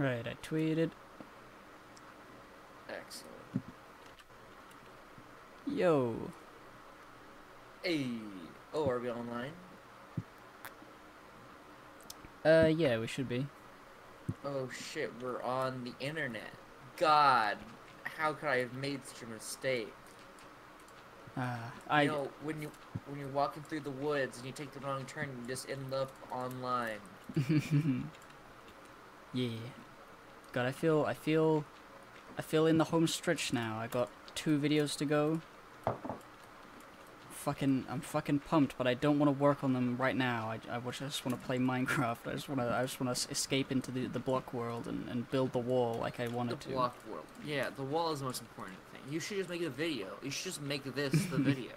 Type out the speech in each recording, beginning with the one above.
Right, I tweeted. Excellent. Yo. Hey. Oh, are we online? Uh, yeah, we should be. Oh shit, we're on the internet. God, how could I have made such a mistake? Uh, I. you know, when you when you're walking through the woods and you take the wrong turn, you just end up online. yeah. God, I feel, I feel, I feel in the home stretch now. I got two videos to go. Fucking, I'm fucking pumped, but I don't want to work on them right now. I, I I just want to play Minecraft. I just want to, I just want to escape into the, the block world and, and build the wall like I The wanted to. block world. Yeah, the wall is the most important thing. You should just make a video. You should just make this the video.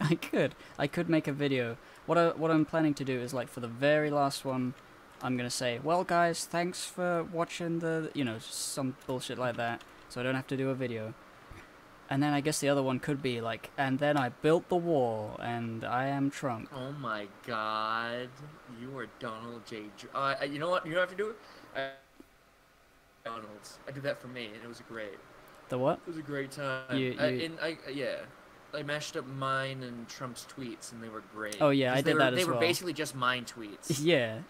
I could. I could make a video. What I what I'm planning to do is like for the very last one, I'm gonna say, well guys, thanks for watching the you know some bullshit like that, so I don't have to do a video. And then I guess the other one could be like, and then I built the wall, and I am Trump. Oh my god, you are Donald J. Dr- uh, uh, you know what? You I have to do? I- Donald's. I did that for me, and it was great. The what? It was a great time. You- you- and I, uh, yeah, I mashed up mine and Trump's tweets, and they were great. Oh, yeah, I they did were, that They as were well. basically just mine tweets. yeah.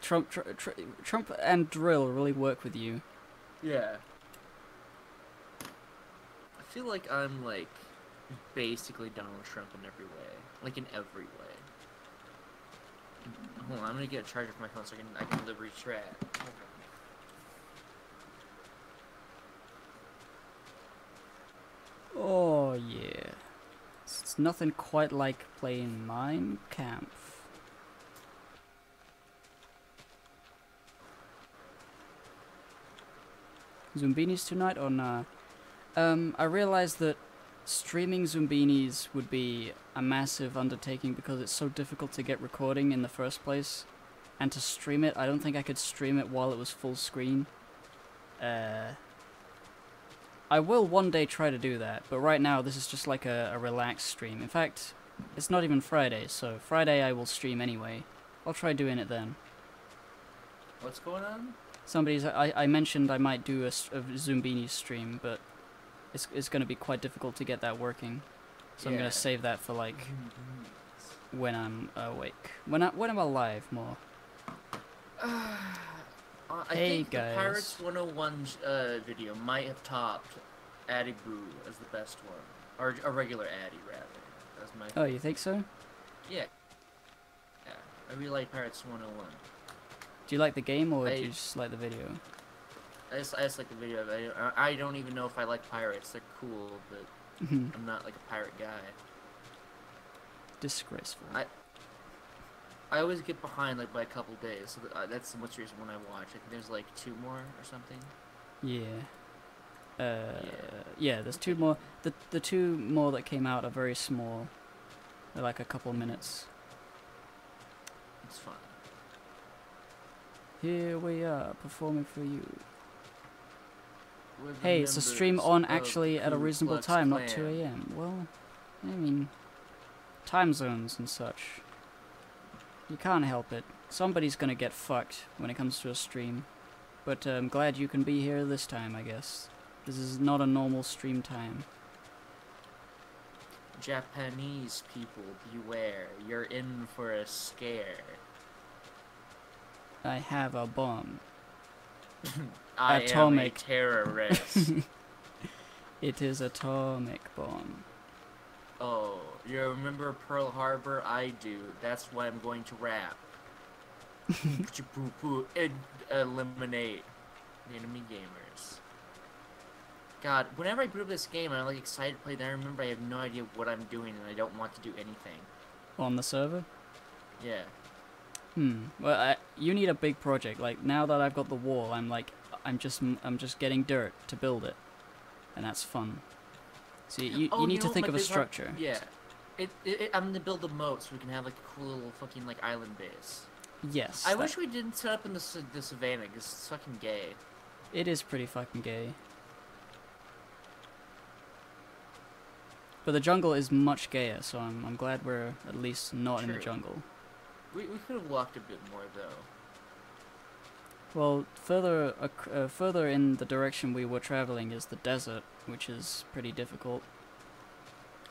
Trump, tr- tr- Trump, and Drill really work with you. yeah. I feel like I'm like basically Donald Trump in every way, like in every way. Hold on, I'm gonna get a charger for my phone so I can I can deliver chat. Oh yeah. It's nothing quite like playing Mine Camp. Zoombinis tonight or nah? Um, I realized that streaming Zoombinis would be a massive undertaking because it's so difficult to get recording in the first place. And to stream it, I don't think I could stream it while it was full screen. Uh, I will one day try to do that, but right now this is just like a, a relaxed stream. In fact, it's not even Friday, so Friday I will stream anyway. I'll try doing it then. What's going on? Somebody's I, I mentioned I might do a, a Zoombini stream, but it's it's gonna be quite difficult to get that working. So I'm gonna save that for like when I'm awake, when I when I'm alive more. Uh, I Hey, think guys. the Pirates 101 uh, video might have topped Addy Boo as the best one, or a regular Addy rather. That's my. Oh, you think so? Yeah. Yeah, I really like Pirates 101. Do you like the game or do you just like the video? I just, I just like the video. I, I don't even know if I like pirates. They're cool, but I'm not like a pirate guy. Disgraceful. I- I always get behind like by a couple days. So uh, that's the most recent one I watch. I think there's like two more or something. Yeah. Uh, yeah. There's two more. The the two more that came out are very small. They're like a couple minutes. It's fun. Here we are performing for you. We're Hey, it's a stream on actually at a reasonable time, not 2 a.m. Well, I mean, time zones and such. You can't help it. Somebody's gonna get fucked when it comes to a stream. But uh, I'm glad you can be here this time, I guess. This is not a normal stream time. Japanese people, beware! You're in for a scare. I have a bomb. I Atomic. am a terrorist. It is atomic bomb. oh, you remember Pearl Harbor? I do. That's why I'm going to rap. Eliminate the enemy gamers. God, whenever I boot up this game, I'm like excited to play. Then I remember I have no idea what I'm doing, and I don't want to do anything. On the server? Yeah. Hmm. Well, I, you need a big project. Like now that I've got the wall, I'm like, I'm just, I'm just getting dirt to build it, and that's fun. So you, Oh, you need know to think of a structure. Yeah. It, it, it- I'm gonna build a moat so we can have like a cool little fucking like island base. Yes. I that- wish we didn't set up in the, the savannah because it's fucking gay. it is pretty fucking gay. But the jungle is much gayer, so I'm, I'm glad we're at least not in the jungle. We, we could have walked a bit more though. Well, further uh, further in the direction we were traveling is the desert, which is pretty difficult.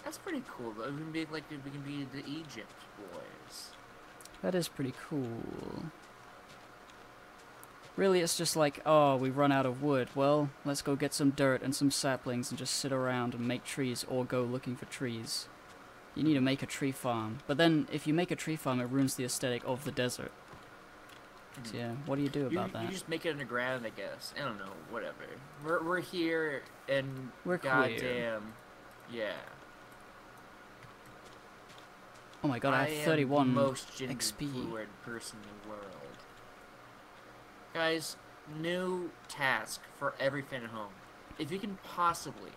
That's pretty cool though. We can be like we can be the Egypt boys. That is pretty cool. Really, it's just like, oh, we run out of wood. Well, let's go get some dirt and some saplings and just sit around and make trees or go looking for trees. You need to make a tree farm. But then, if you make a tree farm, it ruins the aesthetic of the desert. So, yeah, what do you do about you that? You just make it underground, I guess. I don't know. Whatever. We're we're here and We're goddamn, yeah. Oh my god, I am have 31 the most gender XP. person in the world. Guys, new task for every fan at home. If you can possibly,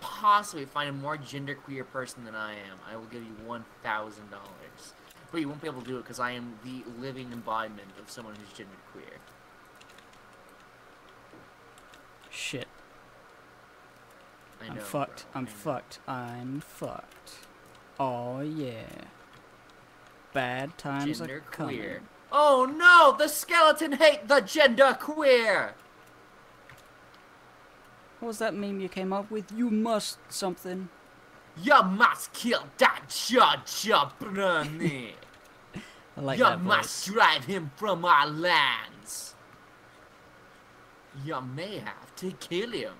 possibly find a more genderqueer person than I am, I will give you one thousand dollars. But you won't be able to do it because I am the living embodiment of someone who's genderqueer. Shit. I I'm fucked. bro, I'm fucked. I'm fucked. Oh yeah. Bad times are coming. Oh no! The skeleton hate the genderqueer. What was that meme you came up with? You must something. You must kill that Jaja Bruni. I like you that must voice. drive him from our lands. You may have to kill him.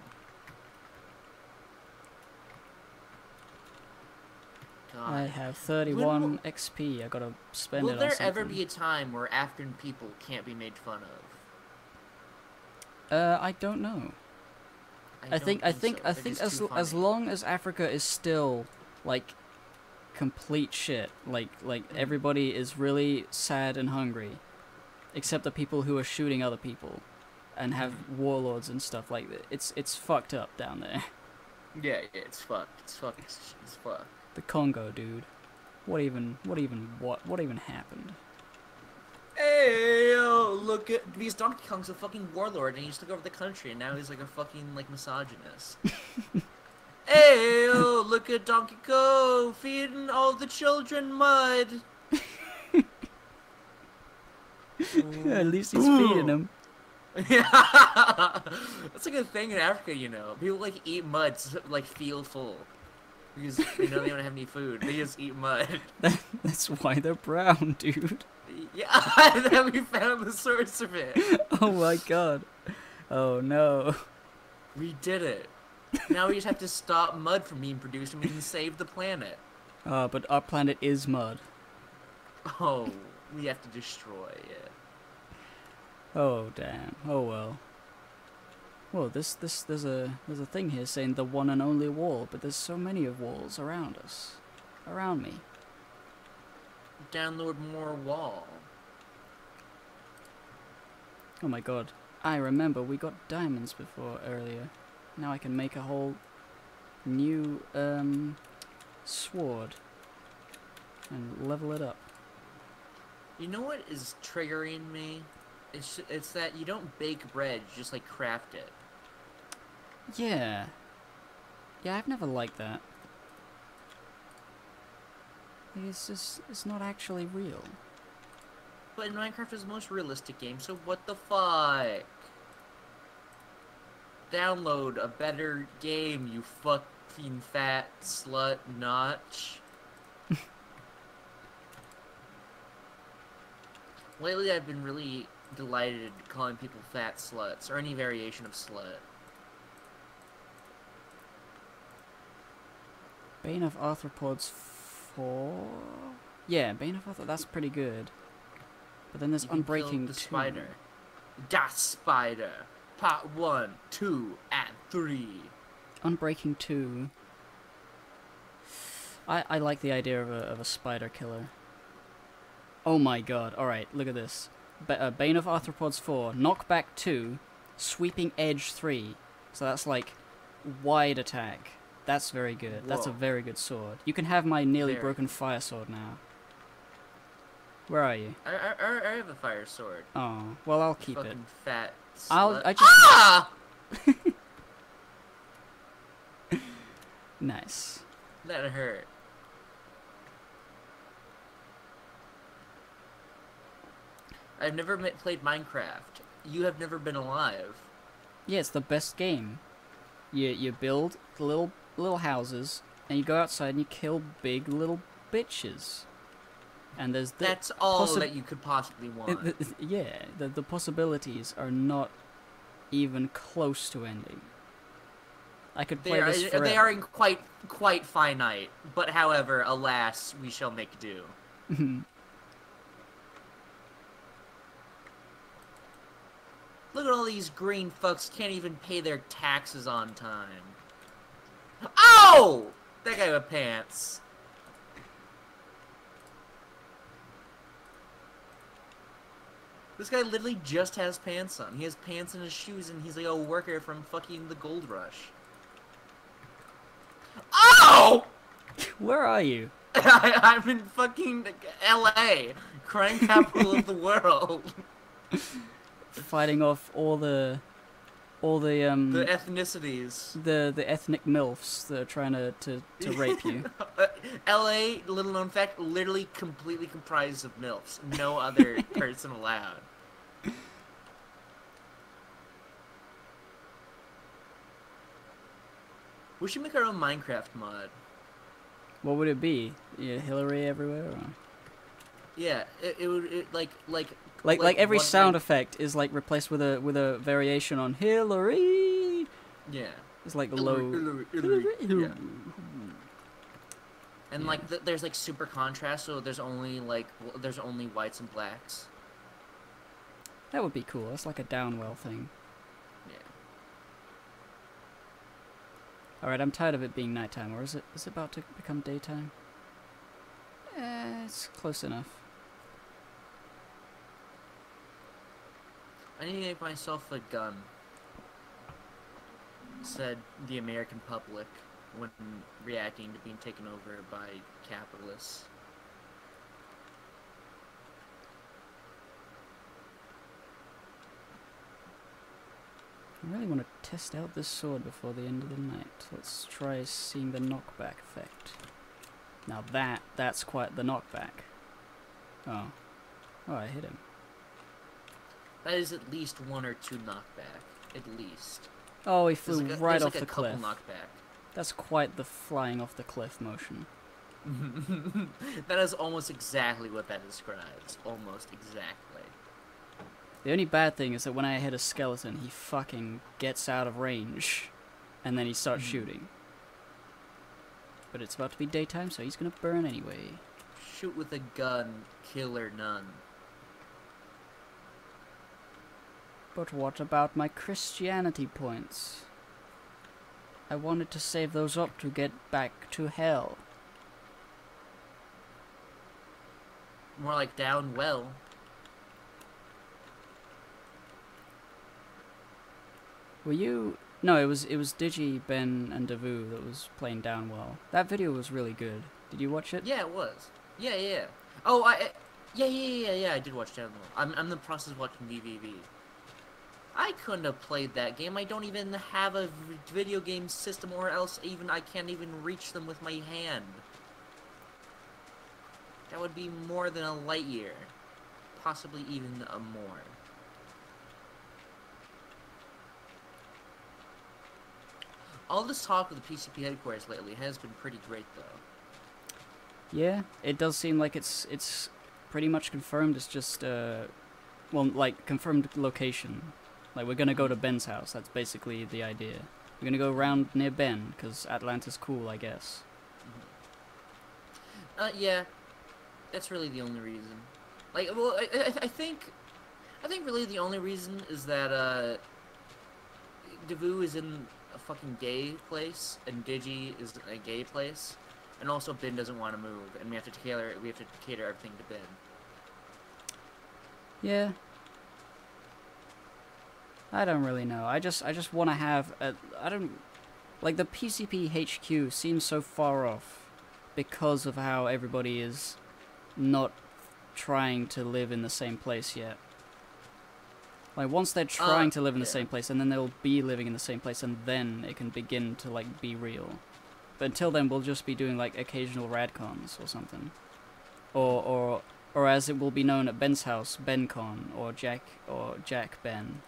God. I have 31 XP. I gotta spend Will it on there something. ever be a time where African people can't be made fun of? Uh, I don't know. I, don't think I think so. I think as as long as Africa is still like complete shit, like like Mhm. everybody is really sad and hungry, except the people who are shooting other people, and have Mm-hmm. warlords and stuff like that. It's it's fucked up down there. Yeah, yeah, it's fucked. It's fucked. It's, it's fucked. The Congo, dude. What even what even what what even happened? Hey, yo, look at because Donkey Kong's a fucking warlord and he just took over the country and now he's like a fucking like misogynist. hey, yo, look at Donkey Kong feeding all the children mud. At least he's feeding them. Yeah, that's a good thing in Africa, you know. People like eat mud to like feel full because they know they don't have any food. They just eat mud. That's why they're brown, dude. Yeah, then we found the source of it. Oh my god. Oh no. We did it. Now we just have to stop mud from being produced and we can save the planet. Uh, but our planet is mud. Oh, we have to destroy it. Oh damn. Oh well. Well, this this there's a there's a thing here saying the one and only wall, but there's so many of walls around us. Around me. Download more wall. Oh my god. I remember we got diamonds before earlier. Now I can make a whole new um sword and level it up. You know what is triggering me? It's it's that you don't bake bread, you just like craft it. Yeah. Yeah, I've never liked that. It's just it's not actually real. But Minecraft is the most realistic game, so what the fuck? Download a better game, you fucking fat slut notch. Lately, I've been really delighted calling people fat sluts, or any variation of slut. Bane of Arthropods 4? Yeah, Bane of Arthropods, that's pretty good. But then there's You Unbreaking the 2. spider. Das Spider. Part 1, 2, and 3. Unbreaking 2. I, I like the idea of a, of a spider killer. Oh my god, alright, look at this. Ba- uh, Bane of Arthropods 4, Knockback 2, Sweeping Edge 3. So that's like wide attack. That's very good. That's a very good sword. You can have my nearly Very. broken fire sword now. Where are you? I, I, I- have a fire sword. Oh, well I'll keep it. Fucking fat slut. I'll- I just- Ah! Nice. That hurt. I've never played Minecraft. you have never been alive. Yeah, it's the best game. You you build little little houses and you go outside and you kill big little bitches. And there's the, That's all that you could possibly want. it- yeah, the the possibilities are not even close to ending. I could they play are this uh, forever. they are quite quite finite, but however, alas, we shall make do. Look at all these green fucks can't even pay their taxes on time. Oh! That guy with pants. This guy literally just has pants on. He has pants in his shoes and he's like a worker from fucking the gold rush. Oh! Where are you? I, I'm in fucking LA, crime capital of the world. Fighting off all the all the um The ethnicities. the the ethnic milfs that are trying to to, to rape you. LA, little known fact, literally completely comprised of MILFs. No other person allowed. We should make our own Minecraft mod. What would it be? Yeah, Hillary everywhere. Or? Yeah, it, it would it, like like Like like every one- sound like- effect is like replaced with a with a variation on Hillary. yeah. It's like Hillary, low. Hillary, Hillary, Hillary. yeah. And Yeah. like th- there's like super contrast, so there's only like w- there's only whites and blacks. That would be cool. That's like a downwell thing. Yeah. All right, I'm tired of it being nighttime. Or is it is it about to become daytime? Eh, it's close enough. I need to make myself a gun. Said the American public when reacting to being taken over by capitalists. I really want to test out this sword before the end of the night. Let's try seeing the knockback effect. Now that that's quite the knockback. Oh, oh, I hit him. That is at least one or two knockback. At least. Oh, he flew like a, right off like the cliff. knockback. That's quite the flying off the cliff motion. that is almost exactly what that describes. Almost exactly. The only bad thing is that when I hit a skeleton, he fucking gets out of range, and then he starts Mhm. shooting. But it's about to be daytime, so he's gonna burn anyway. Shoot with a gun, kill or none. But what about my Christianity points? I wanted to save those up to get back to hell. More like down well. Were you? No, it was it was Digi, Ben, and Davoo that was playing Downwell. That video was really good. Did you watch it? Yeah, it was. Yeah, yeah. Oh, I. Yeah, yeah, yeah, yeah. I did watch Down Low. I'm, I'm in the process of watching VVV. I couldn't have played that game. I don't even have a video game system, or else even I can't even reach them with my hand. That would be more than a light year, possibly even a more. All this talk of the PCP headquarters lately has been pretty great, though. Yeah, it does seem like it's it's pretty much confirmed. It's just uh, well, like confirmed location. Like we're gonna go to Ben's house. That's basically the idea. We're gonna go around near Ben because Atlanta's cool, I guess. Uh, yeah, that's really the only reason. Like, well, I, I, I think, I think really the only reason is that uh, Davoo is in fucking gay place and Digi is a gay place, and also Ben doesn't want to move, and we have to cater we have to cater everything to Ben. Yeah. I don't really know. I just I just want to have a I don't like the PCP HQ seems so far off because of how everybody is not trying to live in the same place yet. Like once they're trying to live in the yeah. same place and then they'll be living in the same place and then it can begin to like be real. But until then we'll just be doing like occasional radcons or something. Or or or as it will be known at Ben's house, BenCon or Jack or Jack Ben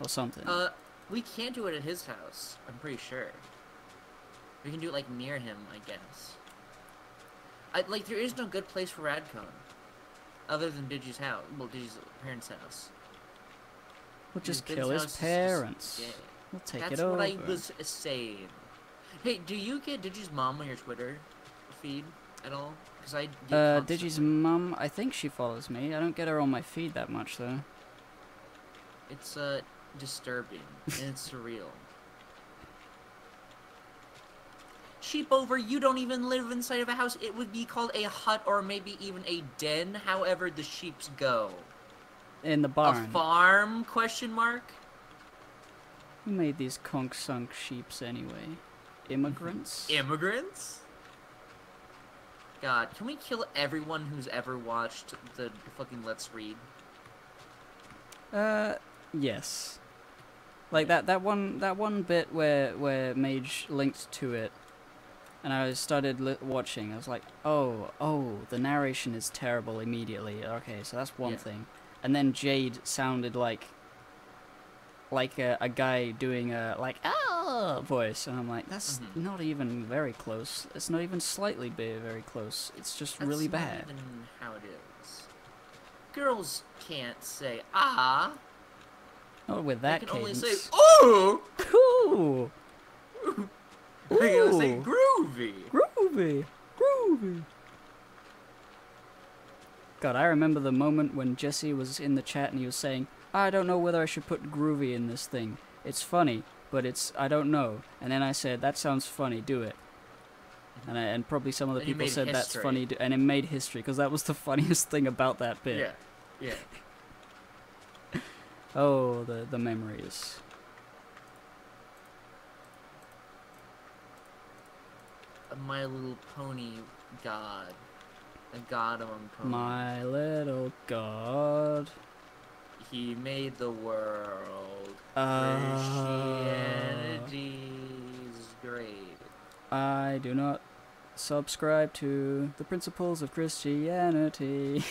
or something. Uh, we can't do it at his house. I'm pretty sure. We can do it like near him, I guess. I like there is no good place for Radcon, other than Digi's house. Well, Digi's parents' house. we'll just Ben's kill his just- parents. yeah. We'll take That's it over. That's what I was saying. Hey, do you get Digi's mom on your Twitter feed at all? Because I Uh. Digi's mom, I think she follows me. I don't get her on my feed that much though. It's uh disturbing and it's surreal. Sheep over, you don't even live inside of a house. It would be called a hut or maybe even a den, however the sheeps go. In the barn. A farm question mark? Who made these conch sunk sheeps anyway? Immigrants? Immigrants? God, can we kill everyone who's ever watched the fucking Let's Read? Uh, yes. Like that that one that one bit where where Mage linked to it, and I started li- watching. I was like, oh oh, the narration is terrible immediately. Okay, so that's one Yeah. thing. And then Jade sounded like like a, a guy doing a like ah voice, and I'm like, that's Mhm. not even very close. It's not even slightly very close. It's just That's really bad. how it is. Girls can't say ah. Not with They that can cadence. only say ooh. Ooh, They can say groovy. groovy, groovy. God, I remember the moment when Jesse was in the chat and he was saying, "I don't know whether I should put groovy in this thing. It's funny, but it's I don't know." And then I said, "That sounds funny. Do it." And I, and probably some other And people made said that's funny, do, and it made history because that was the funniest thing about that bit. Yeah. Yeah. Oh, the the memories. My Little Pony god. A god among ponies. My little god. He made the world. Uh, Christianity's great. I do not subscribe to the principles of Christianity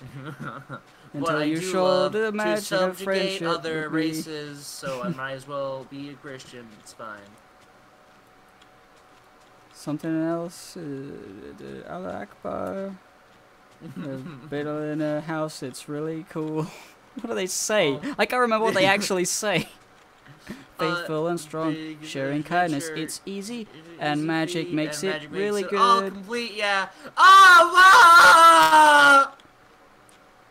until you show the magic of subjugate friendship other races, so I might as well be a Christian. It's fine. Something else? Uh, uh, Allah Akbar. A battle in a house. It's really cool. what do they say? Oh. I can't remember what they actually say. Uh, Faithful and strong, big sharing kindness. adventure. It's easy. Easy and magic feat, makes and it magic really makes it all good. complete, yeah. Oh, ah!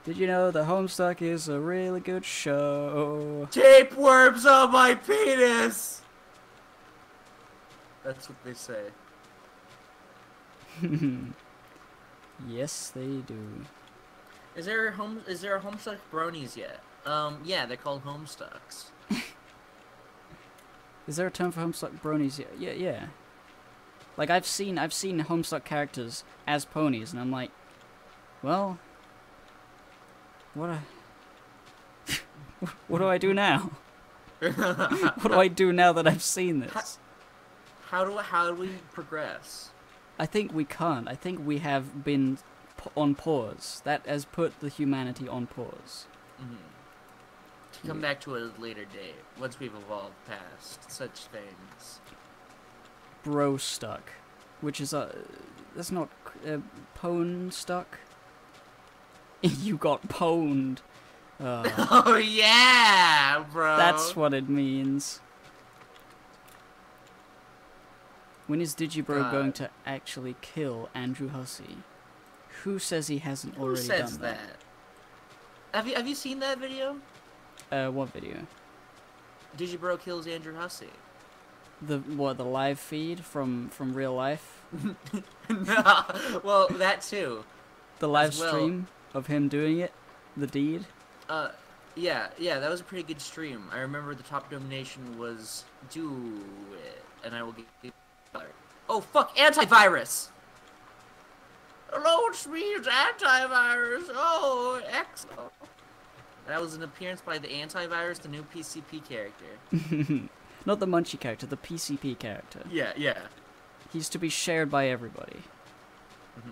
Did you know the Homestuck is a really good show? Tapeworms on my penis. That's what they say. yes, they do. Is there home? Is there a Homestuck bronies yet? Um, yeah, they're called Homestucks. Is there a term for Homestuck bronies? Yeah, yeah, yeah. Like I've seen, I've seen Homestuck characters as ponies, and I'm like, well, what? A, what do I do now? What do I do now that I've seen this? How do how do we progress? I think we can't. I think we have been p- on pause. That has put the humanity on pause. Mhm. To come back to a later date, once we've evolved past such things. Bro stuck, which is a that's not uh, pone stuck. you got pwned. Uh, Oh yeah, bro. that's what it means. When is Digibro going to actually kill Andrew Hussie? Who says he hasn't Who already says done that? Have you have you seen that video? Uh, what video? Digibro kills Andrew Hussie. The what? The live feed from from real life? no, well that too. The live well. stream of him doing it, the deed. Uh, yeah, yeah, that was a pretty good stream. I remember the top domination was "Do It," and I will get. Oh fuck! Antivirus. Hello, it's me, antivirus. Oh, excellent. That was an appearance by the antivirus, the new PCP character. Not the Munchie character, the PCP character. Yeah, yeah. He's to be shared by everybody. Mm-hmm.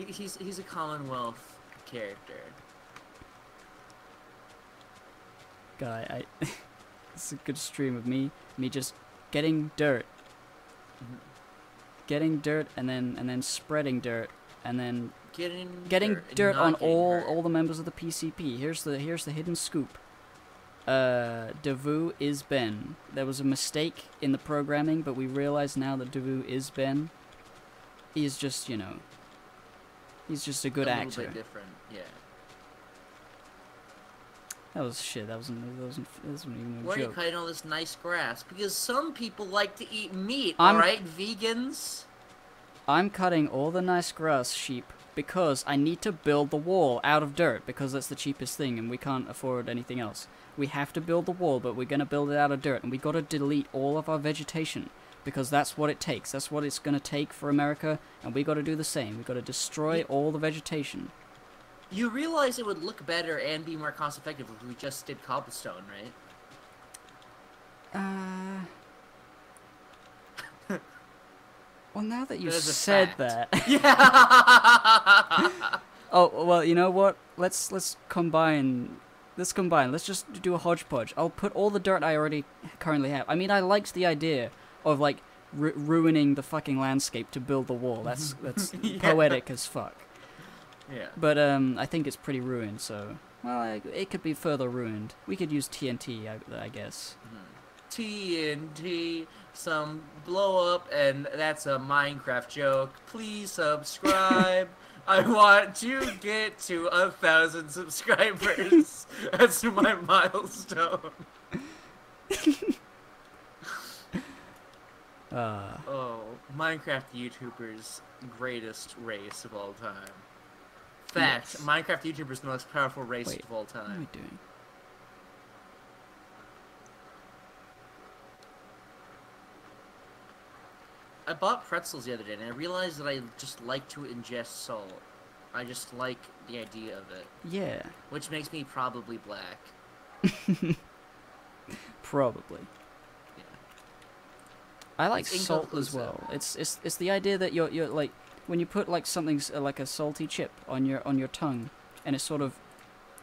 He, he's he's a Commonwealth character. Guy, I. it's a good stream of me, me just getting dirt, getting dirt, and then and then spreading dirt, and then Getting getting and dirt on getting all hurt. all the members of the PCP. Here's the here's the hidden scoop. Uh, Devu is Ben. There was a mistake in the programming, but we realize now that Devu is Ben. He's just you know. He's just a good a actor. different. Yeah. That was shit. That wasn't. That wasn't. That wasn't even a Why are you cutting all this nice grass? Because some people like to eat meat. I'm- All right, vegans. I'm cutting all the nice grass, sheep, because I need to build the wall out of dirt because that's the cheapest thing and we can't afford anything else. We have to build the wall, but we're gonna build it out of dirt and we gotta delete all of our vegetation because that's what it takes. That's what it's gonna take for America, and we gotta do the same. We gotta destroy all the vegetation. You realize it would look better and be more cost effective if we just did cobblestone, right? Uh. Well, now that you That said fact. that, Yeah. Oh well, you know what? Let's let's combine. Let's combine. Let's just do a hodgepodge. I'll put all the dirt I already currently have. I mean, I liked the idea of like ru- ruining the fucking landscape to build the wall. That's that's Yeah. poetic as fuck. Yeah. But um, I think it's pretty ruined. So well, I, it could be further ruined. We could use TNT, I, I guess. TNT, some blow up, and that's a Minecraft joke. Please subscribe. I want to get to a thousand subscribers. That's my milestone. Uh, Oh, Minecraft YouTubers' greatest race of all time. Fact: Yes. Minecraft YouTubers the most powerful race Wait, of all time. what are we doing? I bought pretzels the other day, and I realized that I just like to ingest salt. I just like the idea of it, Yeah, which makes me probably black. probably. Yeah. I like It's salt as well. It's it's it's the idea that you're you're like when you put like something like a salty chip on your on your tongue, and it sort of,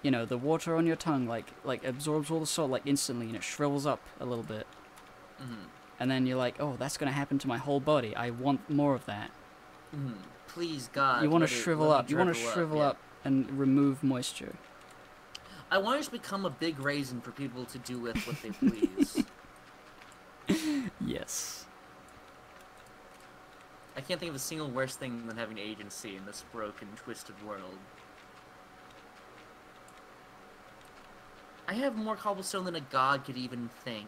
you know, the water on your tongue like like absorbs all the salt like instantly, and it shrivels up a little bit, hmm and then you're like, oh, that's gonna happen to my whole body. I want more of that. hmm Please, God. you want to shrivel up. You want to shrivel yeah. up and remove moisture. I want to become a big raisin for people to do with what they please. Yes. I can't think of a single worse thing than having agency in this broken, twisted world. I have more cobblestone than a god could even think.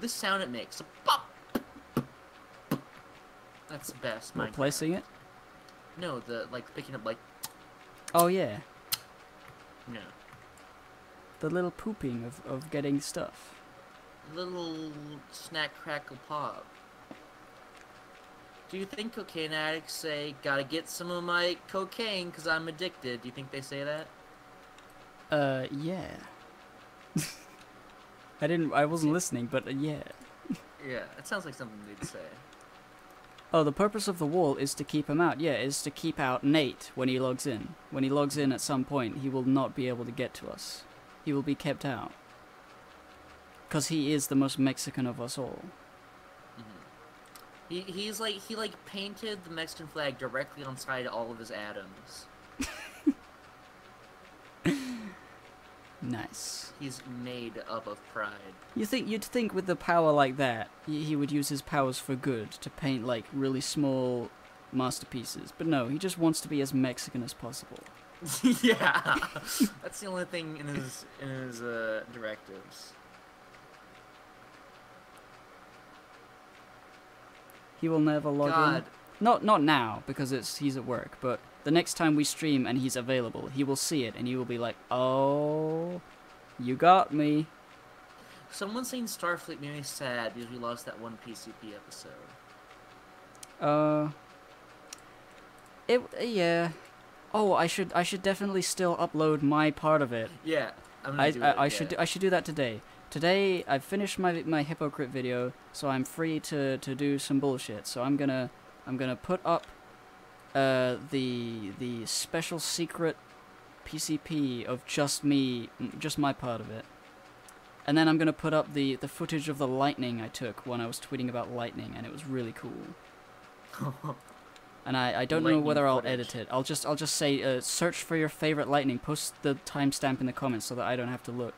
This sound it makes. Pop! That's the best. Minecraft. Replacing it. No, the like picking up like Oh yeah, no the little pooping of of getting stuff. little snack crackle pop. Do you think cocaine addicts say, gotta get some of my cocaine because I'm addicted? Do you think they say that? Uh, yeah. I didn't. I wasn't listening, but uh, yeah. Yeah, it sounds like something they'd say. Oh, the purpose of the wall is to keep him out. Yeah, is to keep out Nate when he logs in. When he logs in at some point, he will not be able to get to us. He will be kept out. Because he is the most Mexican of us all. Mm-hmm. He, he's like, he like painted the Mexican flag directly on side of all of his atoms. Nice. He's made up of pride. You think you'd think with the power like that, he, he would use his powers for good to paint like really small masterpieces. But no, he just wants to be as Mexican as possible. yeah, that's the only thing in his in his uh, directives. He will never log in. God, Not not now because it's he's at work, but the next time we stream and he's available, he will see it and he will be like, "Oh, you got me." someone saying Starfleet made me sad because we lost that one PCP episode. Uh It yeah. Oh, I should I should definitely still upload my part of it. Yeah, I I. I yeah. should do, I should do that today today I've finished my my hypocrite video, so I'm free to to do some bullshit. So I'm gonna I'm gonna put up uh the the special secret PCP of just me, just my part of it. And then I'm gonna put up the the footage of the lightning I took when I was tweeting about lightning, and it was really cool. And I, I don't know whether I'll footage. edit it. I'll just I'll just say uh, search for your favorite lightning. Post the timestamp in the comments so that I don't have to look.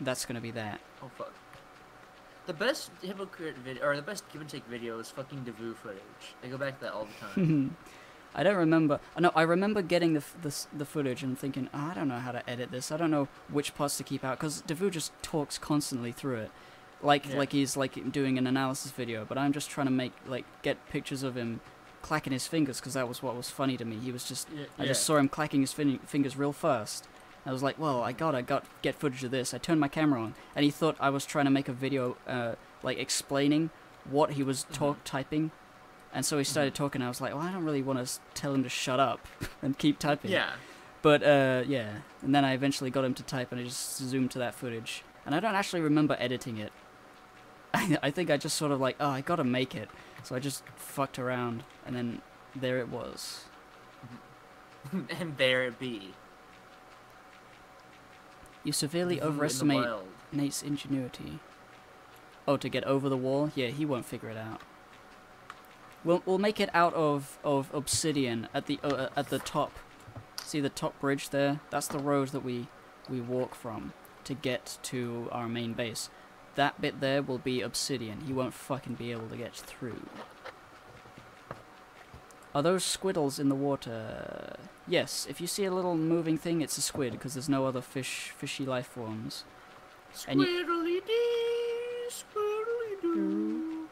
That's gonna be that. oh fuck. The best hypocrite video, or the best give and take video is fucking Devu footage. I go back to that all the time. I don't remember. No, I remember getting the f- the, the footage and thinking, oh, I don't know how to edit this. I don't know which parts to keep out because Devu just talks constantly through it, like Yeah. like he's like doing an analysis video. But I'm just trying to make like get pictures of him clacking his fingers because that was what was funny to me. He was just yeah, I just saw him clacking his fin- fingers real fast. I was like, well, I gotta got get footage of this. I turned my camera on, and he thought I was trying to make a video, uh, like explaining what he was talk typing, and so he started talking. I was like, well, I don't really want to tell him to shut up and keep typing. Yeah. But uh, yeah, and then I eventually got him to type, and I just zoomed to that footage, and I don't actually remember editing it. I think I just sort of like, oh, I gotta make it, so I just fucked around, and then there it was. and there it be. You severely in overestimate wild. Nate's ingenuity. Oh, to get over the wall? Yeah, he won't figure it out. We'll we'll make it out of of obsidian at the uh, at the top. See the top bridge there? That's the road that we we walk from to get to our main base. That bit there will be obsidian. He won't fucking be able to get through. Are those squiddles in the water? Yes. If you see a little moving thing, it's a squid because there's no other fish fishy life forms. You- Squiddly dee, squiddly doo,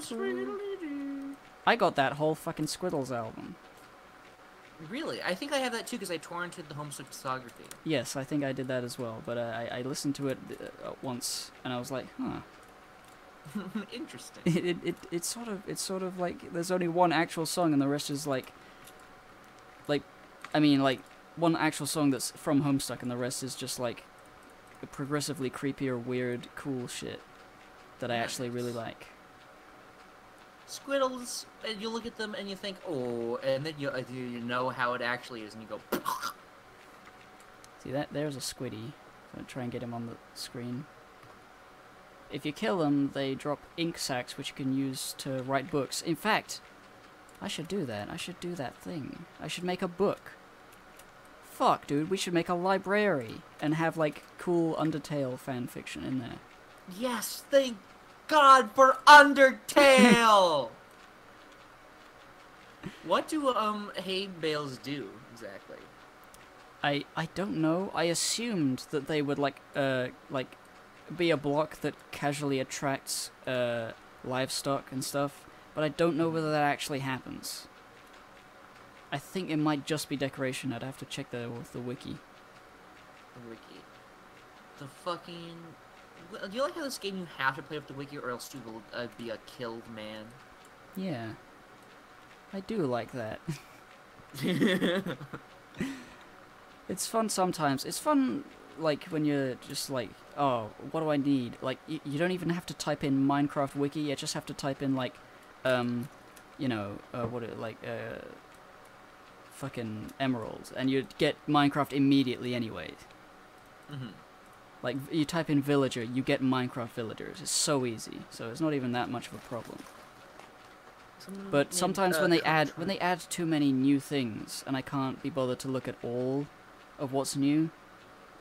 squiddly doo. I got that whole fucking Squiddles album. Really? I think I have that too because I torrented the Homestuck discography. Yes, I think I did that as well. But uh, I, I listened to it uh, once, and I was like, huh. Interesting. It, it, it it's sort of it's sort of like there's only one actual song, and the rest is like, like, I mean like one actual song that's from Homestuck, and the rest is just like progressively creepier, weird, cool shit that I actually really like. Squiddles, and you look at them and you think, oh, and then you you know how it actually is, and you go, See that? There's a squiddy. I'm try and get him on the screen. If you kill them, they drop ink sacs which you can use to write books. In fact, I should do that. I should do that thing. I should make a book. Fuck, dude, we should make a library and have like cool Undertale fan fiction in there. yes, thank God for Undertale. what do um hay bales do exactly? I I don't know. I assumed that they would like uh like be a block that casually attracts uh livestock and stuff, but I don't know whether that actually happens. I think it might just be decoration. I'd have to check the the wiki. The wiki. The fucking. Do you like how this game you have to play with the wiki or else you will uh, be a killed man? Yeah. I do like that. It's fun sometimes. It's fun like when you're just like, oh, what do I need? Like y- you don't even have to type in Minecraft wiki. You just have to type in like, um, you know, uh, what it like, uh, fucking emeralds, and you get Minecraft immediately anyway. hmm Like you type in villager, you get Minecraft villagers. It's so easy. So it's not even that much of a problem. But sometimes when they add when they add too many new things, and I can't be bothered to look at all of what's new,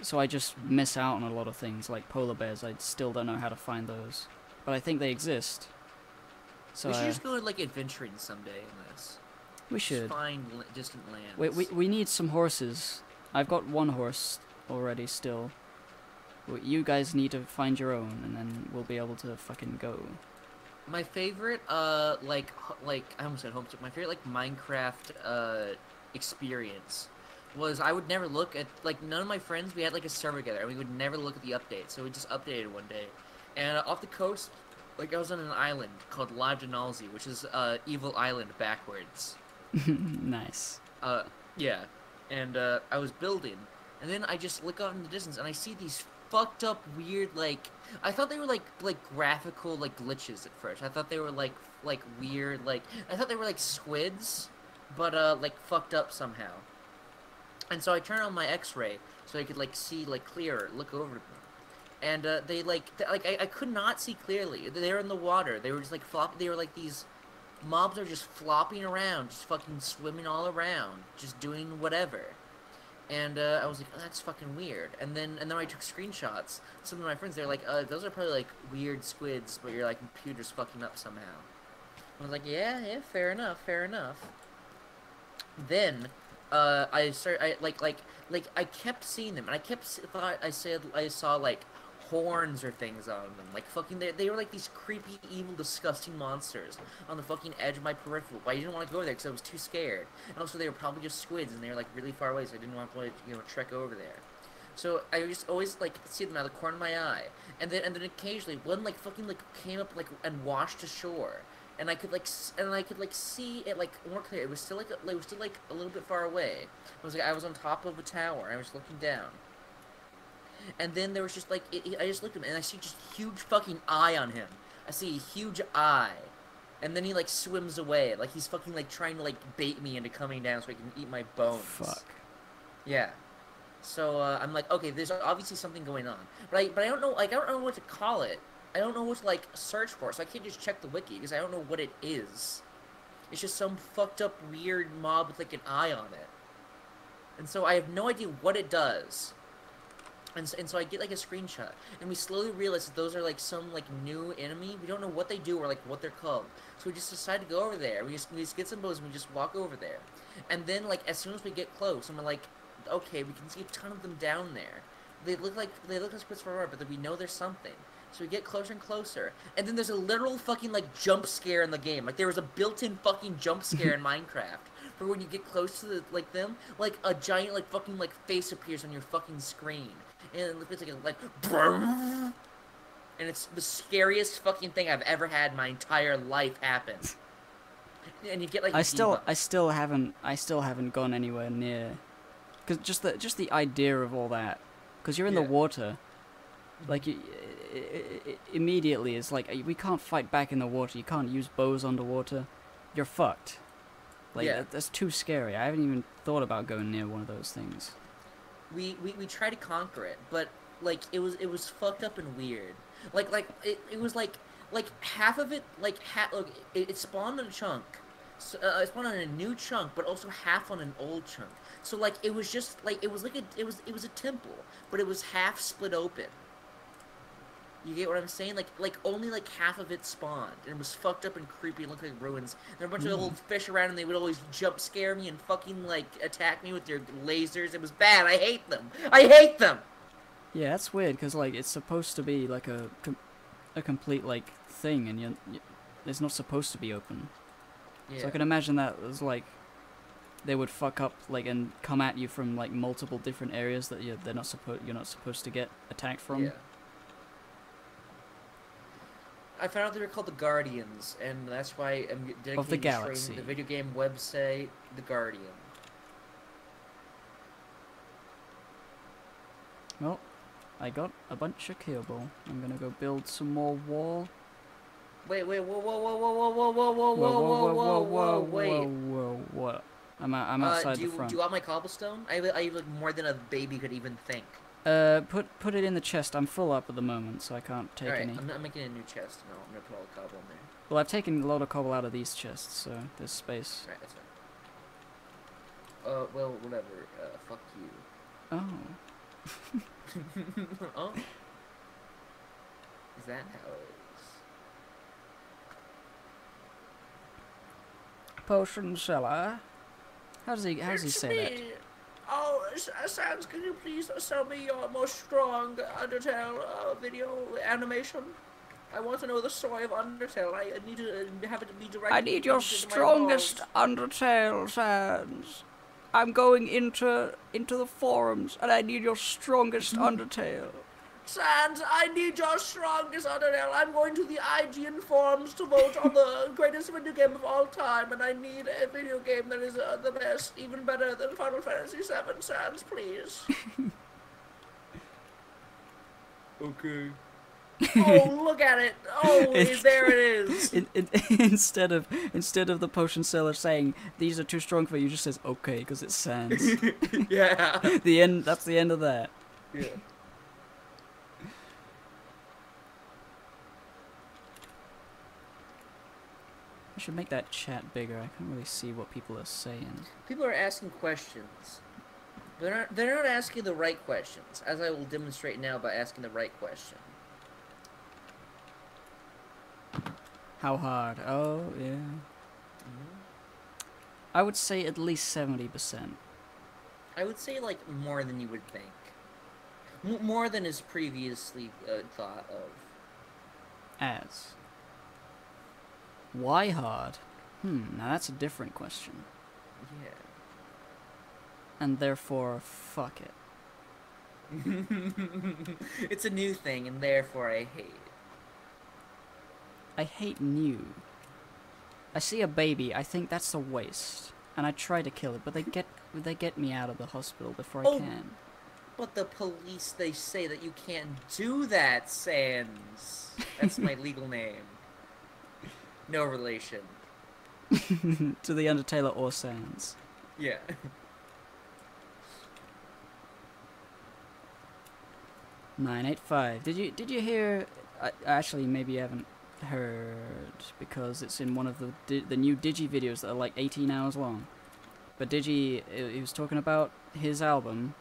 so I just miss out on a lot of things like polar bears. I still don't know how to find those, but I think they exist. So we should uh, just go like adventuring someday in this. we Just should. find distant lands. We, we we need some horses. I've got one horse already still. You guys need to find your own, and then we'll be able to fucking go. My favorite, uh, like, like I almost said homesick. My favorite, like, Minecraft, uh, experience was I would never look at like none of my friends. We had like a server together, and we would never look at the updates. So we just updated one day, and uh, off the coast, like I was on an island called Live Denalzi, which is uh, Evil Island backwards. nice. Uh, yeah, and uh, I was building, and then I just look out in the distance and I see these fucked up weird like I thought they were like like graphical like glitches at first. I thought they were like like weird like I thought they were like squids, but uh like fucked up somehow. And so I turned on my X-ray so I could like see like clearer, look over them. And uh, they like like I, I could not see clearly. They were in the water. They were just like flop. They were like these mobs are just flopping around, just fucking swimming all around, just doing whatever. And uh, I was like, oh, that's fucking weird. And then and then I took screenshots. Some of my friends, they're like, uh, those are probably like weird squids, but your like computer's fucking up somehow. I was like, yeah, yeah, fair enough, fair enough. Then, uh, I start, I like, like, like, I kept seeing them, and I kept thought I said I saw like horns or things on them, like fucking. They, they were like these creepy, evil, disgusting monsters on the fucking edge of my peripheral. But I didn't want to go there because I was too scared. And also, they were probably just squids, and they were like really far away, so I didn't want to, you know, trek over there. So I just always like see them out of the corner of my eye, and then and then occasionally one like fucking like came up like and washed ashore, and I could like and I could like see it like more clear. It was still like a- it was still like a little bit far away. It was like I was on top of a tower. I was looking down, and then there was just like it, I just looked at him and I see just huge fucking eye on him. I see a huge eye, and then he like swims away like he's fucking like trying to like bait me into coming down so I can eat my bones. Fuck. Yeah. So uh, I'm like, okay, there's obviously something going on, but I but I don't know like I don't know what to call it. I don't know what to like search for, so I can't just check the wiki because I don't know what it is. It's just some fucked up weird mob with like an eye on it, and so I have no idea what it does. And so, and so I get like a screenshot, and we slowly realize that those are like some like new enemy. We don't know what they do or like what they're called. So we just decide to go over there. We just we just get some bows and we just walk over there. And then like as soon as we get close, I'm like, okay, we can see a ton of them down there. They look like they look like for art, but then we know there's something. So we get closer and closer, and then there's a literal fucking like jump scare in the game. Like there was a built-in fucking jump scare in Minecraft for when you get close to the, like them, like a giant like fucking like face appears on your fucking screen, and it looks like and it's the scariest fucking thing I've ever had in my entire life happen. And you get like I still. I still haven't, I still haven't gone anywhere near, because just the, just the idea of all that, because you're in Yeah. the water, mm-hmm. like you, immediately it's like uh, we can't fight back in the water. You can't use bows underwater. You're fucked. Like Yeah. that, that's too scary. I haven't even thought about going near one of those things. We, we we tried to conquer it, but like it was it was fucked up and weird. Like like it, it was like like half of it like ha- look it, it spawned on a chunk. So, uh, it spawned on a new chunk, but also half on an old chunk. So like it was just like it was like a it was it was a temple, but it was half split open. You get what I'm saying? Like like only like half of it spawned, and it was fucked up and creepy and looked like ruins. There were a bunch of Mm. little fish around, and they would always jump scare me and fucking like attack me with their lasers. It was bad. I hate them. I hate them. Yeah, that's weird because like it's supposed to be like a com- a complete like thing, and you, it's not supposed to be open. Yeah. So I can imagine that was like they would fuck up like and come at you from like multiple different areas that you they're not supposed you're not supposed to get attacked from. Yeah. I found out they were called the Guardians, and that's why I'm dedicating Of the galaxy. the video game website, The Guardian. Well, I got a bunch of cable. I'm gonna go build some more wall. Wait, wait, whoa, whoa, whoa, whoa, whoa, whoa, whoa, whoa, whoa, whoa, whoa, wait. whoa, whoa, what? I'm out, I'm Uh, outside do the you, front. do you want my cobblestone? I, I have like more than a baby could even think. Uh, put put it in the chest. I'm full up at the moment, so I can't take Alright, any. I'm, I'm making a new chest. No, I'm gonna put all the cobble in there. Well, I've taken a lot of cobble out of these chests, so there's space. Alright, that's fine. Uh, well, whatever. Uh, fuck you. Oh. oh? Is that how it is? Potion seller. How does he how does he say that? Oh, Sans, can you please sell me your most strong Undertale uh, video animation? I want to know the story of Undertale. I need to uh, have it be directed. I need your strongest. Undertale, Sans. I'm going into into the forums, and I need your strongest Undertale. Sans, I need your strongest Undertale. I'm going to the IGN forums to vote on the greatest video game of all time, and I need a video game that is uh, the best, even better than Final Fantasy VII. Sans, please. okay. oh, look at it! Oh, It's- there it is. In, in, instead of instead of the potion seller saying these are too strong for you, just says okay because it's Sans. yeah. the end. That's the end of that. Yeah. Should make that chat bigger. I can't really see what people are saying. People are asking questions. They're not, they're not asking the right questions, as I will demonstrate now by asking the right question. How hard? Oh yeah. I would say at least seventy percent. I would say like more than you would think. M- more than is previously uh, thought of. As. Why hard? Hmm. Now that's a different question. Yeah. And therefore, fuck it. it's a new thing, and therefore I hate. it. I hate new. I see a baby, I think that's a waste, and I try to kill it, but they get they get me out of the hospital before Oh. I can. But the police, they say that you can't do that, Sans. That's my legal name. No relation. to the Undertaler or Sans. Yeah. Nine eight five. Did you did you hear? I, actually, maybe you haven't heard because it's in one of the di- the new Digi videos that are like 18 hours long. But Digi, he was talking about his album,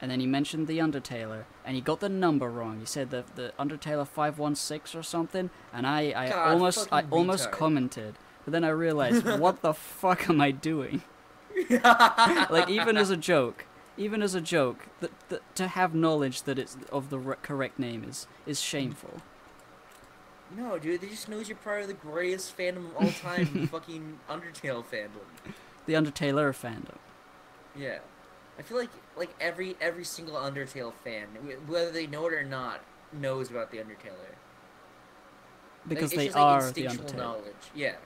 and then he mentioned the Undertaler, and he got the number wrong. He said the the Undertaler 516 or something, and I I God, almost I almost retard. commented, but then I realized what the fuck am I doing? like even as a joke, even as a joke, to have knowledge that it's of the re- correct name is is shameful. No, dude, they just knows you're part of the greatest fandom of all time, fucking Undertale fandom. The Undertaler fandom. Yeah, I feel like like every every single Undertale fan, whether they know it or not, knows about the Undertaler. Because it's they just, like, are the instinctual Undertaler. knowledge. Yeah.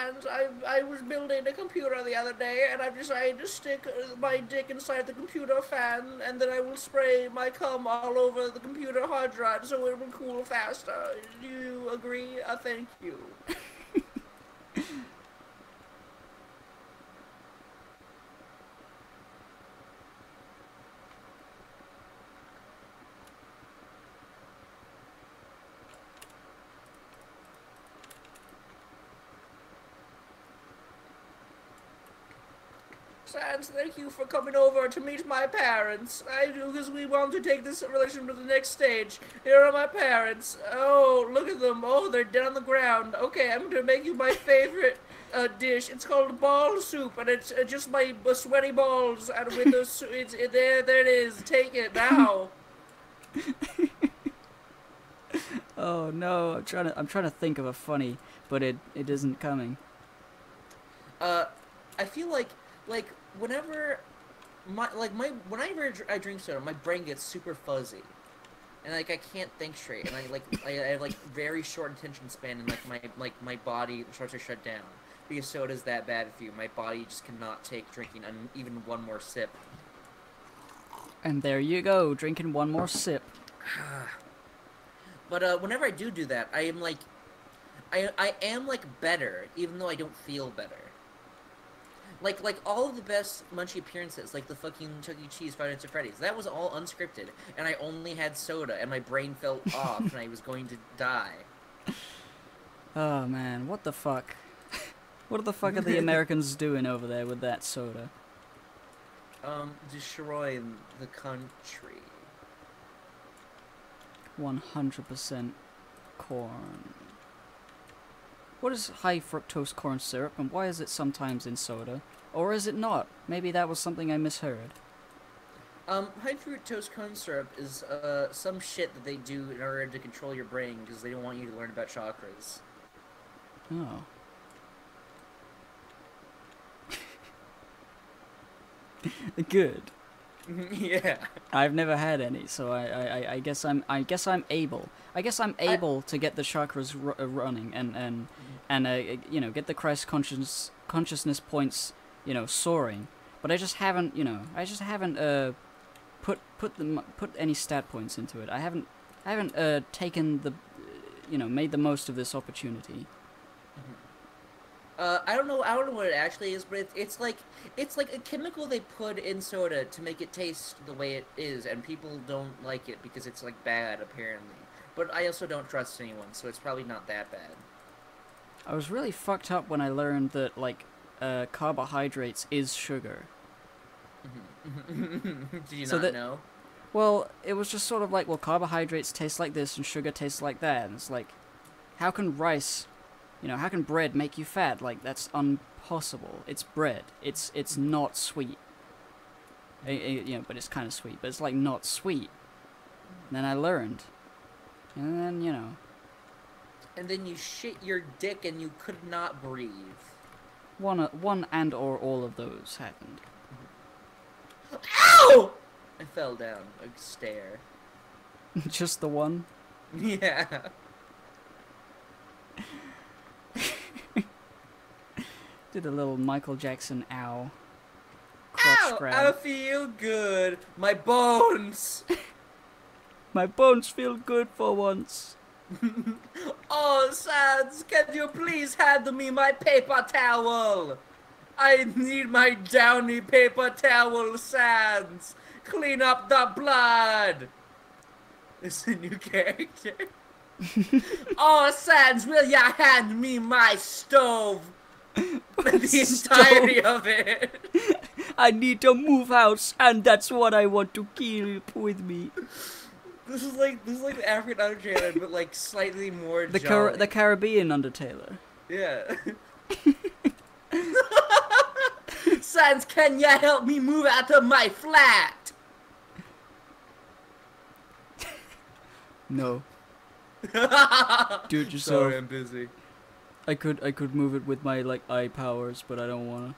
And I, I was building a computer the other day, and I've decided to stick uh, my dick inside the computer fan, and then I will spray my cum all over the computer hard drive so it will cool faster. Do you agree? Uh, thank you. Sans, thank you for coming over to meet my parents. I do because we want to take this relationship to the next stage. Here are my parents. Oh, look at them. Oh, they're dead on the ground. Okay, I'm gonna make you my favorite uh, dish. It's called ball soup, and it's uh, just my uh, sweaty balls. And with the su- it's it, there, there it is. Take it now. Oh no, I'm trying to I'm trying to think of a funny, but it it isn't coming. Uh, I feel like like whenever my like my whenever I dr- I drink soda, my brain gets super fuzzy, and like I can't think straight, and I like I, I have like very short attention span, and like my like my body starts to shut down because soda's that bad for you. My body just cannot take drinking an, even one more sip. And there you go, drinking one more sip. But uh, whenever I do do that, I am like, I I am like better, even though I don't feel better. Like like all of the best Munchie appearances, like the fucking Chuck E. Cheese Five Nights at Freddy's, that was all unscripted, and I only had soda, and my brain felt off, and I was going to die. Oh man, what the fuck? what the fuck are the Americans doing over there with that soda? Um, destroying the country. 100% corn. What is high fructose corn syrup and why is it sometimes in soda? Or is it not? Maybe that was something I misheard. Um, high fructose corn syrup is uh some shit that they do in order to control your brain because they don't want you to learn about chakras. Oh. Good. yeah. I've never had any, so I, I, I- I guess I'm I guess I'm able. I guess I'm able to get the chakras ru- uh, running and and and uh, you know get the Christ conscious consciousness points you know soaring. But I just haven't you know I just haven't uh put put the put any stat points into it. I haven't I haven't uh taken the you know made the most of this opportunity. Uh, I don't know. I don't know what it actually is, but it's, it's like it's like a chemical they put in soda to make it taste the way it is, and people don't like it because it's like bad apparently. But I also don't trust anyone, so it's probably not that bad. I was really fucked up when I learned that like uh, carbohydrates is sugar. Did you So not that- know? Well, it was just sort of like, well, carbohydrates taste like this and sugar tastes like that. And it's like, how can rice, you know, how can bread make you fat? Like, that's impossible. It's bread. It's it's not sweet. Eh, eh, you know, but it's kind of sweet. But it's like not sweet. And then I learned. And then, you know, And then you shit your dick and you could not breathe. one, uh, one and or all of those happened. Ow! I fell down a stair. just the one? Yeah. Did a little Michael Jackson ow. Crotch Ow! I feel good. My bones. My bones feel good for once. Oh, Sans, can you please hand me my paper towel? I need my downy paper towel, Sans. Clean up the blood. It's a new character. oh, Sans, will ya hand me my stove? The entirety of it. I need to move house, and that's what I want to keep with me. This is like this is like the African Undertale, but like slightly more. The Car- the Caribbean Undertaler. Yeah. Sans, can ya help me move out of my flat? No, do it yourself. Sorry, I'm busy. I could I could move it with my like eye powers, but I don't wanna.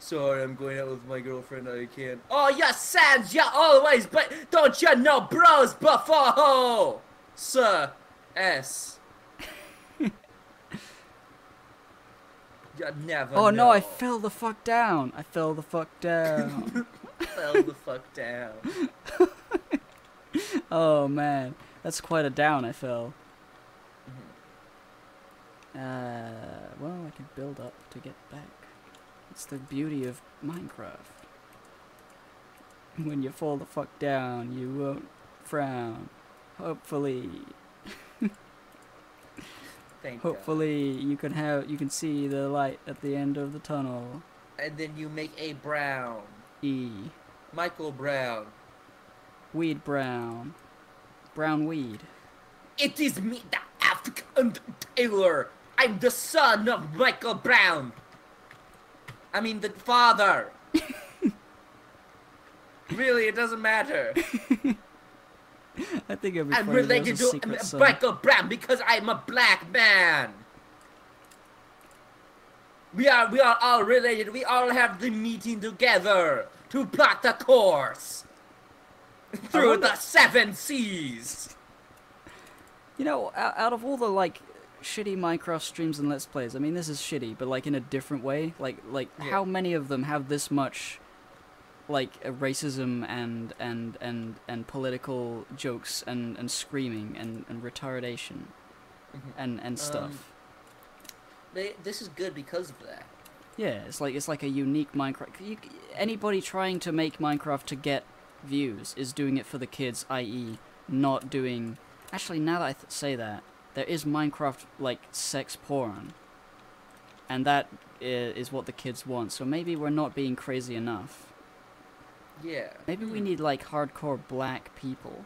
Sorry, I'm going out with my girlfriend. I can't. Oh, yeah, Sans, yeah, always, but don't you know bros before? Sir, S. you never Oh no, I fell the fuck down. I fell the fuck down. fell the fuck down. oh man, that's quite a down. I fell. Uh, well, I can build up to get back. It's the beauty of Minecraft. When you fall the fuck down, you won't frown. Hopefully, Thank hopefully you can have you can see the light at the end of the tunnel. And then you make a Brown. E. Michael Brown. Weed brown. Brown weed. It is me, the African Taylor. I'm the son of Michael Brown. I mean, the father. really, it doesn't matter. I think it'd I'm funny if there related to um, son. Michael Brown because I'm a black man. We are, we are all related. We all have the meeting together to plot the course through the seven seas. You know, out of all the like shitty Minecraft streams and Let's Plays, I mean, this is shitty, but like in a different way. Like, like Yeah. how many of them have this much, like, uh, racism and and and and political jokes and and screaming and and retardation and and stuff. Um, They, this is good because of that. Yeah, it's like it's like a unique Minecraft. You, anybody trying to make Minecraft to get views is doing it for the kids, i.e., not doing. Actually, now that I th- say that, there is Minecraft like sex porn, and that is what the kids want. So maybe we're not being crazy enough. Yeah. Maybe we need like hardcore black people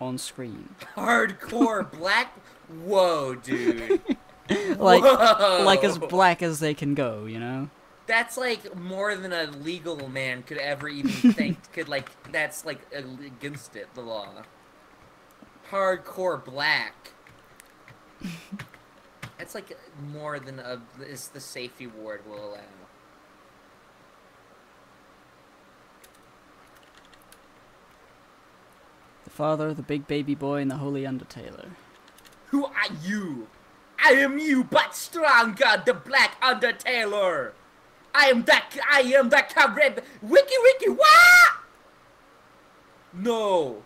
on screen, hardcore black. Whoa, dude. like Whoa. like as black as they can go. You know. That's like more than a legal man could ever even think. could like that's like against it, the law. Hardcore black. It's like more than a, is the safety ward will allow. The father, the big baby boy, and the holy undertaler. Who are you? I am you, but stronger, the black undertaler. I am that. I am that comrade. Wiki, wiki, what? No.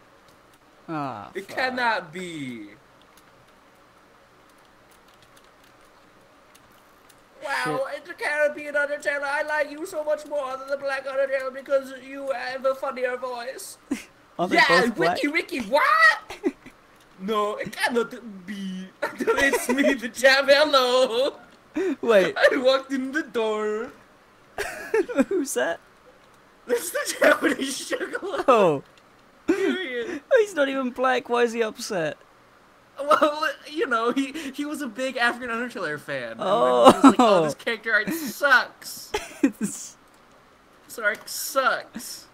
Ah. Oh, it fuck. cannot be. Wow, it's a Caribbean Undertaler. I like you so much more than the Black Undertaler because you have a funnier voice. Are they yeah, both black? Wiki Wiki, what? no, it cannot be. it's me, the jam. Hello. Wait, I walked in the door. who's that? It's the Japanese sugar. Oh, Period. he's not even black. Why is he upset? Well, you know, he he was a big African Undertaker fan. Oh. he was like, oh, this oh. character art sucks. This arc sucks.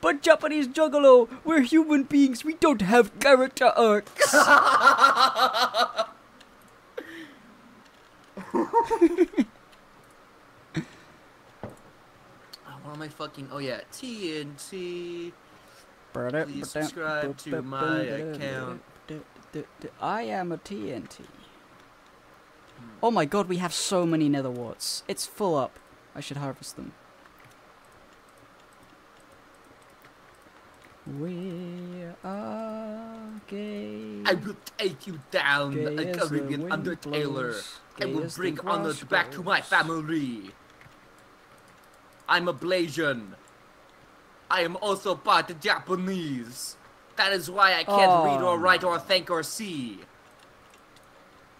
but Japanese Juggalo, we're human beings. We don't have character arcs. Oh, what am I fucking? Oh yeah, TNT. Please subscribe to my account. I am a TNT. Oh my god, we have so many nether warts. It's full up. I should harvest them. We are gay. I will take you down, gay a the Caribbean wind Undertaler. I will bring honor back to my family. I'm a Blasian. I am also part Japanese. That is why I can't Oh, read or oh. write or think or see.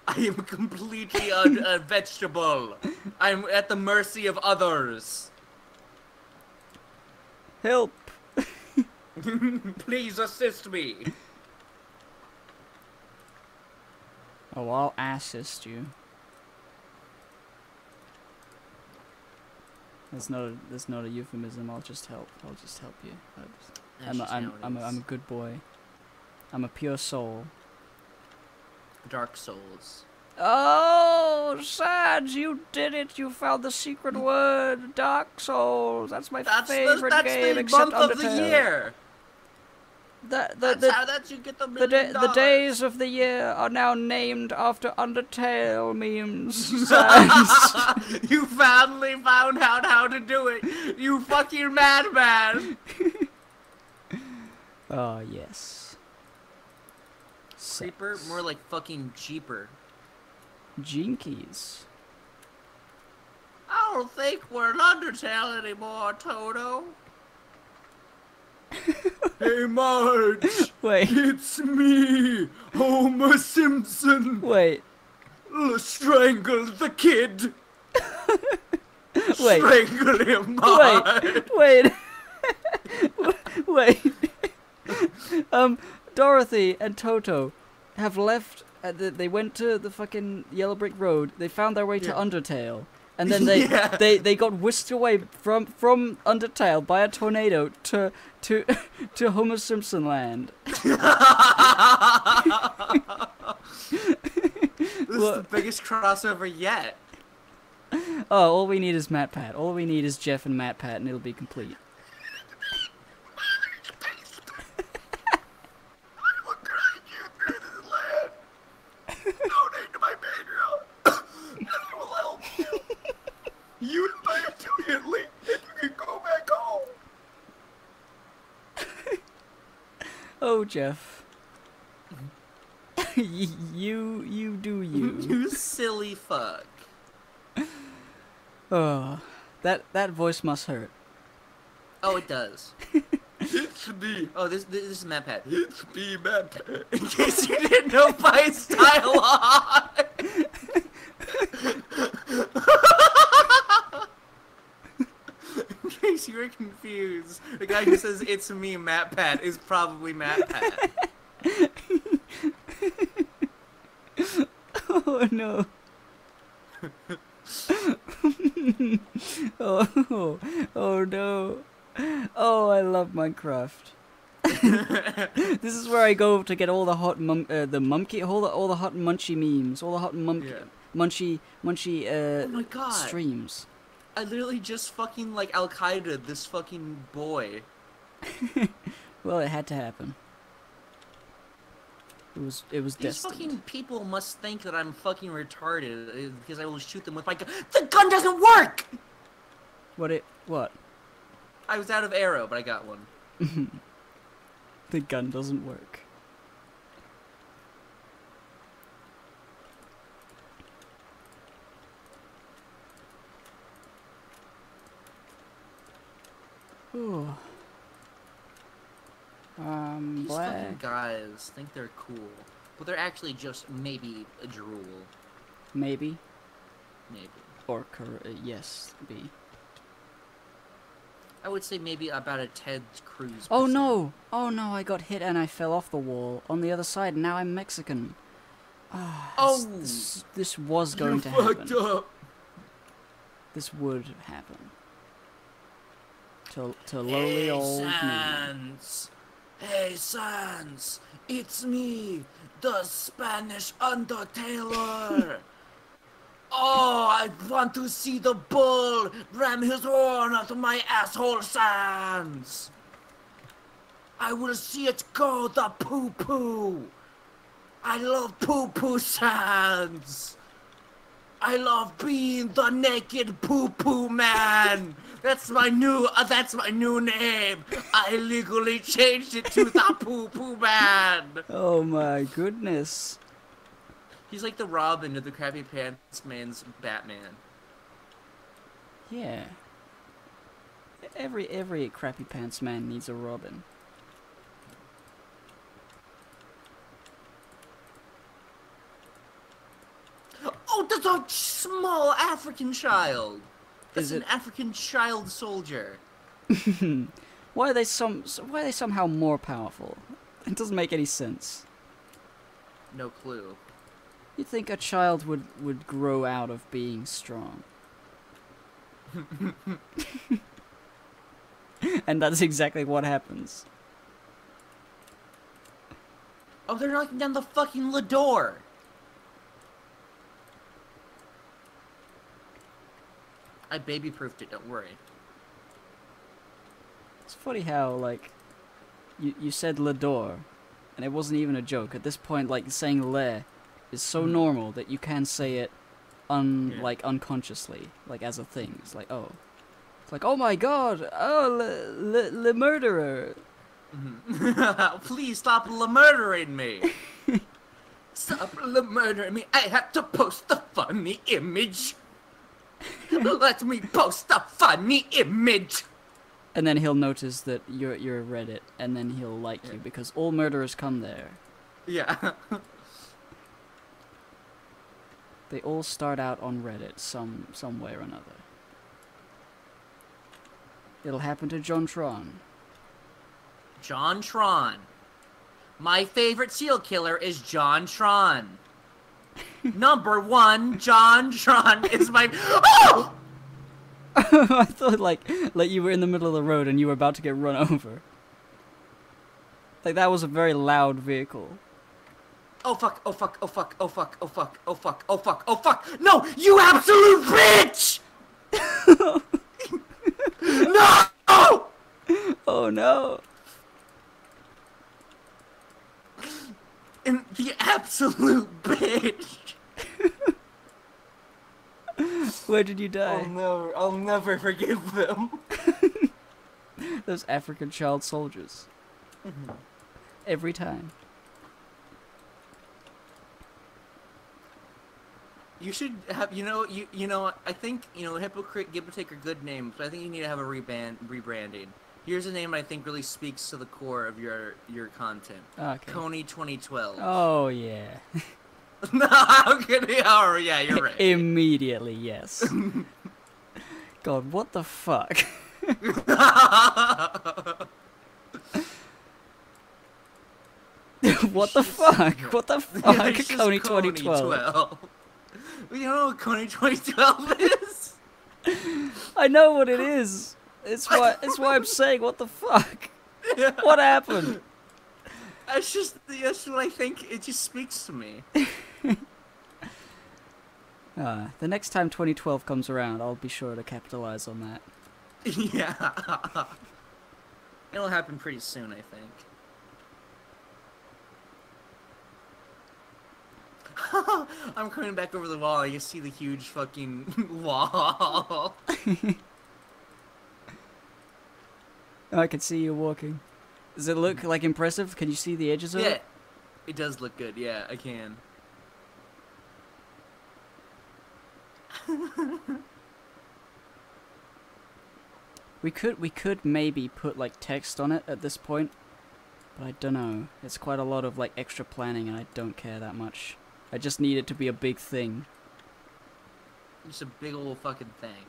I am completely a, a vegetable. I'm at the mercy of others. Help! Please assist me. Oh, I'll assist you. That's not a, that's not a euphemism. I'll just help. I'll just help you. Just- I'm a, I'm, I'm, a, I'm a good boy. I'm a pure soul. Dark Souls. Oh, Sads, you did it! You found the secret mm. word, Dark Souls. That's my That's the, favorite that's game, the except month of the year. The the That's the, how that you get the the, million da- the days of the year are now named after Undertale memes. You finally found out how to do it. You fucking madman. oh yes. Creeper, Sex. more like fucking cheaper. Jinkies. I don't think we're in Undertale anymore, Toto. hey, Marge. Wait, It's me, Homer Simpson. wait, Strangle the kid. wait, Strangle him, Marge. wait, wait. um, Dorothy and Toto have left. Uh, th- they went to the fucking Yellow Brick Road. They found their way to Undertale, and then they Yeah. they they got whisked away from from Undertale by a tornado to to to Homer Simpson land. This is the biggest crossover yet. Oh, all we need is MatPat. All we need is Jeff and MatPat, and it'll be complete. Donate to my Patreon. and it will help you. You and my affiliate link, and you can go back home. Oh, Jeff. You you do you. You silly fuck. Oh, that that voice must hurt. Oh, it does. it's me. Oh, this this, this is MatPat. It's me, MatPat. In case you didn't know by his dialogue. In case you were confused, the guy who says it's me, MatPat, is probably MatPat. Oh no. oh, oh no. Oh, I love Minecraft. this is where I go to get all the hot mum, uh, the mumky, all the all the hot munchy memes, all the hot mum, Yeah. munchy, munchy uh, Oh streams. I literally just fucking like Al Qaeda this fucking boy. Well, it had to happen. It was it was These destined. fucking people must think that I'm fucking retarded uh, because I will shoot them with my gun. The gun doesn't work! What it what? I was out of arrow, but I got one. The gun doesn't work. Ooh. Um, These black. fucking guys think they're cool, but they're actually just maybe a drool. Maybe. Maybe. Or uh, yes, B. I would say maybe about a Ted Cruz. Oh percent. no! Oh no, I got hit and I fell off the wall on the other side. Now I'm Mexican. Ah, Oh! This, this was going to fucked happen. up. This would happen. To, to lowly old me. Hey, Sans. It's me, the Spanish Undertaker. oh, I want to see the bull ram his horn out of my asshole, Sans. I will see it go, the poo poo. I love poo poo, Sans. I love being the naked poo poo man. That's my new. Uh, that's my new name. I legally changed it to the poo poo man. Oh my goodness. He's like the Robin of the Crappy Pants Man's Batman. Yeah. Every every crappy pants man needs a Robin. Oh, that's a small African child. That's Is an it- African child soldier. Why are they some? Why are they somehow more powerful? It doesn't make any sense. No clue. You'd think a child would would grow out of being strong. and that's exactly what happens. Oh, they're knocking down the fucking Lador. I baby proofed it. Don't worry. It's funny how like you you said Lador, and it wasn't even a joke. At this point, like saying Le is so Mhm. normal that you can say it un Yeah. like unconsciously, like as a thing. It's like oh, it's like oh my god, oh le le, le murderer. Mhm. Please stop la murdering me. stop la murdering me. I had to post the funny image. Let me post a funny image. And then he'll notice that you're you're a Reddit, and then he'll like you because all murderers come there. Yeah. They all start out on Reddit some some way or another. It'll happen to JonTron. John Tron. My favorite seal killer is JonTron. Number one, JonTron is my. Oh! I thought like like you were in the middle of the road and you were about to get run over. Like that was a very loud vehicle. Oh fuck, oh fuck, oh fuck, oh fuck, oh fuck, oh fuck, oh fuck, oh fuck. No, you absolute bitch! no! Oh no! And the absolute bitch. Where did you die? I'll never, I'll never forgive them. Those African child soldiers. Mm-hmm. Every time. You should have, you know, you you know, I think you know, hypocrite, give or take are good names, but I think you need to have a rebrand, rebranding. Here's a name I think really speaks to the core of your your content. Okay. Kony 2012. Oh yeah. no, I'm kidding. Oh yeah, you're right. Immediately, yes. God, what the fuck? what the fuck? What the fuck? Yeah, Kony 2012. 2012. You know what Kony 2012 is? I know what it is. It's why. It's why I'm saying, what the fuck? What happened? It's just that's what I think. It just speaks to me. Uh, the next time 2012 comes around, I'll be sure to capitalize on that. yeah. It'll happen pretty soon, I think. I'm coming back over the wall. I You see the huge fucking wall. I can see you walking. Does it look like impressive? Can you see the edges of it? yeah, it? it does look good. Yeah, I can. We could we could maybe put like text on it at this point, but I don't know. It's quite a lot of like extra planning, and I don't care that much. I just need it to be a big thing. Just a big old fucking thing.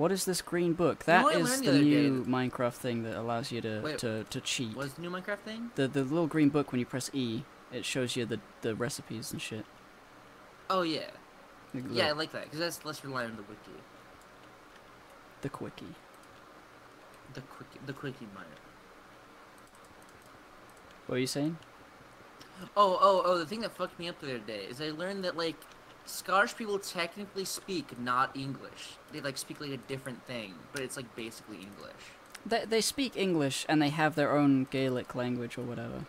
What is this green book? That is the other day new Minecraft thing that allows you to Wait, to, to cheat. What's the new Minecraft thing? The the little green book when you press E, it shows you the the recipes and shit. Oh yeah, The, yeah, I like that because that's less reliant on the wiki, the quickie. the quickie, the quickie miner. What are you saying? Oh, oh, oh! The thing that fucked me up the other day is I learned that like Scottish people technically speak not English. They like speak like a different thing, but it's like basically English. They they speak English and they have their own Gaelic language or whatever.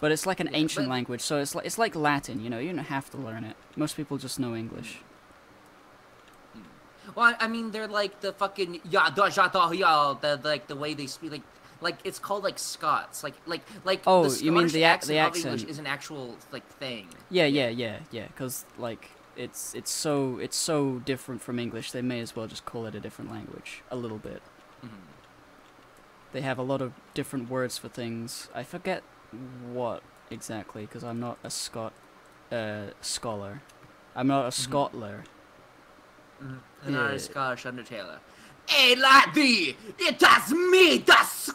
But it's like an Yeah, ancient but- language, so it's like it's like Latin. You know, you don't have to learn it. Most people just know English. Hmm. Well, I, I mean, they're like the fucking ya da ja da ya, the like the way they speak, like like it's called like Scots, like like like. Oh, the you mean the accent the of English accent. is an actual like thing. Yeah, yeah, yeah, yeah. Because like it's it's so it's so different from English. They may as well just call it a different language a little bit. Mhm. They have a lot of different words for things. I forget what exactly because I'm not a Scot uh, scholar. I'm not a Mhm. Scotler. Mm, and not Yeah. a Scottish Undertaler. Hey laddie, it is me, the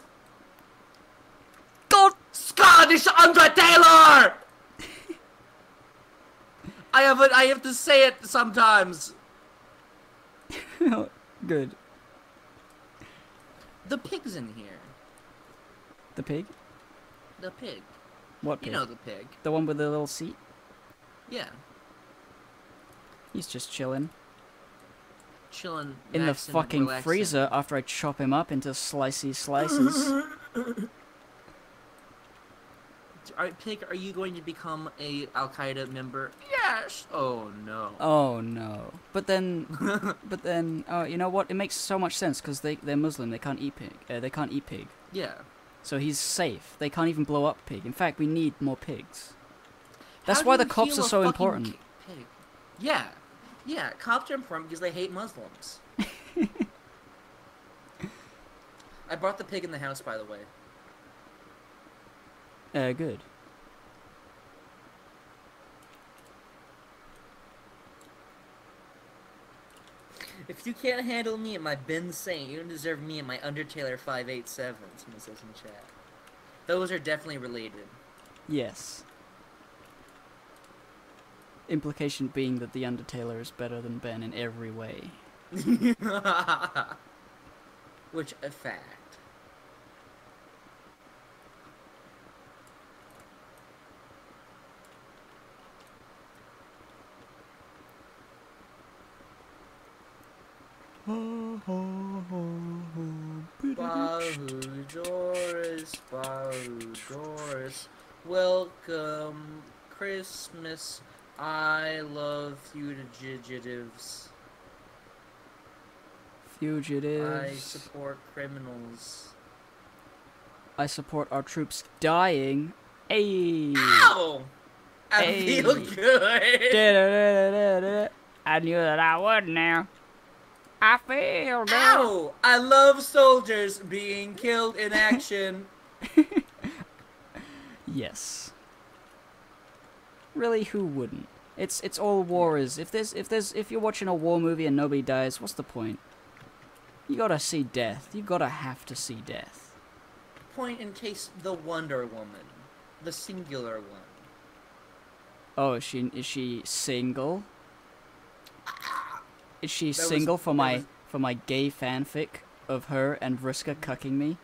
Scottish Undertaler. I have a, I have to say it sometimes. Good. The pig's in here. The pig. The pig. What pig? You know the pig. The one with the little seat. Yeah. He's just chilling Chilling in the fucking relaxing. freezer after I chop him up into slicey slices. Alright, Pig, are you going to become a Al Qaeda member? Yes. Oh no. oh no! But then, but then, oh, you know what? It makes so much sense because they they're Muslim. They can't eat pig. Uh, they can't eat pig. yeah. So he's safe. They can't even blow up pig. In fact, we need more pigs. That's why the cops are so important. Pig? Yeah. Yeah, cops are important because they hate Muslims. I brought the pig in the house, by the way. Uh, good. If you can't handle me and my Ben Saint, you don't deserve me and my Undertaler 587, someone says in chat. Those are definitely related. Yes. Implication being that the Undertaler is better than Ben in every way. Which, a fact. Bahu Doris, Bahu Doris, welcome Christmas. I love fugitives. Fugitives. I support criminals. I support our troops dying. Ayy. Ow! I Hey. feel good. I knew that I would now. I feel good. Ow! I love soldiers being killed in action. Yes. Really, who wouldn't? It's it's all war is. If there's if there's if you're watching a war movie and nobody dies, what's the point? You gotta see death. You gotta have to see death. Point in case the Wonder Woman, the singular one. Oh, is she is she single? Ah, Is she That was- single for my was- for my gay fanfic of her and Vriska mm-hmm. cucking me?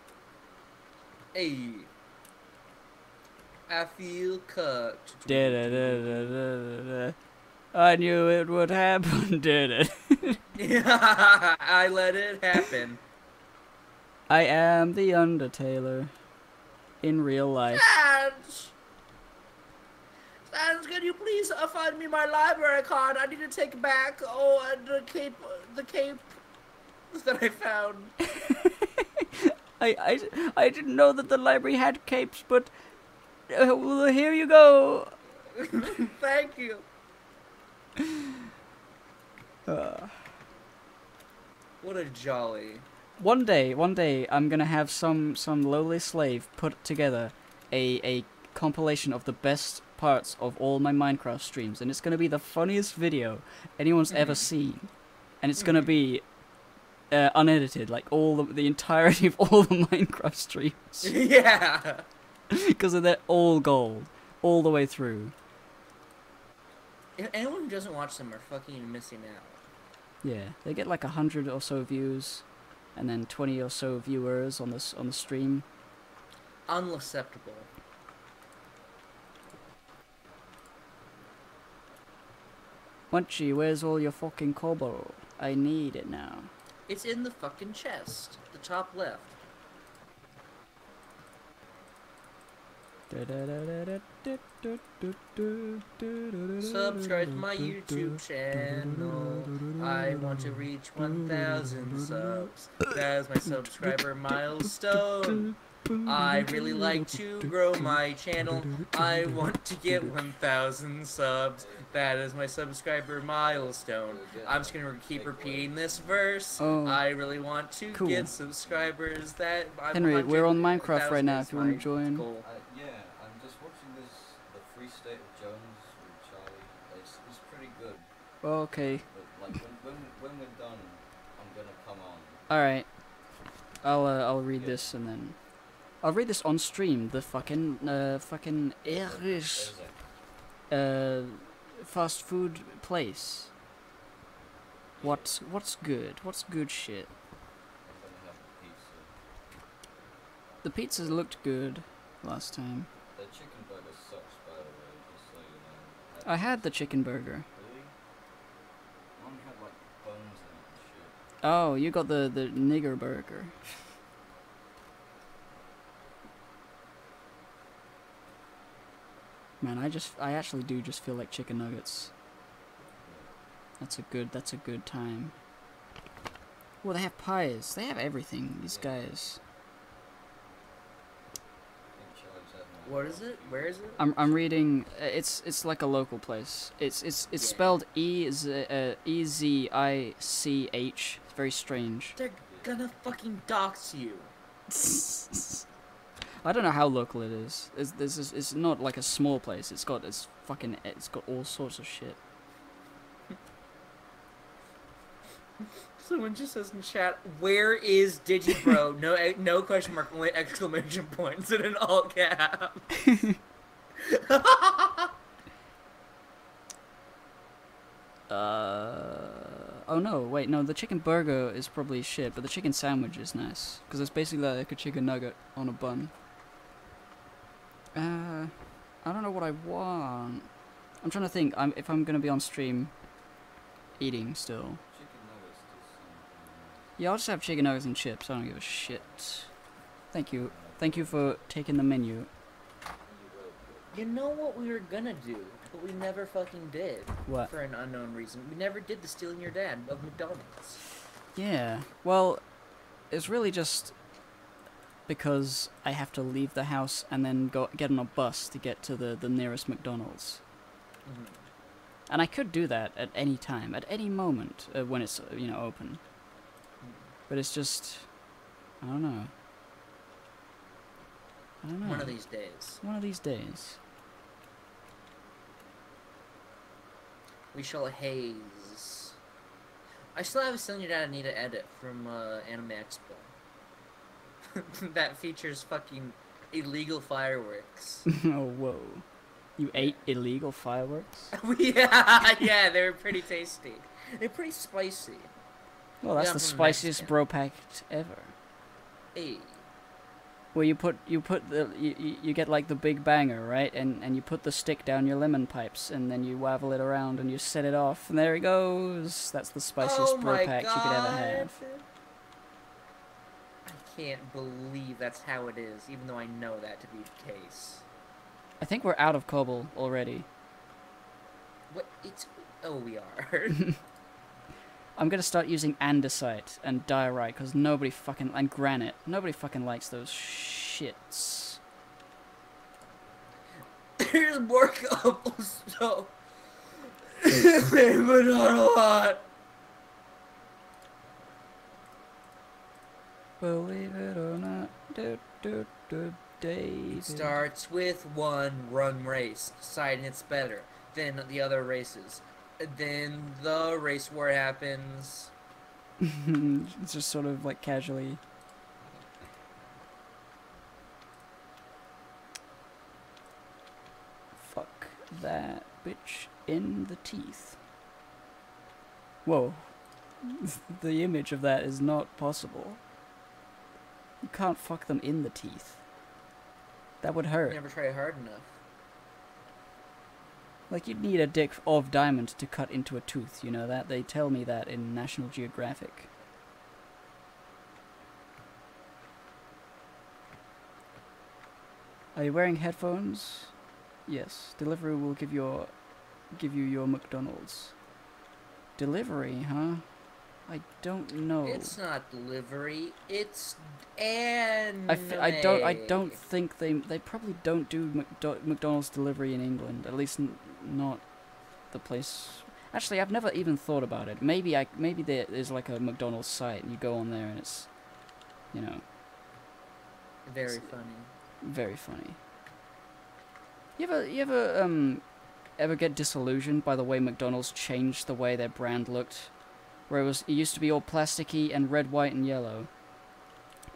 Hey. I feel cut. Da-da-da-da-da-da. I knew it would happen, did it? Yeah, I let it happen. I am the Undertaler. In real life. Jones, can you please uh, find me my library card? I need to take back oh uh, the cape, the cape that I found. I, I, I didn't know that the library had capes, but uh, well, here you go. Thank you. Uh, What a jolly. one day, one day, I'm gonna have some some lowly slave put together a a compilation of the best parts of all my Minecraft streams, and it's gonna be the funniest video anyone's ever Mhm. seen, and it's gonna Mhm. be uh, unedited, like all the, the entirety of all the Minecraft streams, yeah. because they're all gold, all the way through. If anyone who doesn't watch them are fucking missing out. Yeah, they get like a hundred or so views, and then twenty or so viewers on this on the stream. Unacceptable. Munchy, where's all your fucking cobble? I need it now. It's in the fucking chest, the top left. Subscribe to my YouTube channel. I want to reach 1,000 subs. That is my subscriber milestone. I really like to grow my channel. I want to get 1,000 subs. That is my subscriber milestone. I'm just gonna keep repeating this verse. Oh. I really want to Cool. get subscribers. That I'm Henry, we're on Minecraft right now. If you want to join. my goal. Uh, yeah, I'm just watching this, the Free State of Jones with Charlie. It's, it's pretty good, Okay. but like when, when, when we're done, I'm gonna come on. All right. I'll uh, I'll read Yeah. this and then I'll read this on stream. The fucking uh fucking Irish uh fast food place. What's what's good? What's good shit? I'm gonna have pizza. The pizzas looked good last time. The chicken burger sucks, by the way, just so you know. I had the chicken burger. Really? Had like bones in it and shit. Oh, you got the the nigger burger. Man, I just I actually do just feel like chicken nuggets. That's a good that's a good time. Well, they have pies. They have everything. These guys. I think Charlie's having a What is it? Where is it? I'm I'm reading. Uh, it's it's like a local place. It's it's it's Yeah. spelled E Z uh, E Z I C H. It's very strange. They're gonna fucking dox you. I don't know how local it is. It's, this is it's not like a small place. It's got it's fucking it's got all sorts of shit. Someone just says in chat, "Where is Digibro?" no, e- no question mark, only exclamation points and an all cap. Uh oh no wait no the chicken burger is probably shit but the chicken sandwich is nice because it's basically like a chicken nugget on a bun. Uh, I don't know what I want. I'm trying to think. I'm if I'm gonna be on stream, eating still. chicken nuggets Yeah, I'll just have chicken nuggets and chips. I don't give a shit. Thank you. Thank you for taking the menu. you know what we were gonna do, but we never fucking did What? for an unknown reason. We never did the stealing your dad of McDonald's. Yeah. Well, it's really just because I have to leave the house and then go get on a bus to get to the, the nearest McDonald's. Mhm. And I could do that at any time, at any moment uh, when it's uh, you know open. But it's just, I don't know. I don't know. One of these days, One of these days. we shall haze. I still have a stealing your I need to edit from uh, Anime Expo. that features fucking illegal fireworks. oh whoa! You ate illegal fireworks? yeah, yeah, they were pretty tasty. They're pretty spicy. Well, that's Yeah, the spiciest bro packed ever. Hey. Where you put you put the you, you, you get like the big banger right, and and you put the stick down your lemon pipes, and then you wavel it around and you set it off, and there it goes. That's the spiciest oh bro pack God. you could ever have. I can't believe that's how it is, even though I know that to be the case. I think we're out of cobble already. What? It's. Oh, we are. I'm gonna start using andesite and diorite because nobody fucking and granite. Nobody fucking likes those shits. There's more cobblestone. but not a lot. Believe it or not, do do do David. Starts with one run race, deciding it's better than the other races. Then the race war happens. it's just sort of like casually. Fuck that bitch in the teeth. Whoa. the image of that is not possible. You can't fuck them in the teeth. That would hurt. Never try hard enough. Like you'd need a dick of diamond to cut into a tooth, you know that? They tell me that in National Geographic. Are you wearing headphones? Yes. Delivery will give your give you your McDonald's. Delivery, huh? I don't know. It's not delivery. It's anime. I, f- I don't I don't think they they probably don't do McDo- McDonald's delivery in England. At least n- not the place. Actually, I've never even thought about it. Maybe I maybe there is like a McDonald's site and you go on there and it's, you know, Very funny. very funny. You ever you ever um ever get disillusioned by the way McDonald's changed the way their brand looked? Where it was it used to be all plasticky and red, white, and yellow.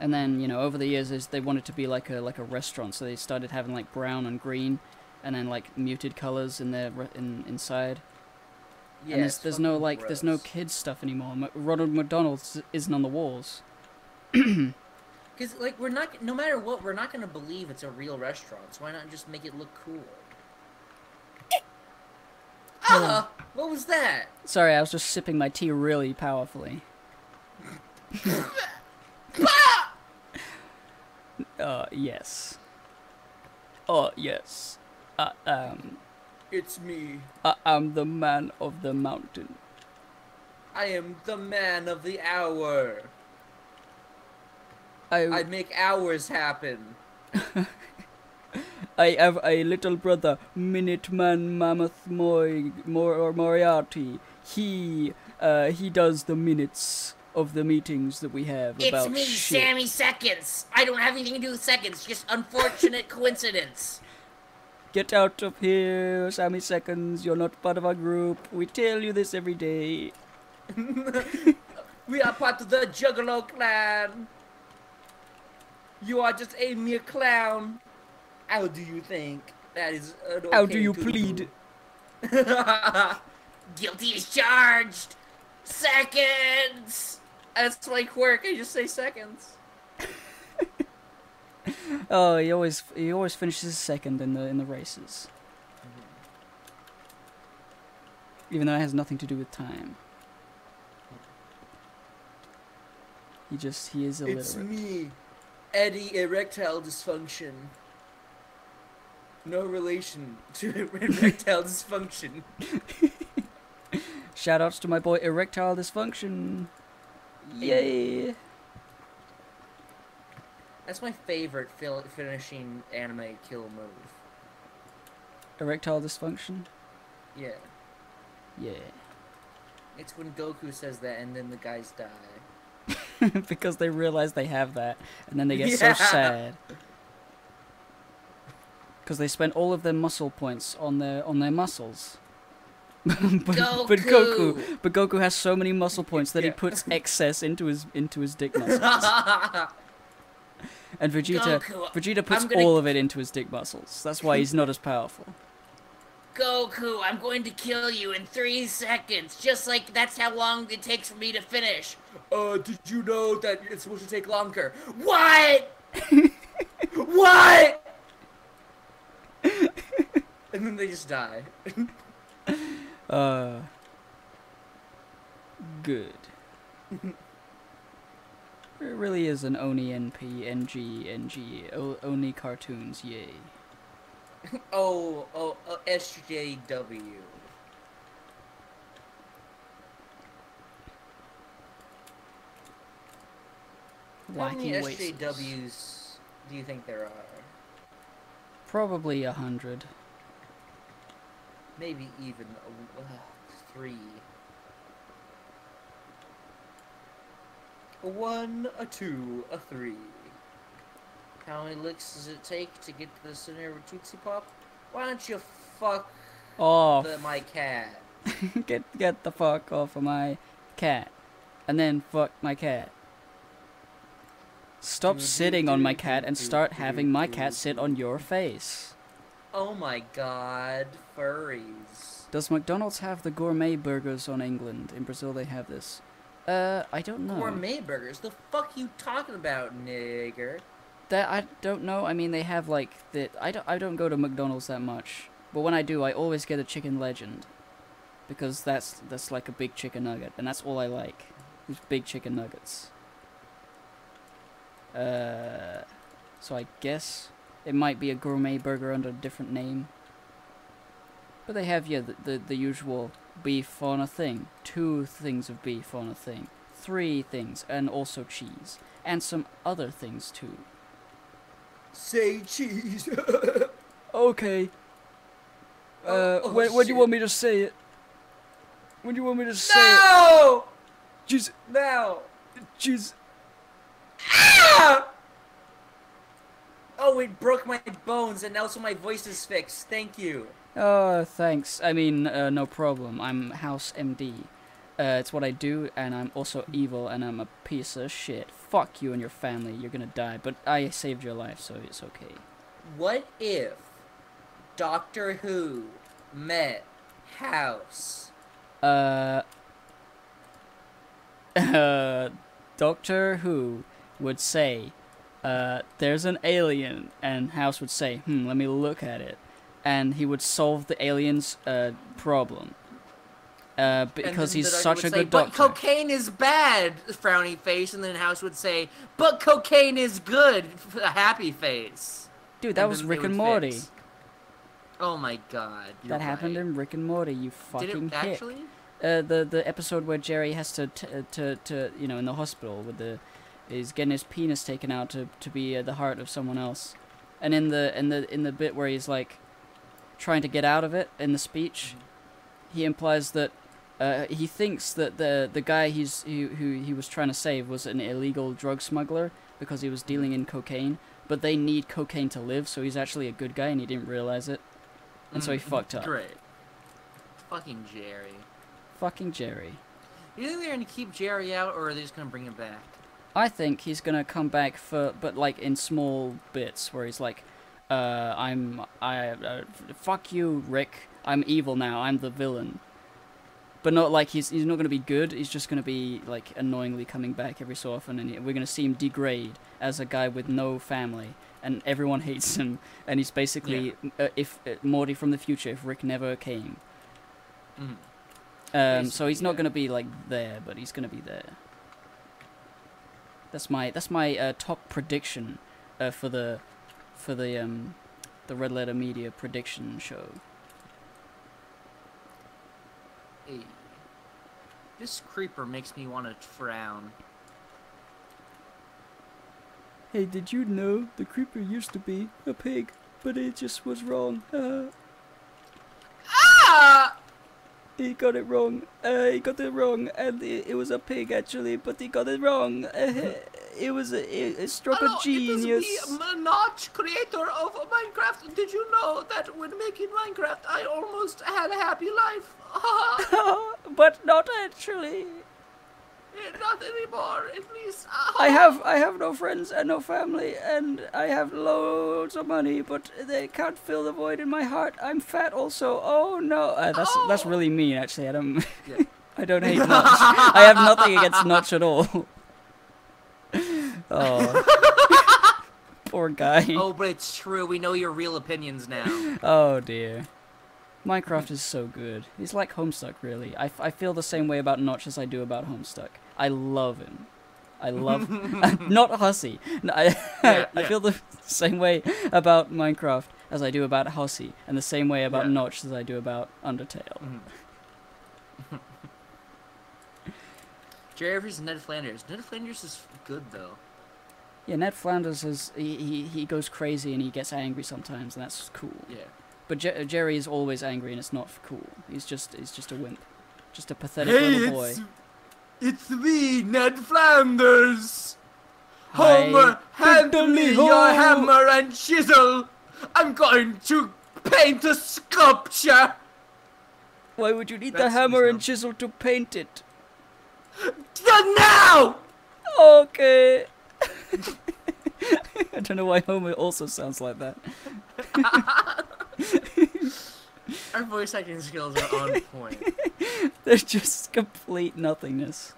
And then, you know, over the years is they wanted to be like a like a restaurant, so they started having like brown and green and then like muted colors in their in inside. Yeah, and there's there's no fucking like there's no kids stuff anymore. M- Ronald McDonald's isn't on the walls. Because like we're not, no matter what, we're not gonna believe it's a real restaurant. So why not just make it look cool? Ah, what was that? Sorry, I was just sipping my tea really powerfully. uh, yes. Oh, yes. I am. It's me. I am the man of the mountain. I am the man of the hour. I, I make hours happen. I have a little brother, Minuteman Mammoth Moy, Mor or Moriarty. He, uh, he does the minutes of the meetings that we have It's about me, shit. Sammy Seconds. I don't have anything to do with seconds. Just unfortunate coincidence. Get out of here, Sammy Seconds. You're not part of our group. We tell you this every day. We are part of the Juggalo clan. You are just a mere clown. How do you think that is? An How do you plead? Guilty is charged. Seconds. That's my quirk. I just say seconds. Oh, he always he always finishes second in the in the races. Mm-hmm. Even though it has nothing to do with time. He just he is illiterate. It's me, Eddie Erectile Dysfunction. No relation to erectile dysfunction. Shout outs to my boy Erectile Dysfunction. Yay! That's my favorite finishing anime kill move. Erectile Dysfunction? Yeah. Yeah. It's when Goku says that and then the guys die. because they realize they have that, and then they get so sad. Because they spent all of their muscle points on their on their muscles. but, but Goku, Goku! but Goku has so many muscle points that he puts excess into his into his dick muscles, and Vegeta Goku, Vegeta puts gonna- all of it into his dick muscles. That's why he's not as powerful. Goku, I'm going to kill you in three seconds. Just like that's how long it takes for me to finish. Uh, did you know that it's supposed to take longer? What? what? and then they just die. uh, good. It really is an Oni NP NG NG o- Oni cartoons, yay. oh, oh, oh, SJW. How many SJWs do you think there are? Probably a hundred. Maybe even uh, three. A one, a two, a three. How many licks does it take to get to the center of a Tootsie Pop? Why don't you fuck Oh, the, my cat? get get the fuck off of my cat, and then fuck my cat. Stop sitting on my cat and start having my cat sit on your face. Oh my god, furries. Does McDonald's have the gourmet burgers on England? In Brazil, they have this. Uh, I don't know. Gourmet burgers? The fuck you talking about, nigger? That I don't know. I mean, they have like the. I don't. I don't go to McDonald's that much, but when I do, I always get a chicken legend, because that's that's like a big chicken nugget, and that's all I like. Is big chicken nuggets. Uh, so I guess it might be a gourmet burger under a different name. But they have yeah the the, the usual beef on a thing, two things of beef on a thing, three things, and also cheese, and some other things too. Say cheese. Okay. Uh, Oh, oh, when, when do you want me to say it? When do you want me to say no! it? Jeez, No! jeez. Ah! Oh, it broke my bones, and also my voice is fixed. Thank you. Oh, thanks. I mean, uh, no problem. I'm House MD. Uh, it's what I do, and I'm also evil, and I'm a piece of shit. Fuck you and your family. You're gonna die, but I saved your life, so it's okay. What if Doctor Who met House? Uh, uh, Doctor Who would say, uh, there's an alien, and House would say, hmm, let me look at it. And he would solve the alien's, uh, problem. Uh, because he's such a say, good but doctor. cocaine is bad, frowny face, and then House would say, but cocaine is good, happy face. Dude, that And was Rick and Morty. fix. Oh my god. That you're happened right. in Rick and Morty, you fucking Did it actually? uh, the the episode where Jerry has to t- uh, to to you know in the hospital with the he's getting his penis taken out to to be uh, the heart of someone else, and in the in the in the bit where he's like trying to get out of it in the speech, he implies that. Uh, he thinks that the the guy he's who, who he was trying to save was an illegal drug smuggler because he was dealing in cocaine, but they need cocaine to live, so he's actually a good guy and he didn't realize it, and so he Mm, fucked up. Great. Fucking Jerry. Fucking Jerry. You think they're gonna keep Jerry out, or are they just gonna bring him back? I think he's gonna come back for, but like in small bits, where he's like, uh, I'm, I, uh, fuck you, Rick. I'm evil now. I'm the villain. But not like he's he's not gonna be good. He's just gonna be like annoyingly coming back every so often, and we're gonna see him degrade as a guy with no family, and everyone hates him. And he's basically uh, if uh, Morty from the future, if Rick never came. Mhm. Um, so he's not yeah. gonna be like there, but he's gonna be there. That's my that's my uh, top prediction uh, for the for the um the Red Letter Media prediction show. Hey. This creeper makes me want to frown. Hey, did you know the creeper used to be a pig, but it just was wrong? He got it wrong. Uh, he got it wrong, and it, it was a pig actually, but he got it wrong. Uh, it was a, it, it struck a genius. Notch, creator of Minecraft. Did you know that when making Minecraft, I almost had a happy life? but not actually. Not anymore, at least. I have I have no friends and no family, and I have loads of money, but they can't fill the void in my heart. I'm fat also. Oh no, uh, that's that's Oh. really mean. Actually, I don't Yeah. I don't hate Notch. I have nothing against Notch at all. oh, poor guy. Oh, but it's true. We know your real opinions now. Oh dear. Minecraft is so good. He's like Homestuck, really. I, f- I feel the same way about Notch as I do about Homestuck. I love him. I love not Hussie. No, I Yeah, I yeah. feel the same way about Minecraft as I do about Hussie, and the same way about Yeah. Notch as I do about Undertale. Mhm. Jerry versus Ned Flanders. Ned Flanders is good though. Yeah, Ned Flanders is he, he he goes crazy and he gets angry sometimes, and that's cool. Yeah. But Je- Jerry is always angry, and it's not cool. He's just he's just a wimp, just a pathetic little boy. It's me, Ned Flanders. Homer, hand me your hammer and chisel. I'm going to paint a sculpture. Why would you need the hammer and chisel to paint it? Now. Okay. I don't know why Homer also sounds like that. Our voice acting skills are on point. They're just complete nothingness.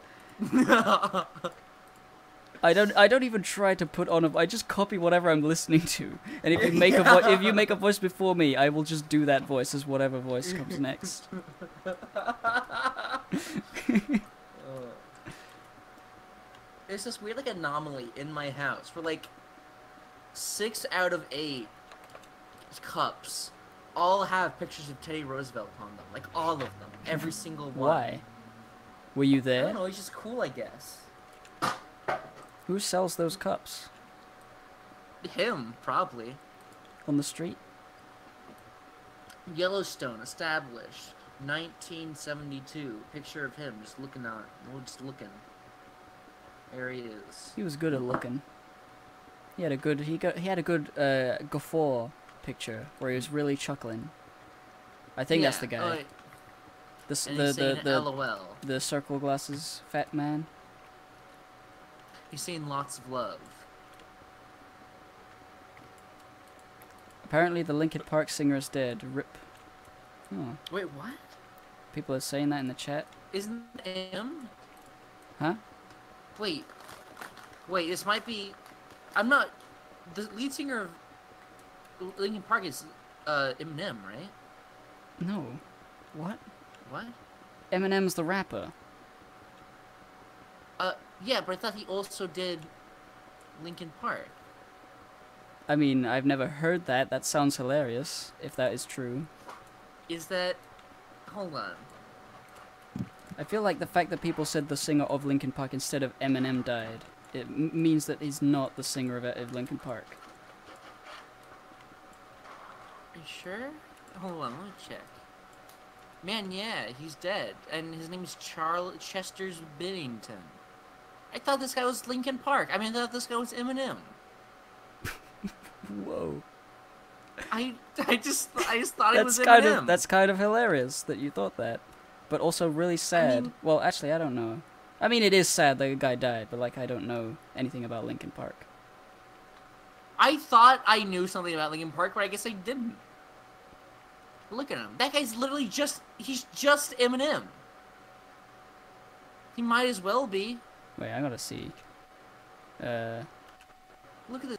I don't. I don't even try to put on a. I just copy whatever I'm listening to. And if you make a vo- if you make a voice before me, I will just do that voice as whatever voice comes next. There's this weird like anomaly in my house where like six out of eight cups all have pictures of Teddy Roosevelt on them. Like all of them. Every single one. Why? Were you I there? don't know, he's just cool I guess. Who sells those cups Him, probably. on the street? Yellowstone established. 1972. Picture of him just looking on. Well, just looking. There he is. He was good at looking. He had a good. He got. He had a good uh, guffaw picture where he was really chuckling. I think that's the guy. the the the the, LOL. the circle glasses fat man. He's saying lots of love. Apparently, the Linkin Park singer is dead. Rip. Oh, Wait, what? people are saying that in the chat. Isn't him? Huh? Wait. Wait, this might be. I'm not. The lead singer of Linkin Park is uh, Eminem, right? No. What? What? Eminem's the rapper. Uh, yeah, but I thought he also did Linkin Park. I mean, I've never heard that. That sounds hilarious, if that is true. Is that? Hold on. I feel like the fact that people said the singer of Linkin Park instead of Eminem died, it m- means that he's not the singer of, of Linkin Park. You sure? Hold on, let me check. Man, yeah, he's dead, and his name's Charles Chester's Bennington. I thought this guy was Linkin Park. I mean, I thought this guy was Eminem. Whoa. I, I just, I just thought it was That's kind Eminem. of that's kind of hilarious that you thought that, but also really sad. mean- well, actually, I don't know. I mean, it is sad that the guy died, but like, I don't know anything about Linkin Park. I thought I knew something about Linkin Park, but I guess I didn't. Look at him. That guy's literally just, he's just Eminem. He might as well be. Wait, I gotta see. Uh, Look at this.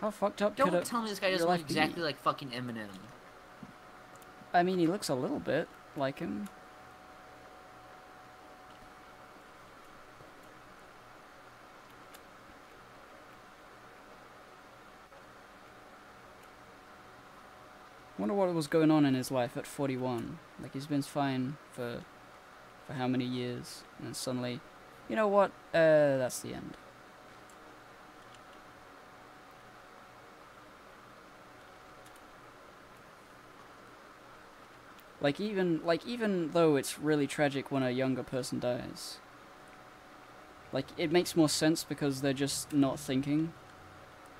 How fucked up Don't could tell me this guy doesn't look life be? exactly like fucking Eminem. I mean, he looks a little bit like him. Wonder what was going on in his life at 41. Like he's been fine for for how many years, and then suddenly, you know what? Uh, that's the end. Like even like even though it's really tragic when a younger person dies. Like it makes more sense because they're just not thinking.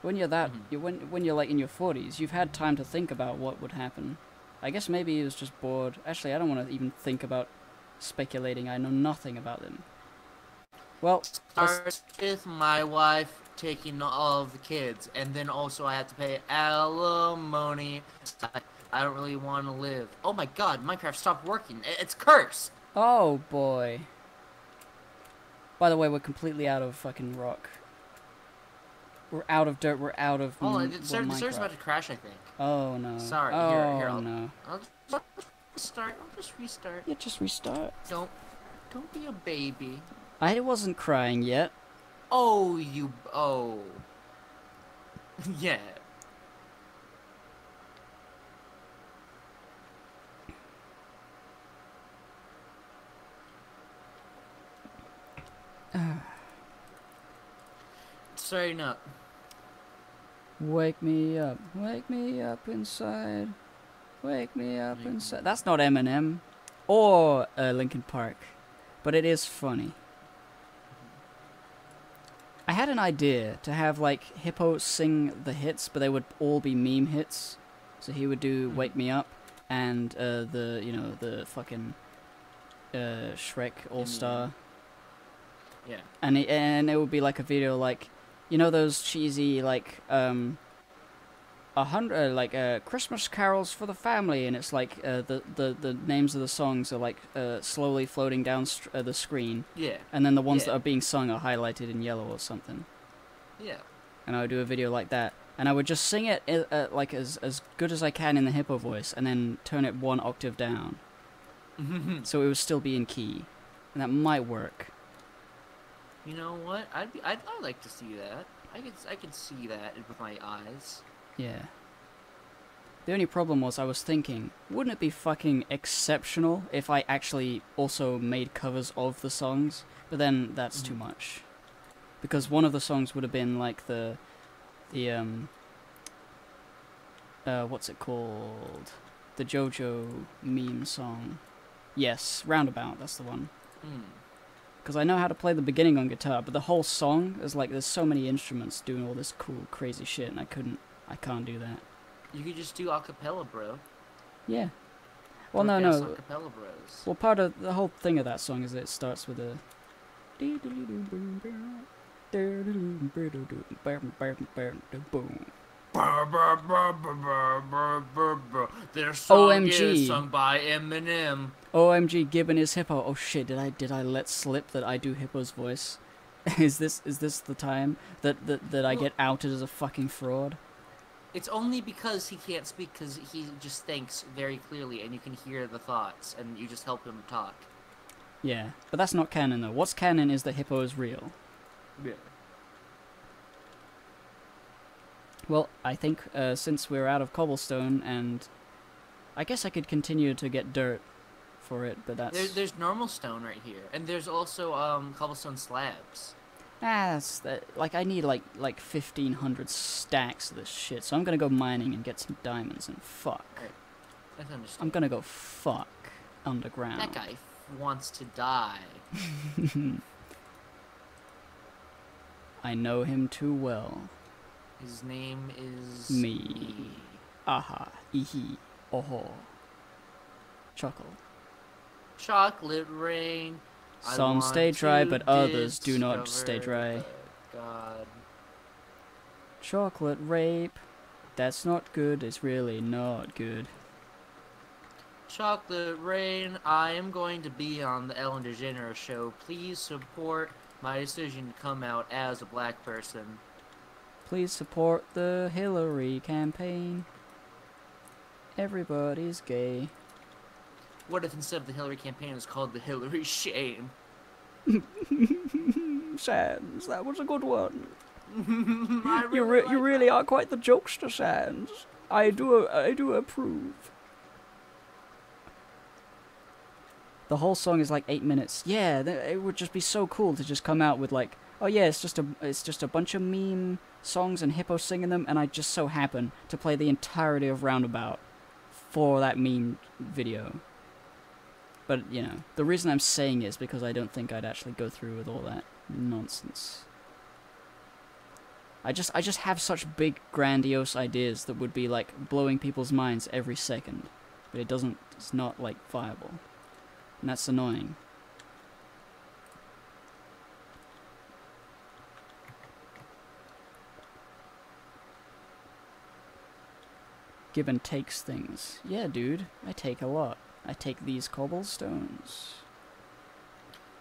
When you're that, Mhm. you when when you're like in your forties, you've had time to think about what would happen. I guess maybe he was just bored. Actually, I don't want to even think about speculating. I know nothing about them. Well, Starts with my wife taking all of the kids, and then also I have to pay alimony. I, don't really want to live. Oh my god, Minecraft stopped working. It's cursed. oh boy. By the way, we're completely out of fucking rock. We're out of dirt. We're out of. Oh, it, the, the server's about to crash, I think. Oh no. Sorry, Oh here- here, I'll- no. I'll just start. I'll just restart. Yeah, just restart. Don't, don't be a baby. I wasn't crying yet. Oh, you. Oh. yeah. Starting up. Wake me up, wake me up inside, wake me up Wake inside. That's not Eminem or uh, Linkin Park, but it is funny. I had an idea to have like Hippo sing the hits, but they would all be meme hits. So he would do Mhm. "Wake Me Up" and uh, the you know the fucking uh, Shrek All Star. Yeah. and it, and it would be like a video like you know those cheesy like um a hundred uh, like uh christmas carols for the family and it's like uh, the, the the names of the songs are like uh, slowly floating down str- uh, the screen. Yeah. and then the ones that are being sung are highlighted in yellow or something. Yeah. and i would do a video like that. And i would just sing it uh, uh, like as as good as i can in the hippo voice and then turn it one octave down. So it would still be in key. And that might work you know what? I'd be. I'd, I'd like to see that. I could. I could see that with my eyes. Yeah. The only problem was I was thinking, wouldn't it be fucking exceptional if I actually also made covers of the songs? But then that's too Mhm. much. Because one of the songs would have been like the the um uh what's it called? The JoJo meme song. Yes, Roundabout, that's the one. Hmm. Because I know how to play the beginning on guitar, but the whole song is like there's so many instruments doing all this cool, crazy shit, and I couldn't, I can't do that. You could just do acapella, bro. Yeah. Well, no, no. Acapella bros. Well, part of the whole thing of that song is that it starts with a. Boom. Their song OMG. is sung by Eminem. OMG, Gibbon is hippo. Oh shit! Did I did I let slip that I do hippo's voice? is this is this the time that that, that I get outed as a fucking fraud? It's only because he can't speak because he just thinks very clearly and you can hear the thoughts and you just help him talk. Yeah, but that's not canon though. What's canon is that hippo is real. Yeah. Well, I think uh, since we're out of cobblestone, and I guess I could continue to get dirt for it, but that's There, there's normal stone right here, and there's also um cobblestone slabs. ah, that's that. Like I need like like fifteen hundred stacks of this shit, so I'm gonna go mining and get some diamonds and fuck. That's I'm gonna go fuck underground. That guy f- wants to die. I know him too well. His name is Me. Aha, ihi, oho. Chuckle. Chocolate rain. Some stay dry, but others do not stay dry. God. Chocolate rape. That's not good. It's really not good. Chocolate Rain, I am going to be on the Ellen DeGeneres show. Please support my decision to come out as a black person. Please support the Hillary campaign. Everybody's gay. What if instead of the Hillary campaign, it's called the Hillary Shame? Sans, that was a good one. I You, really re- you really that. are quite the jokester, Sans. I do I do approve. The whole song is like eight minutes. Yeah, it would just be so cool to just come out with like, oh yeah, it's just a it's just a bunch of meme songs and hippo singing them, and I just so happen to play the entirety of Roundabout for that meme video. But you know, the reason I'm saying is because I don't think I'd actually go through with all that nonsense. I just I just have such big grandiose ideas that would be like blowing people's minds every second. But it doesn't it's not like viable. And that's annoying. Gibbon takes things. Yeah, dude, I take a lot. I take these cobblestones.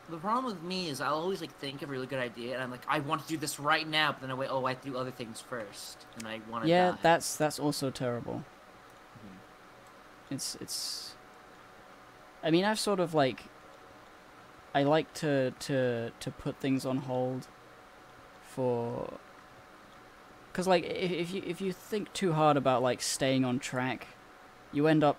The problem with me is I'll always like think of a really good idea, and I'm like, I want to do this right now, but then I wait. Oh, I have to do other things first, and I want to. Yeah, die. that's that's also terrible. Mhm. It's it's. I mean, I've sort of like. I like to to to put things on hold. For. Cause like if if you if you think too hard about like staying on track, you end up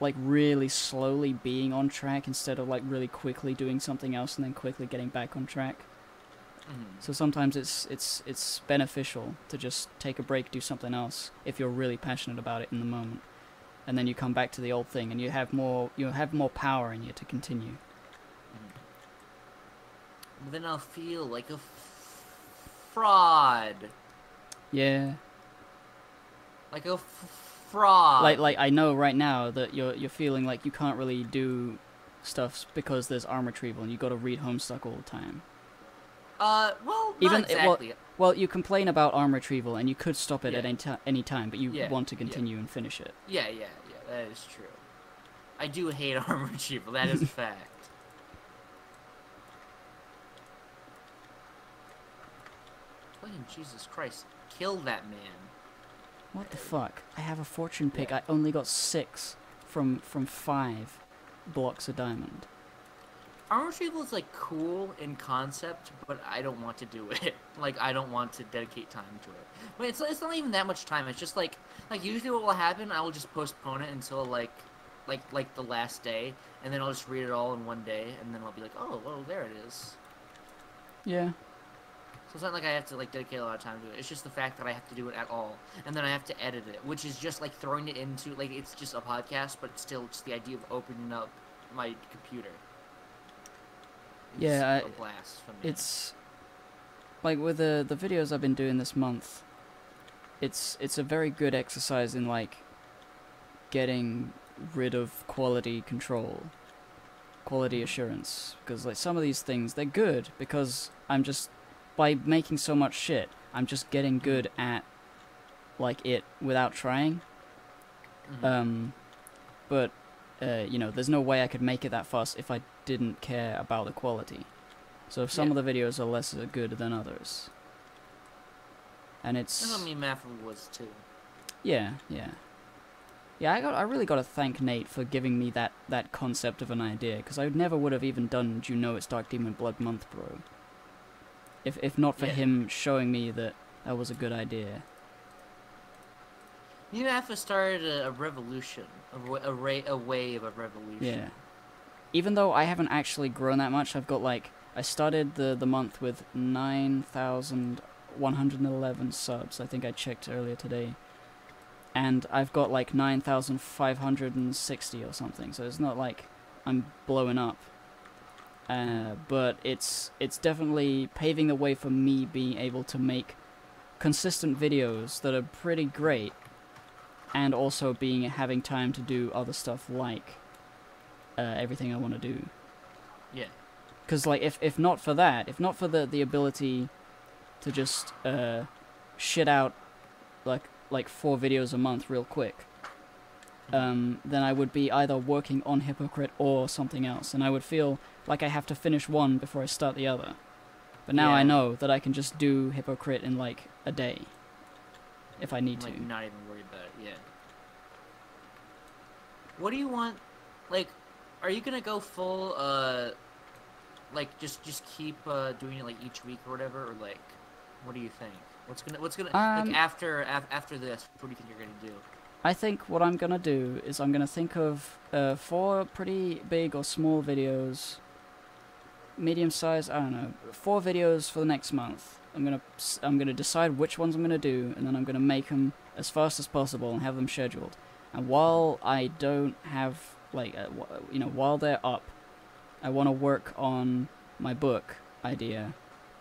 like really slowly being on track instead of like really quickly doing something else and then quickly getting back on track. Mhm. So sometimes it's it's it's beneficial to just take a break, do something else if you're really passionate about it in the moment, and then you come back to the old thing and you have more you have more power in you to continue. But then I'll feel like a f- fraud, Yeah, like a f- fraud. like like I know right now that you're you're feeling like you can't really do stuff because there's arm retrieval and you got to read Homestuck all the time. Uh, well, not Even- it- well- exactly. Well, you complain about arm retrieval and you could stop it at any, ti any time, but you Yeah, want to yeah. continue and finish it. Yeah, yeah, yeah. That is true. I do hate arm retrieval. That is a fact. Jesus Christ! Kill that man. What the fuck? I have a fortune pick. Yeah. I only got six from from five blocks of diamond. Armor retrieval is like cool in concept, but I don't want to do it. Like I don't want to dedicate time to it. But it's it's not even that much time. It's just like like usually what will happen, I will just postpone it until like like like the last day, and then I'll just read it all in one day, and then I'll be like, oh well, there it is. Yeah. So it's not like I have to like dedicate a lot of time to it. It's just the fact that I have to do it at all, and then I have to edit it, which is just like throwing it into like it's just a podcast, but still it's the idea of opening up my computer. It's Yeah, I- blast for me. It's like with the the videos I've been doing this month. It's it's a very good exercise in like getting rid of quality control, quality assurance. Because like some of these things they're good because I'm just by making so much shit, I'm just getting good at like it without trying. Mhm. Um, but uh, you know, there's no way I could make it that fast if I didn't care about the quality. So if some Yeah. of the videos are less good than others. And it's That's what me Maffle was too. yeah, yeah, yeah. I got I really got to thank Nate for giving me that that concept of an idea because I never would have even done Do you know it's Dark Demon Blood Month, bro. If if not for Yeah. him showing me that that was a good idea. Me Maffle started a, a revolution, a, a, ra- a wave of revolution. Yeah. Even though I haven't actually grown that much, I've got like I started the the month with nine thousand one hundred eleven subs. I think I checked earlier today, and I've got like nine thousand five hundred and sixty or something. So it's not like I'm blowing up. Uh, but it's it's definitely paving the way for me being able to make consistent videos that are pretty great, and also being having time to do other stuff like uh, everything I want to do. Yeah. Because like if if not for that, if not for the the ability to just uh, shit out like like four videos a month real quick, um, then I would be either working on Hypocrite or something else, and I would feel like I have to finish one before I start the other. But now I know that I can just do Hypocrite in like a day, if I need like to. not even worried about it. Yeah. What do you want? Like, are you gonna go full? Uh, like just just keep uh doing it like each week or whatever, or like, what do you think? What's gonna what's gonna Um, like after af- after this? What do you think you're gonna do? I think what I'm gonna do is I'm gonna think of uh, four pretty big or small videos, medium size. I don't know, four videos for the next month. I'm gonna s- I'm gonna decide which ones I'm gonna do, and then I'm gonna make them as fast as possible and have them scheduled. And while I don't have like uh, you know while they're up, I want to work on my book idea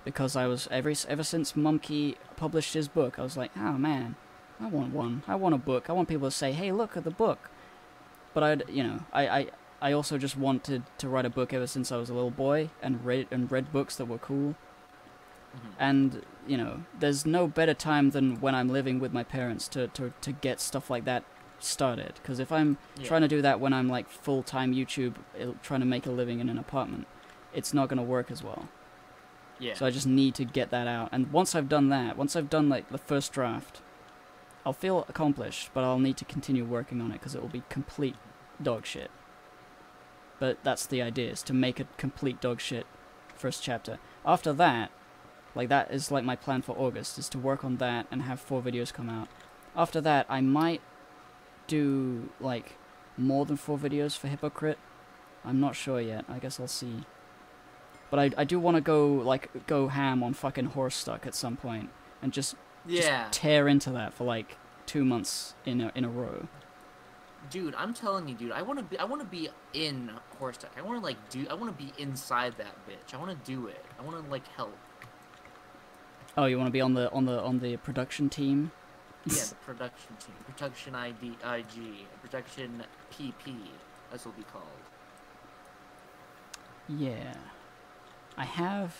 because I was ever ever since Monkey published his book, I was like, oh man, I want one. I want a book. I want people to say, hey, look at the book. But I'd you know I I. I also just wanted to write a book ever since I was a little boy and read and read books that were cool. Mhm. And you know, there's no better time than when I'm living with my parents to to, to get stuff like that started. Because if I'm Yeah. trying to do that when I'm like full time YouTube, uh, trying to make a living in an apartment, it's not gonna work as well. Yeah. So I just need to get that out. And once I've done that, once I've done like the first draft, I'll feel accomplished, but I'll need to continue working on it because it will be complete dog shit. But that's the idea, is to make a complete dog shit first chapter. After that, like that is like my plan for August, is to work on that and have four videos come out. After that, I might do like more than four videos for Hypocrite. I'm not sure yet. I guess I'll see. But I, I do want to go like go ham on fucking Homestuck at some point and just, just yeah. tear into that for like two months in a in a row. Dude, I'm telling you, dude. I want to be. I want to be in Homestuck. I want to like do. I want to be inside that bitch. I want to do it. I want to like help. Oh, you want to be on the on the on the production team? Yeah, the production team, production ID, IG, production PP. That's what we called. Yeah. I have.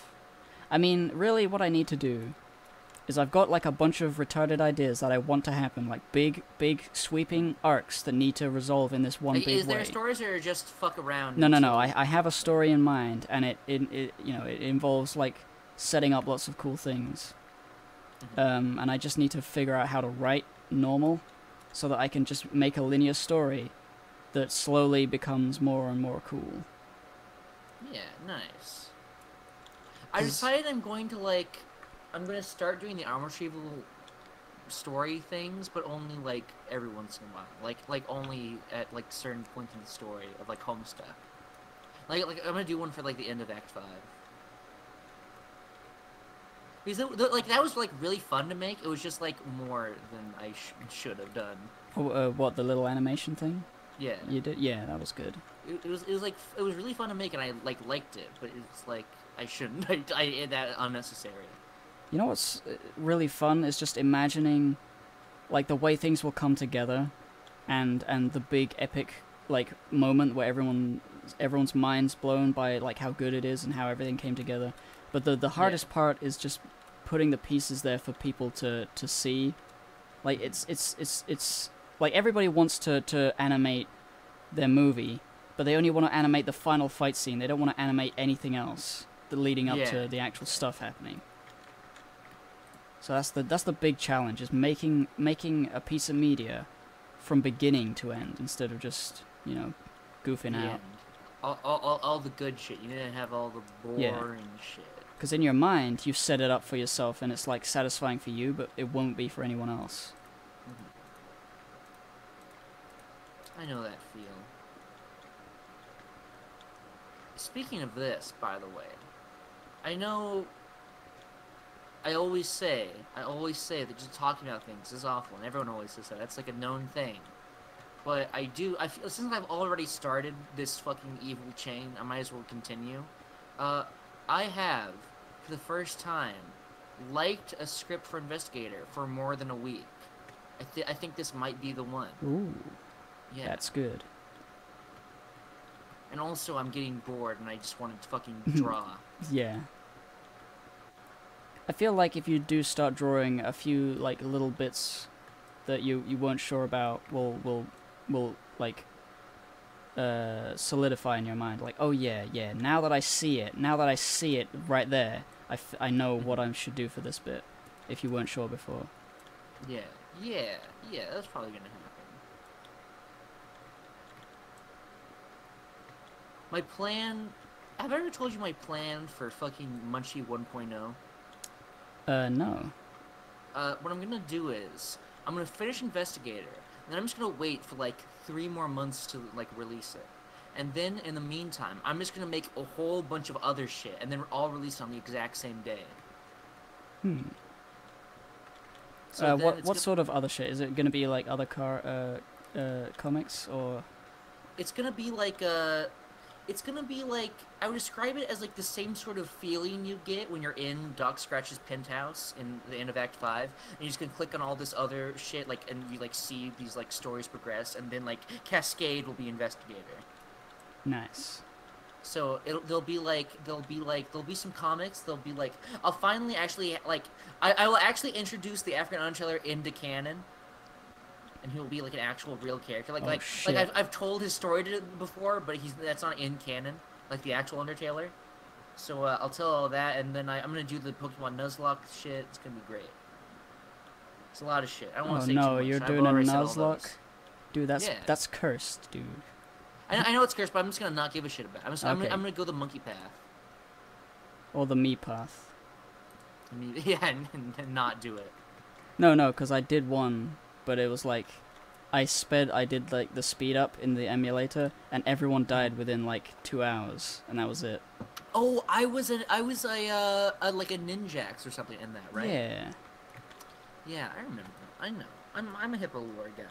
I mean, really, what I need to do is I've got like a bunch of retarded ideas that I want to happen, like big, big sweeping arcs that need to resolve in this one Like, big is there way. stories or just fuck around? No, no, no. I, I have a story in mind, and it, it, it you know, it involves like setting up lots of cool things. Mhm. Um, and I just need to figure out how to write normal, so that I can just make a linear story that slowly becomes more and more cool. Yeah, nice. I decided I'm going to like, I'm gonna start doing the armor retrieval story things, but only like every once in a while, like like only at like certain points in the story of like Homestuck. Like like I'm gonna do one for like the end of Act Five. Because it, the- like that was like really fun to make. It was just like more than I sh- should have done. Oh, uh, what the little animation thing Yeah. you did? Yeah, that was good. It, it was it was like it was really fun to make and I like liked it, but it's like I shouldn't. I, I that unnecessary. You know what's uh, really fun is just imagining, like the way things will come together, and and the big epic like moment where everyone everyone's minds blown by like how good it is and how everything came together. But the the hardest part is just putting the pieces there for people to to see. Like it's it's it's it's like everybody wants to to animate their movie, but they only want to animate the final fight scene. They don't want to animate anything else the leading up Yeah. to the actual stuff happening. So that's the that's the big challenge is making making a piece of media from beginning to end instead of just you know goofing The out. All, all, all, the good shit. You didn't have all the boring Yeah. shit. Because in your mind you've set it up for yourself and it's like satisfying for you, but it won't be for anyone else. Mm-hmm. I know that feel. Speaking of this, by the way, I know. I always say, I always say that just talking about things is awful, and everyone always says that. That's like a known thing. But I do. I feel since I've already started this fucking evil chain, I might as well continue. Uh, I have, for the first time, liked a script for Investigator for more than a week. I, th- I think this might be the one. Ooh, Yeah. that's good. And also, I'm getting bored, and I just want to fucking draw. Yeah. I feel like if you do start drawing a few like little bits that you you weren't sure about will will will like uh solidify in your mind like oh yeah yeah now that I see it now that I see it right there I, f- I know what I should do for this bit if you weren't sure before yeah, yeah, yeah. That's probably gonna happen. My plan. Have I ever told you my plan for fucking Munchie 1.0? Uh no Uh, what I'm gonna do is I'm gonna finish Investigator. then I'm just gonna wait for like three more months to like release it. And then in the meantime, I'm just gonna make a whole bunch of other shit, and then all released on the exact same day. Hmm. So uh, what what gonna- sort of other shit? Is it gonna be like other car uh uh comics or? it's gonna be like a it's gonna be like I would describe it as like the same sort of feeling you get when you're in Doc Scratch's penthouse in the end of Act Five, and you just can click on all this other shit, like, and you like see these like stories progress, and then like Cascade will be investigator. Nice. So it'll there'll be like there'll be like there'll be some comics. There'll be like I'll finally actually like I, I will actually introduce the African Undertaker into canon, and he will be like an actual real character. Like Oh, like shit. like I've, I've told his story to before, but he's that's not in canon like the actual Undertaker. So uh, I'll tell all that, and then I, I'm gonna do the Pokemon Nuzlocke shit. It's gonna be great. It's a lot of shit. I don't want Oh to say too no, you're doing a already said all Nuzlocke, dude. That's Yeah. that's cursed, dude. I, I know it's cursed, but I'm just gonna not give a shit about. it. I'm just, I'm, gonna, I'm gonna go the monkey path. Or the me path. I mean, yeah, and, and not do it. No, no, because I did one, but it was like, I sped. I did like the speed up in the emulator, and everyone died within like two hours, and that was it. Oh, I was a I was a, uh, a like a Ninjask or something in that, right? Yeah. Yeah, I remember. I know. I'm I'm a Hippo Lore guy.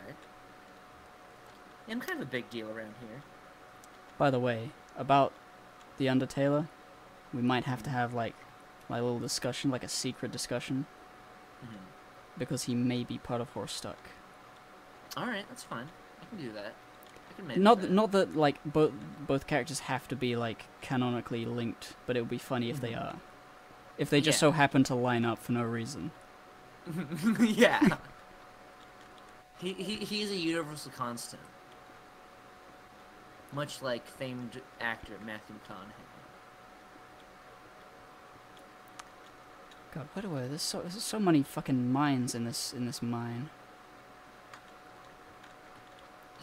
Yeah, I'm kind of a big deal around here. By the way, about the Undertaler, we might have to have like, like a little discussion, like a secret discussion, hmm because he may be part of Homestuck. All right, that's fine. I can do that. I can manage Not that. not that like both both characters have to be like canonically linked, but it would be funny if they Mhm. are. If they just Yeah. so happen to line up for no reason. yeah. He, he he's a universal constant. Much like famed actor Matthew McConaughey. God, what do I? There's so there's so many fucking mines in this in this mine.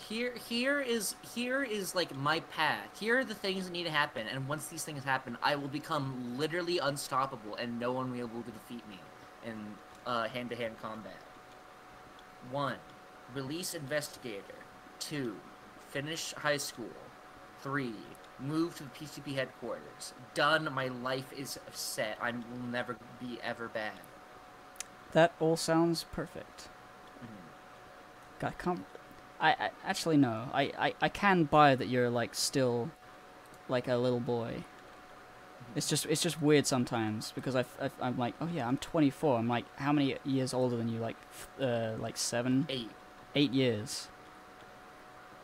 here here is here is like my path here are the things that need to happen and once these things happen i will become literally unstoppable and no one will be able to defeat me in uh, hand-to-hand combat one release investigator two finish high school three move to the pcp headquarters done my life is set i will never be ever bad That all sounds perfect. Mhm. God, I can't. I, I actually no. I, I I can buy that you're like still, like a little boy. It's just it's just weird sometimes because I I am like oh yeah I'm 24. I'm like how many years older than you? Like uh like seven, eight eight years.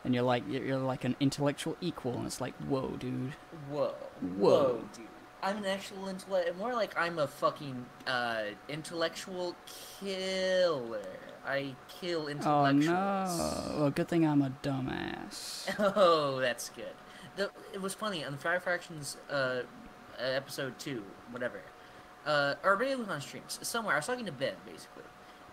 And you're like you're, you're like an intellectual equal, and it's like whoa, dude. Whoa. Whoa. dude. I'm an actual intellect. More like I'm a fucking uh, intellectual killer. I kill intellectuals. Oh intellectuals. no! Well, good thing I'm a dumbass. Oh, that's good. The, it was funny on the Fire Fractions uh, uh, episode two, whatever. Uh, or maybe it was on streams somewhere. I was talking to Ben basically,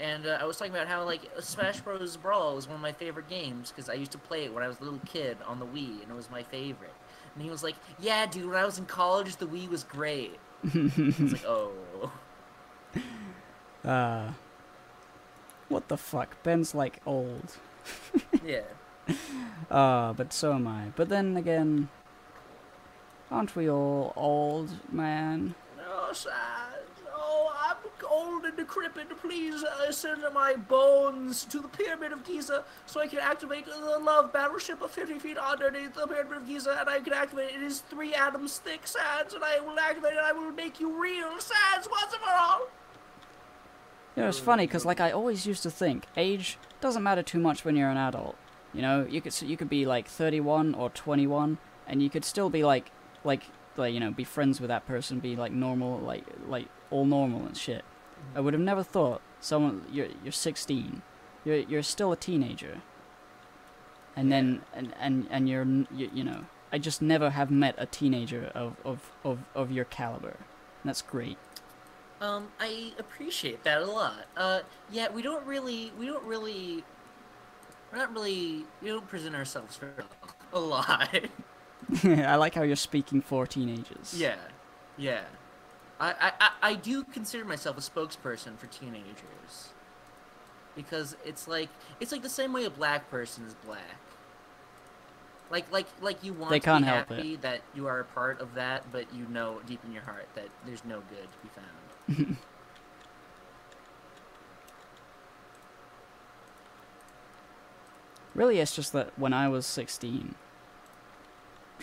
and uh, I was talking about how like Smash Bros. Brawl was one of my favorite games because I used to play it when I was a little kid on the Wii, and it was my favorite. And he was like, "Yeah, dude, when I was in college, the Wii was great." I was like, "Oh, Uh, what the fuck? Ben's like old. yeah." Uh, but so am I. But then again, aren't we all old, man? No, sad. Oh, I'm old and decrepit. Please uh, send my bones to the Pyramid of Giza so I can activate the love battleship of 50 feet underneath the Pyramid of Giza, and I can activate it. It is three atoms thick, Sands, and I will activate it. I will make you real, Sands, once and for all. You know, it's funny because like I always used to think age doesn't matter too much when you're an adult. You know, you could you could be like 31 or 21, and you could still be like like like you know be friends with that person, be like normal, like like all normal and shit. I would have never thought someone you're you're 16, you're you're still a teenager, and then and and and you're you, you know I just never have met a teenager of of of of your caliber. And that's great. Um, I appreciate that a lot. Uh, yeah, we don't really, we don't really, we're not really, we don't present ourselves for a lot. I like how you're speaking for teenagers. Yeah, yeah. I, I, I- do consider myself a spokesperson for teenagers. because it's like it's like the same way a black person is black. Like like like you want They to be happy that you are a part of that, but you know deep in your heart that there's no good to be found. Really, it's just that when I was 16, I'm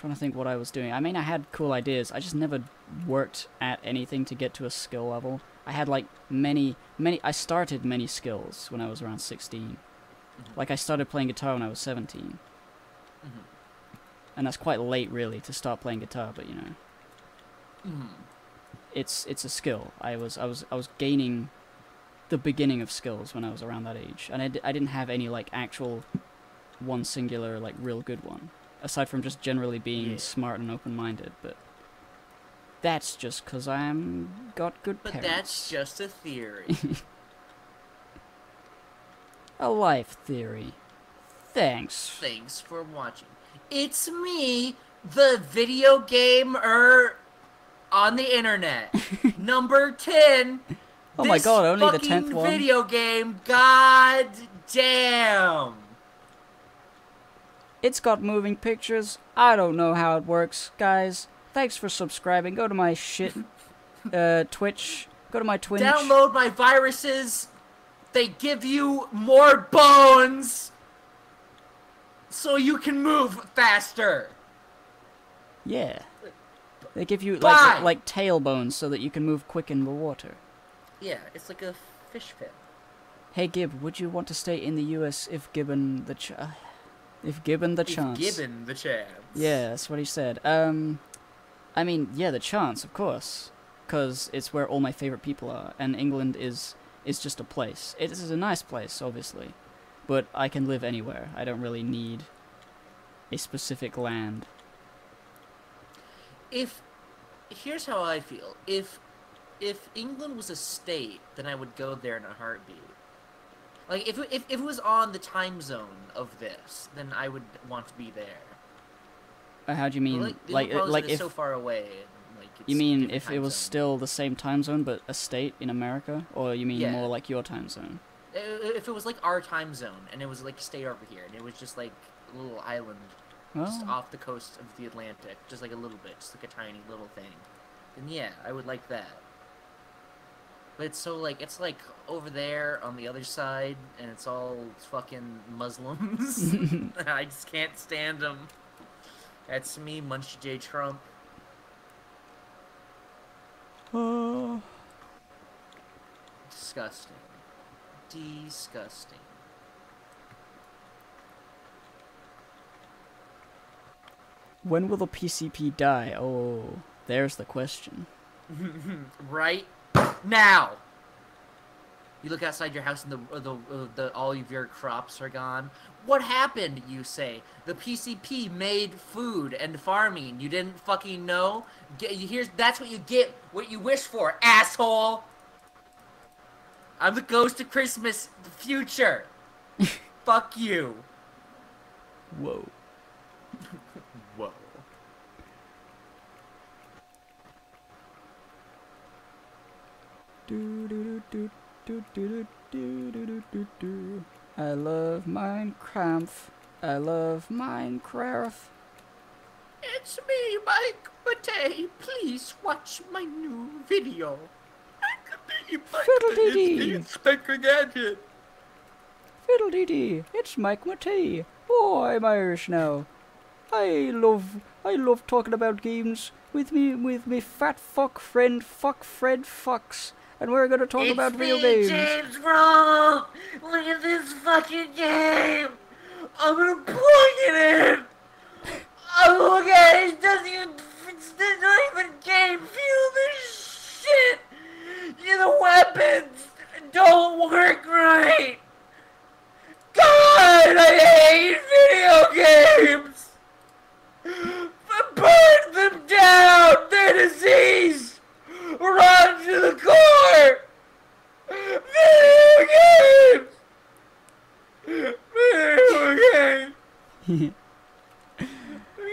trying to think what I was doing. I mean, I had cool ideas. I just never worked at anything to get to a skill level. I had like many, many. I started many skills when I was around 16. Mhm. Like I started playing guitar when I was 17, Mhm. and that's quite late, really, to start playing guitar. But you know, Mhm. it's it's a skill. I was I was I was gaining the beginning of skills when I was around that age, and I, d- I didn't have any like actual one singular like real good one, aside from just generally being Yeah. smart and open minded. But that's just because I'm got good But parents. that's just a theory. a life theory. Thanks. Thanks for watching. It's me, the video gamer on the internet. Number 10. Oh my God, only the fucking 10th one? video game. God damn. It's got moving pictures. I don't know how it works, guys. Thanks for subscribing. Go to my shit, uh, Twitch. Go to my Twitch. Download my viruses. They give you more bones so you can move faster. Yeah. They give you like, like like tailbones so that you can move quick in the water. Yeah, it's like a fish fin. Hey Gib, would you want to stay in the U.S. if given the ch- uh, if given the If chance? given the chance. Yeah, that's what he said. Um, I mean, yeah, the chance, of course, because it's where all my favorite people are, and England is is just a place. It is a nice place, obviously, but I can live anywhere. I don't really need a specific land. if here's how I feel. If if England was a state, then I would go there in a heartbeat. Like if it- if, if it was on the time zone of this, then I would want to be there. Uh, how do you mean? But, like like, only problem is like if so far away. Like, it's you mean if it was zone. still the same time zone but a state in America, or you mean Yeah. more like your time zone? If it was like our time zone and it was like a state over here and it was just like a little island just Oh, off the coast of the Atlantic, just like a little bit, just like a tiny little thing. Then yeah, I would like that. But it's so like it's like over there on the other side, and it's all fucking Muslims. I just can't stand them. That's me, Munchie J. Trump. Oh. Disgusting. Disgusting. When will the PCP die? Oh, there's the question. right now. You look outside your house and the uh, the, uh, the all of your crops are gone. What happened? You say the PCP made food and farming. You didn't fucking know. Get, you here's that's what you get. What you wish for, asshole. I'm the ghost of Christmas future. Fuck you. Whoa. Do, do, do, do, do, do, do, do, do, do, do. I love Minecraft. I love Minecraft. It's me, Mike Matei. Please watch my new video. Fiddle-dee-dee. Inspector Gadget. Fiddle dee dee, it's Mike Matei. Oh, I'm Irish now. I love, I love talking about games with me, with me fat fuck friend, Fuck Fred Fox, and we're gonna talk about video games. James Bro. Look at this fucking game. I'm gonna point it in. Oh, look at it. It doesn't even. It's not even game. Feel this shit. Yeah, the weapons don't work right. God, I hate video games. Burn them down. They're disease. Run to the core. Video games. Video games.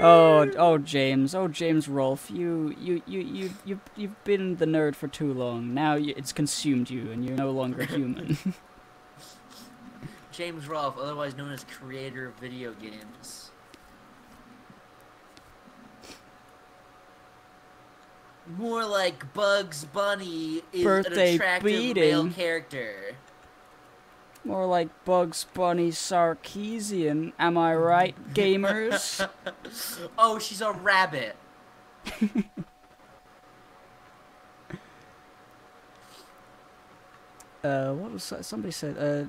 Oh, oh, James, oh, James Rolfe, you, you, you, you, you, you've been the nerd for too long. Now you, it's consumed you, and you're no longer human. James Rolfe, otherwise known as creator of video games. More like Bugs Bunny is Birthday an attractive male character. More like Bugs Bunny Sarkeesian. Am I right, gamers? oh, she's a rabbit. uh, what was that? Somebody said, uh,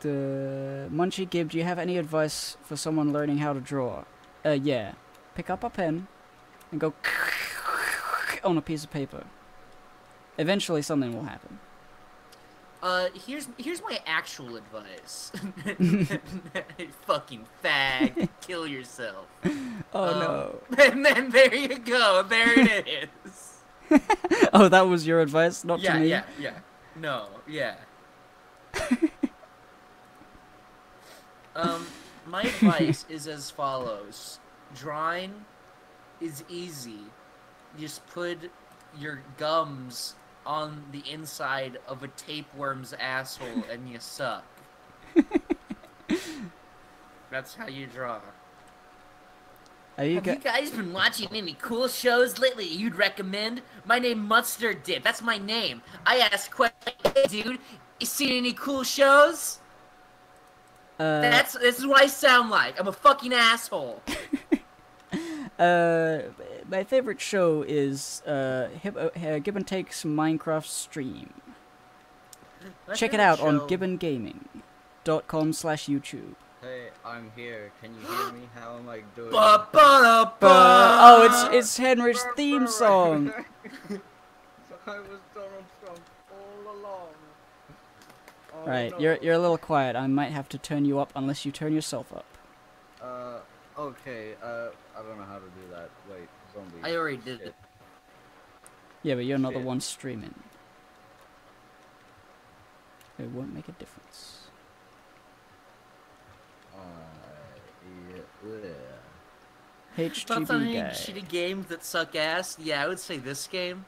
the Munchie Gib, do you have any advice for someone learning how to draw? Uh, yeah. Pick up a pen and go on a piece of paper. Eventually something will happen. Uh, here's here's my actual advice. Fucking fag, kill yourself. Oh Um, no. And then there you go. There it is. oh, that was your advice, not yeah, to me? yeah, yeah. No, yeah. um, my advice is as follows: drawing is easy. You just put your gums on the inside of a tapeworm's asshole, and you suck. That's how you draw. Are you Have go- you guys been watching any cool shows lately you'd recommend? My name Mustard Dip. That's my name. I ask questions. Hey, dude, you seen any cool shows? uh, That's this is what I sound like. I'm a fucking asshole. uh, my favorite show is uh, Hip- uh, uh, Gibbon Takes Minecraft Stream. My Check it favorite out on show- gibbongaming.com slash YouTube. Hey, I'm here. Can you hear me? How am I doing? Ba, ba, da, ba. oh, it's it's Henry's theme song. I was Donald Trump all along. Oh, Right, no. you're you're a little quiet. I might have to turn you up unless you turn yourself up. Uh, okay. Uh, I don't know how to do that. Wait, zombie. I already did Shit. it. Yeah, but you're not the one streaming. It won't make a difference. Uh, yeah, yeah. HGB Thoughts on any guy. shitty games that suck ass? Yeah, I would say this game.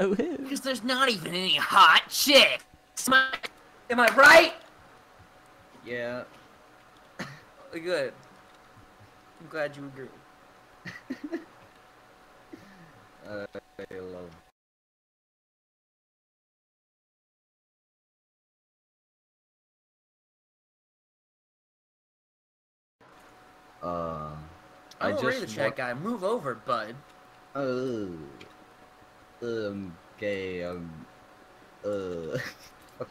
Oh, ew. Because there's not even any hot chicks. Am I, am I right? Yeah. Good. I'm glad you agree. Uh, I love. Uh, I I'm already the just chat guy. Move over, bud. Oh, um, gay. Um, uh.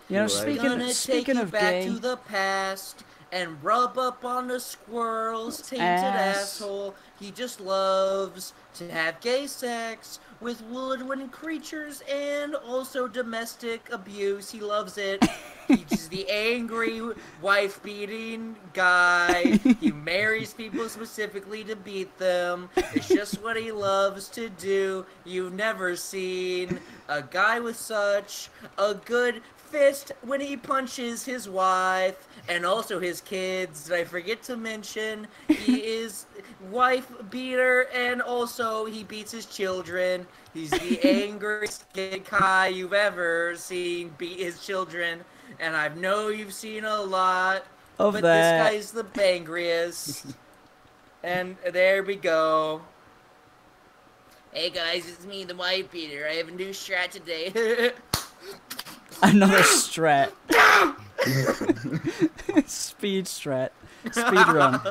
You know, I- speaking- Gonna take speaking you of back gay- to the past and rub up on the squirrel's tainted Ass. asshole. He just loves to have gay sex with woodwind creatures and also domestic abuse. He loves it. He's the angry wife beating guy. He marries people specifically to beat them. It's just what he loves to do. You've never seen a guy with such a good fist when he punches his wife and also his kids. Did I forget to mention he is wife beater and also he beats his children. He's the angriest guy you've ever seen beat his children. And I know you've seen a lot, Of but that. this guy's the bangriest. and there we go. Hey guys, it's me, the wife beater. I have a new strat today. Another strat. Speed strat. Speed run.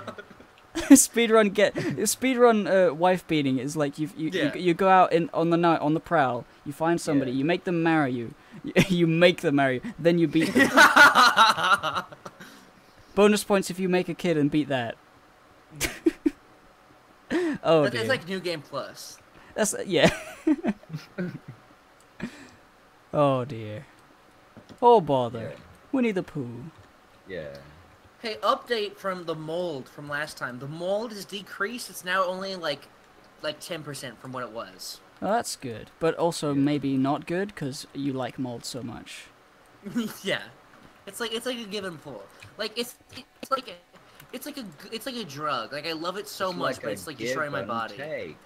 speed run get speed run uh, wife beating is like you you, Yeah. you you go out in on the night on the prowl you find somebody Yeah. you make them marry you you make them marry you then you beat them bonus points if you make a kid and beat that oh That's it's like New Game Plus. That's yeah. oh dear. Oh bother. Yeah. Winnie the Pooh. Yeah. Hey, update from the mold from last time. The mold has decreased. It's now only like like 10% from what it was. Well, that's good, but also Yeah. maybe not good because you like mold so much. yeah. It's like it's like a given pull. Like it's it's like a it's like a it's like a drug. Like I love it so It's much, like but it's like destroying my body. Take.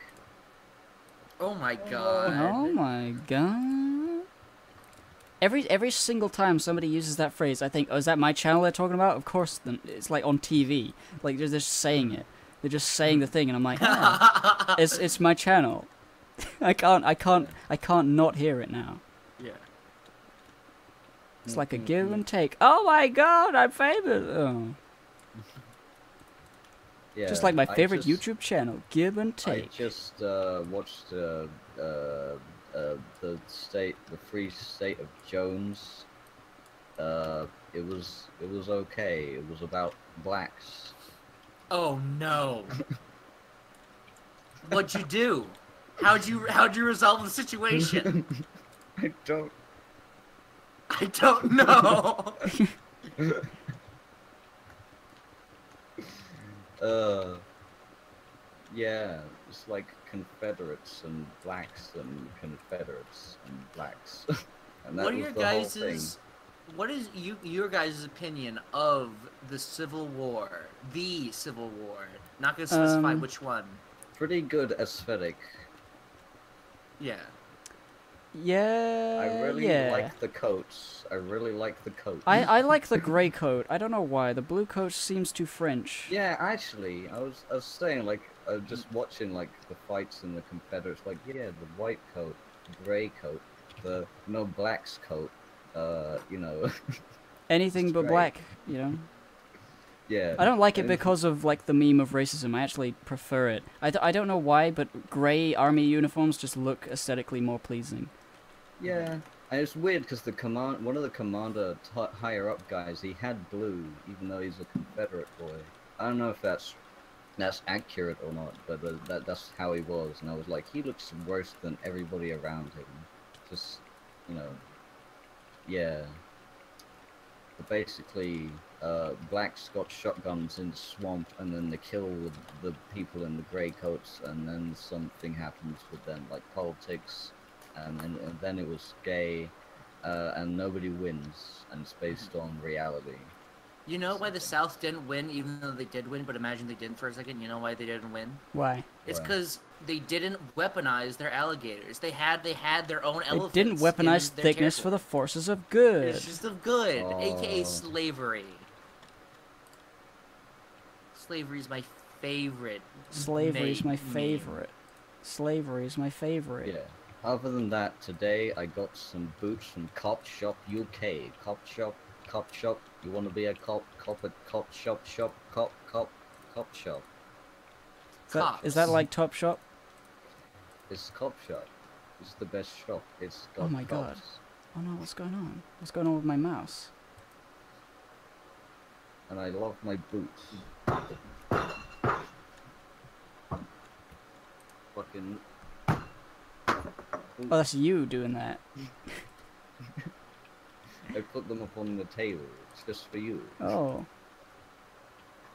Oh my oh god. Oh my god. Every every single time somebody uses that phrase, I think, oh, is that my channel they're talking about? Of course, then it's like on TV, like they're just saying it. They're just saying the thing, and I'm like, "Ah, it's it's my channel. I can't I can't I can't not hear it now. yeah. It's like a give and take. Oh my god, I'm famous. Oh. Yeah, just like my favorite just- YouTube channel, give and Take. I just uh, watched uh, uh, uh, the state, the Free State of Jones. Uh, it was it was okay. It was about blacks. Oh no. What'd you do? How'd you how'd you resolve the situation? I don't. I don't know. Uh, yeah, it's like Confederates and blacks and Confederates and blacks. and that what are your the whole thing. guys' what is you your guys' opinion of the Civil War? The Civil War. Not gonna specify Um, which one. Pretty good aesthetic. Yeah. Yeah. I really yeah. like the coats. I really like the coats. I, I like the grey coat. I don't know why. The blue coat seems too French. Yeah, actually, I was I was saying like uh, just watching like the fights and the Confederates. Like yeah, the white coat, gray coat, the no blacks coat. Uh, you know, Anything but black, you know. yeah. I don't like it because of like the meme of racism. I actually prefer it. I, d- I don't know why, but grey army uniforms just look aesthetically more pleasing. Yeah, and it's weird because the command, one of the commander t- higher up guys, he had blue, even though he's a Confederate boy. I don't know if that's that's accurate or not, but that that's how he was, and I was like, he looks worse than everybody around him. Just, you know, yeah. But basically, uh, blacks got shotguns in the swamp, and then they kill the, the people in the grey coats, and then something happens with them, like politics and, and, and then it was gay, uh, and nobody wins, and it's based on reality. You know why the South didn't win, even though they did win, but imagine they didn't for a second. You know why they didn't win? Why? It's because they didn't weaponize their alligators. They had they had their own They didn't weaponize in their thickness for the forces of good. It's just of good, aka Oh. slavery. Slavery is my favorite. Slavery is ma- my meme. favorite. Slavery is my favorite. Yeah. Other than that, today I got some boots from Cop Shop UK. Cop Shop, Cop Shop. You want to be a cop? Cop at Cop Shop, Shop, Cop, Cop, Cop Shop. Is that, is that like Top Shop? It's Cop Shop. It's the best shop. It's oh got Oh my God. Oh no, what's going on? What's going on with my mouse? And I love my boots. Fucking. Oh, that's you doing that. I put them up on the table. It's just for you. Oh.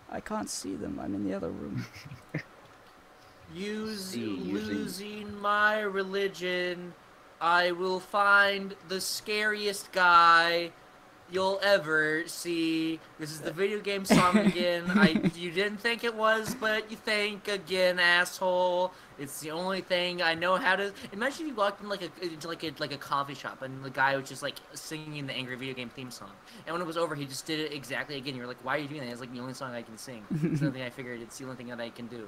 I can't see them. I'm in the other room. Use See, using- losing my religion, I will find the scariest guy you'll ever see. This is the video game song again. I you didn't think it was, but you think again, asshole. It's the only thing I know how to. Imagine if you walked in like a into like a like a coffee shop and the guy was just like singing the angry video game theme song, and when it was over, he just did it exactly again. You're like, why are you doing that? It's like the only song I can sing. It's the only thing I figured. It's the only thing that I can do.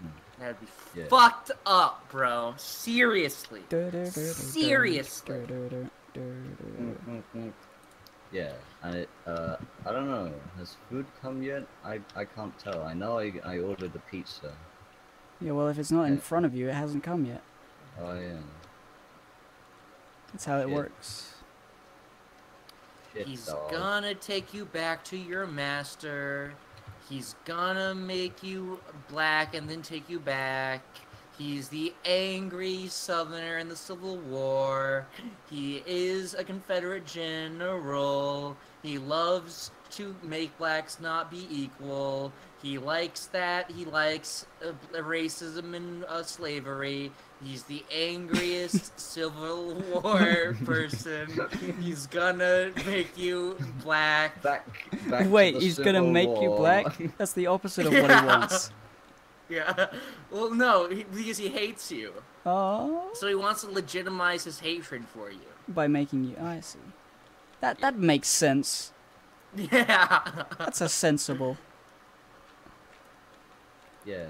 Hmm. That'd be Yeah. fucked up, bro. Seriously. Seriously. Mm, mm, mm. Yeah, I uh, I don't know. Has food come yet? I, I can't tell. I know I, I ordered a pizza. Yeah, well, if it's not in front of you, it hasn't come yet. Oh yeah. That's how it Shit. works. Shit, He's dog. gonna take you back to your master. He's gonna make you black and then take you back. He's the angry southerner in the Civil War. He is a Confederate general. He loves to make blacks not be equal. He likes that. He likes uh, racism and uh, slavery. He's the angriest Civil War person. He's gonna make you black. Back, back to Wait, the he's gonna Civil make you black? That's the opposite of what he wants. Yeah. Well, no, he, because he hates you. Oh. So he wants to legitimize his hatred for you. by making you. I see. That that makes sense. Yeah. That's a sensible. Yeah.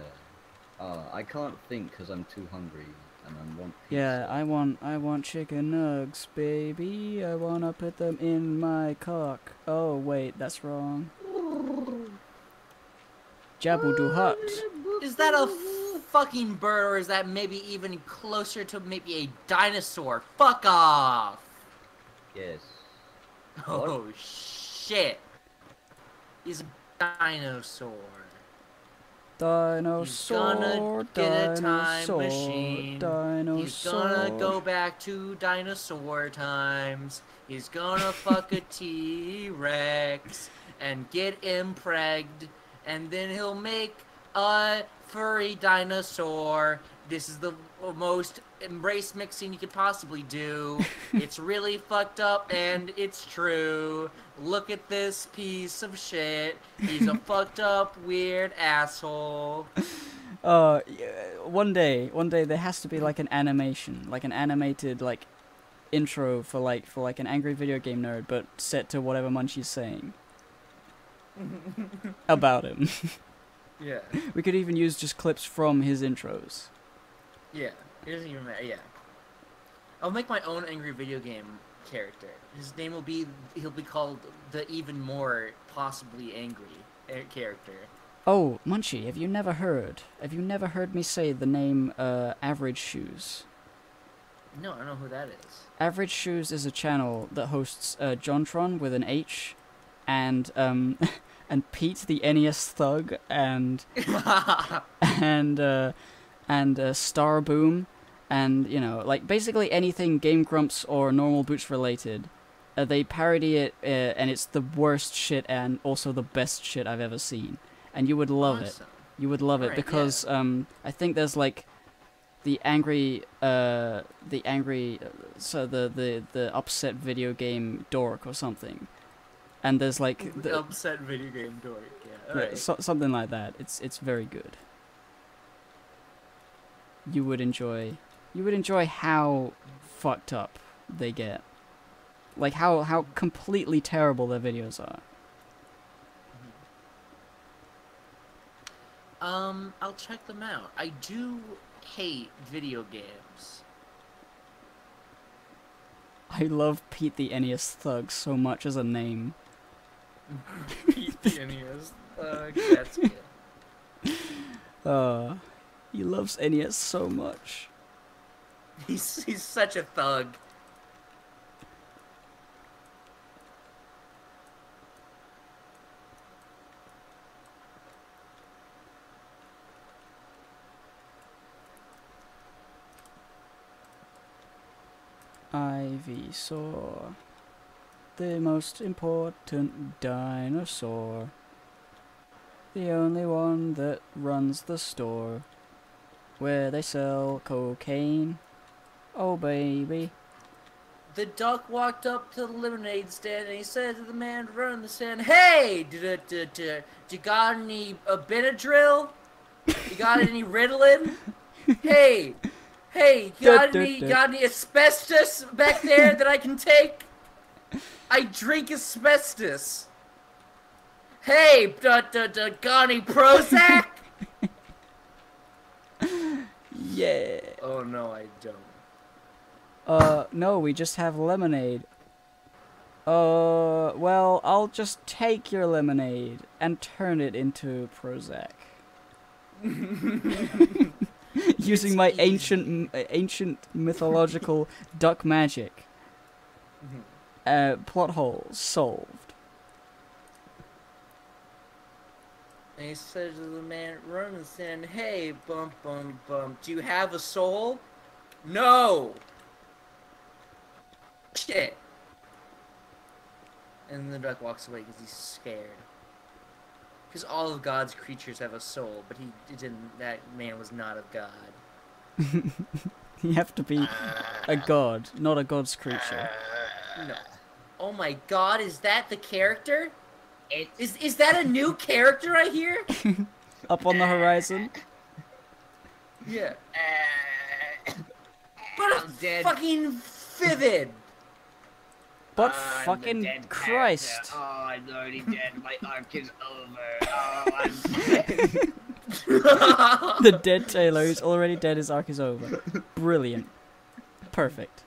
Uh, I can't think because I'm too hungry and I want pizza. Yeah, I want I want chicken nugs, baby. I wanna put them in my cock. Oh wait, that's wrong. Jabba do hut. Is that a fucking bird, or is that maybe even closer to maybe a dinosaur? Fuck off! Yes. Oh shit! He's a dinosaur. Dinosaur, He's gonna get a time dinosaur, machine. dinosaur. He's gonna go back to dinosaur times. He's gonna fuck a T Rex and get impregned, and then he'll make a furry dinosaur. This is the most embrace mixing you could possibly do. it's really fucked up, and it's true. Look at this piece of shit. He's a fucked up, weird asshole. Uh, one day, one day there has to be like an animation, like an animated like intro for like for like an angry video game nerd, but set to whatever Munchie's saying about him. Yeah. we could even use just clips from his intros. Yeah, it doesn't even matter. Yeah, I'll make my own angry video game character. His name will be he'll be called the even more possibly angry eh, character. Oh, Munchie, have you never heard? Have you never heard me say the name uh, Average Shoes? No, I don't know who that is. Average Shoes is a channel that hosts uh, Jontron with an H, and um, and Pete the NES Thug, and and uh, and uh, Star Boom, and you know, like basically anything Game Grumps or Normal Boots related. Uh, they parody it, uh, and it's the worst shit and also the best shit I've ever seen. And you would love it. You would love it Alright, yeah. because um, I think there's like the angry, uh, the angry, uh, so the the the upset video game dork or something, and there's like the, upset video game dork. Yeah. yeah, Alright. so, something like that. It's it's very good. You would enjoy, you would enjoy how fucked up they get, like how how completely terrible their videos are. Um, I'll check them out. I do hate video games. I love Pete the NES Thug so much as a name. Pete the NES. Uh, that's good. Uh, he loves NES so much. He's he's such a thug. Ivysaur, the most important dinosaur, the only one that runs the store where they sell cocaine. Oh baby, The duck walked up to the lemonade stand and he said to the man running the stand, "Hey, it, did, did, you got any uh, Benadryl? You got any Ritalin? Hey, hey, you got any got any asbestos back there that I can take? I drink asbestos. Hey, da, da, da, got any Prozac? yeah. oh no, I don't. Uh, no, we just have lemonade. Uh, well, I'll just take your lemonade and turn it into Prozac. Using my ancient, ancient mythological duck magic. Uh, plot hole solved. And he said to the man running stand, Hey, bump, bump, bump, do you have a soul? No! Shit! And the duck walks away because he's scared. Because all of God's creatures have a soul, but he didn't. That man was not of God. You have to be a god, not a god's creature. No. Oh my God! Is that the character? Is is that a new character I hear? Up on the horizon. Yeah. Uh, But it's I'm dead. fucking vivid. But I'm fucking dead Christ. character. Oh, I'm already dead. My arc is over. Oh, I'm dead. the dead Taylor who's already dead, his arc is over. Brilliant. Perfect.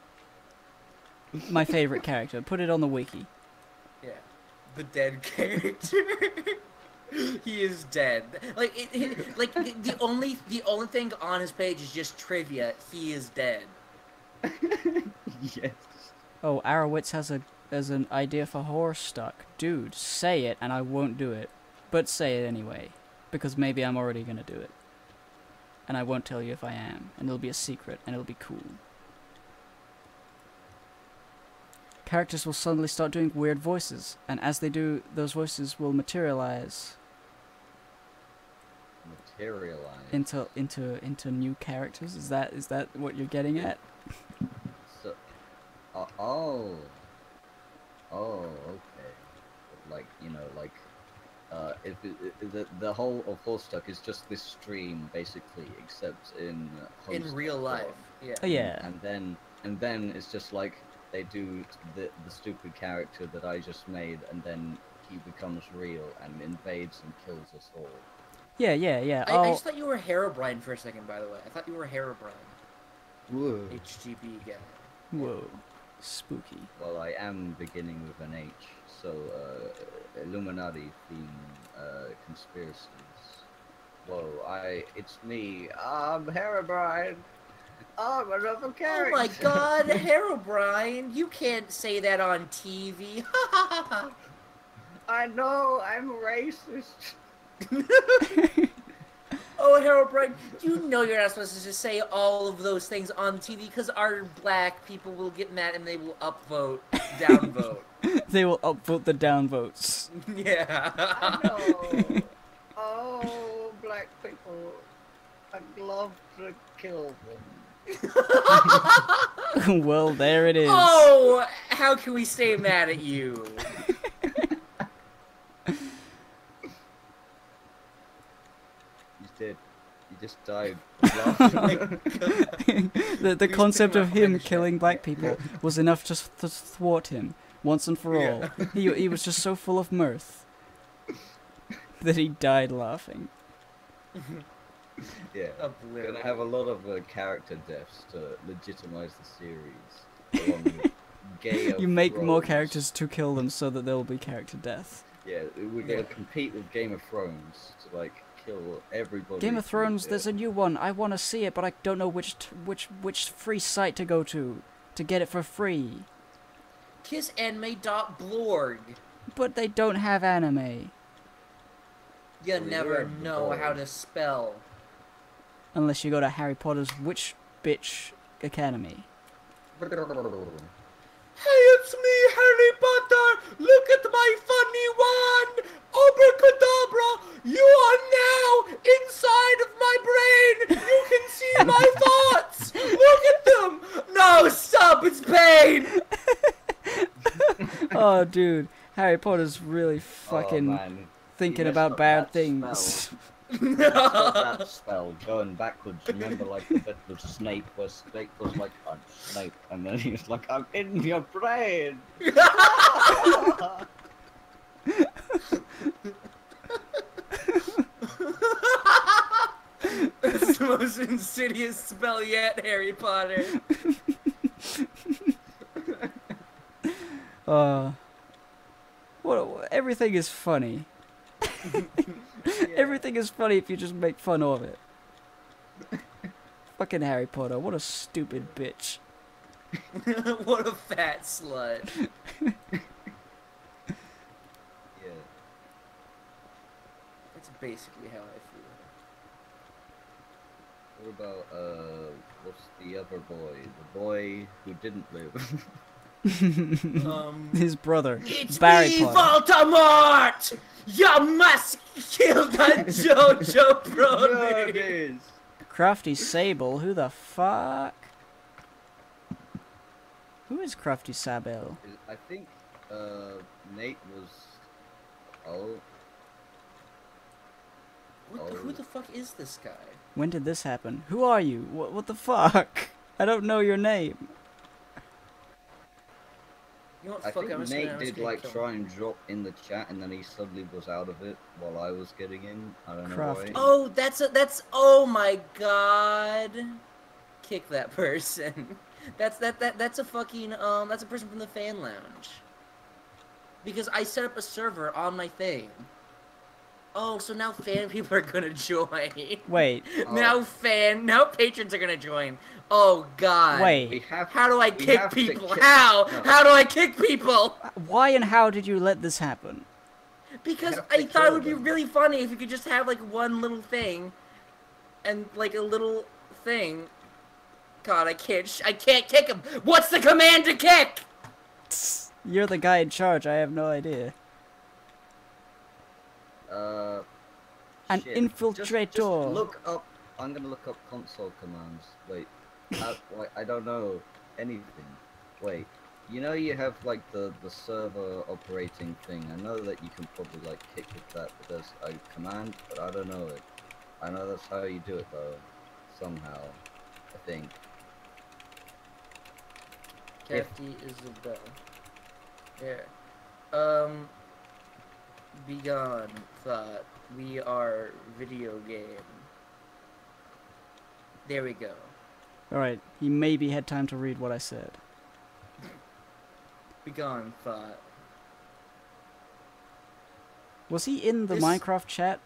My favorite character. Put it on the wiki. Yeah, the dead character. he is dead. Like it, it- like the, the only the only thing on his page is just trivia. He is dead. yes. Oh, Arrowitz has a has an idea for Homestuck. Dude, say it and I won't do it. But say it anyway. Because maybe I'm already gonna do it. And I won't tell you if I am. And it'll be a secret and it'll be cool. Characters will suddenly start doing weird voices, and as they do, those voices will materialize Materialize. into into into new characters. Is that is that what you're getting at? So, uh, oh, oh, okay. Like you know, like uh, if it, it, the the whole of Homestuck is just this stream basically, except in uh, In Homestuck real form. life, yeah. Oh yeah. And then and then it's just like they do the the stupid character that I just made, and then he becomes real and invades and kills us all. Yeah, yeah, yeah. I, I just thought you were Herobrine for a second. By the way, I thought you were Herobrine, Whoa. HGB guy. whoa, spooky. Well, I am beginning with an H, so uh, Illuminati theme uh, conspiracies. Whoa, I, it's me. I'm Herobrine. I'm another Oh my oh God, Herobrine! You can't say that on TV. I know. I'm racist. oh, Herobrine, you know you're not supposed to just say all of those things on TV because our black people will get mad and they will upvote, downvote. they will upvote the downvotes. yeah. No. oh, black people. I'd love to kill them. well, there it is. Oh, how can we stay mad at you? He's dead. He just died. of laughter. the the concept of him Punisher. killing black people was enough just to thwart him once and for all. Yeah. He he was just so full of mirth that he died laughing. yeah. We're gonna have a lot of uh, character deaths to legitimize the series. Along with Gay of You make more characters to kill them so that there will be character death. Yeah, we're gonna Yeah. compete with Game of Thrones to like kill everybody. Game of Thrones, there's a new one. I want to see it, but I don't know which t- which which free site to go to to get it for free. Kissanime.blorg. But they don't have anime You Well, they never know how to spell. Unless you go to Harry Potter's Witch Bitch Academy. Hey, it's me, Harry Potter! Look at my funny wand! Abracadabra! You are now inside of my brain! You can see my thoughts! Look at them! No, stop! It's pain! oh, dude, Harry Potter's really Oh, fucking man. thinking about bad things. Stop that spell going backwards. Remember, like the bit of Snape where Snape was like, "I'm Snape," and then he was like, "I'm in your brain." That's the most insidious spell yet, Harry Potter. Uh, what? Everything is funny. Everything is funny if you just make fun of it. Fucking Harry Potter, what a stupid bitch. what a fat slut. Yeah. That's basically how I feel. What about uh, what's the other boy? The boy who didn't live. Um, His brother, it's Barry me, Potter. Voldemort! You must kill the Jojo Yeah, Brody! Crafty Sable, who the fuck? Who is Crafty Sable? I think uh, Nate was. Oh, What the, who the fuck is this guy? When did this happen? Who are you? What, what the fuck? I don't know your name. You know what, I fuck, think I'm just gonna- Nate did like try him. and drop in the chat, and then he suddenly was out of it while I was getting in. I don't know why. Oh, that's a, that's oh my god. Kick that person. That's that that that's a fucking um that's a person from the fan lounge. Because I set up a server on my thing. Oh, so now fan people are gonna join. Wait, Now oh. fan now patrons are gonna join. Oh god. We wait. have. How do I we kick people? kick- How? No. How do I kick people? Uh, why and how did you let this happen? Because I thought it kill would be really funny if you could just have like one little thing, and like a little thing. God, I can't. Sh- I can't kick him. What's the command to kick? You're the guy in charge. I have no idea. Uh, An shit. Just, just infiltrator. look up. I'm gonna look up console commands. Wait. uh, wait, I don't know anything. Wait. You know you have like the the server operating thing. I know that you can probably like kick with that, but there's a command, but I don't know it. I know that's how you do it though. Somehow, I think. If- Crafty Isabel. Yeah. Um. Begone, thought. We are video game. There we go. Alright, he maybe had time to read what I said. Begone, thought. Was he in the This- Minecraft chat?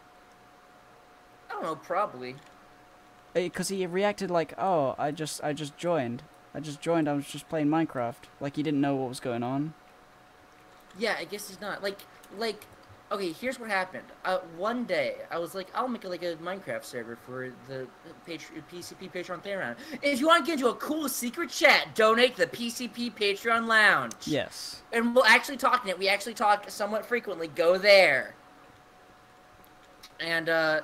I don't know, probably. Eh, because he reacted like, "Oh, I just, I just joined. I just joined. I was just playing Minecraft." Like he didn't know what was going on. Yeah, I guess he's not. Like, like, okay, here's what happened. Uh, one day, I was like, I'll make a, like a Minecraft server for the PCP Patreon. If you want to get into a cool secret chat, donate to the PCP Patreon Lounge. Yes. And we'll actually talk in it. We actually talk somewhat frequently. Go there. And, uh,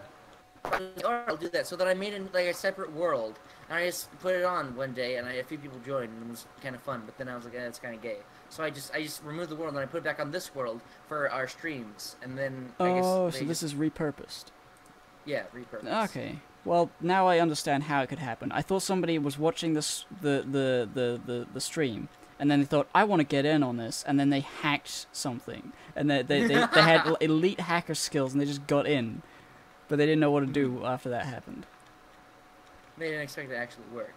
I was like, "Alright, I'll do that. So that I made it like a separate world. And I just put it on one day, and I, a few people joined, and it was kind of fun. But then I was like, eh, it's kind of gay. So I just I just removed the world, and I put it back on this world for our streams. And then I guess Oh, so this just- is repurposed. yeah repurposed. Okay. Well, now I understand how it could happen. I thought somebody was watching this the the the the, the stream, and then they thought, "I want to get in on this," and then they hacked something, and they they, they, they had elite hacker skills, and they just got in, but they didn't know what to do after that happened. They didn't expect it to actually work.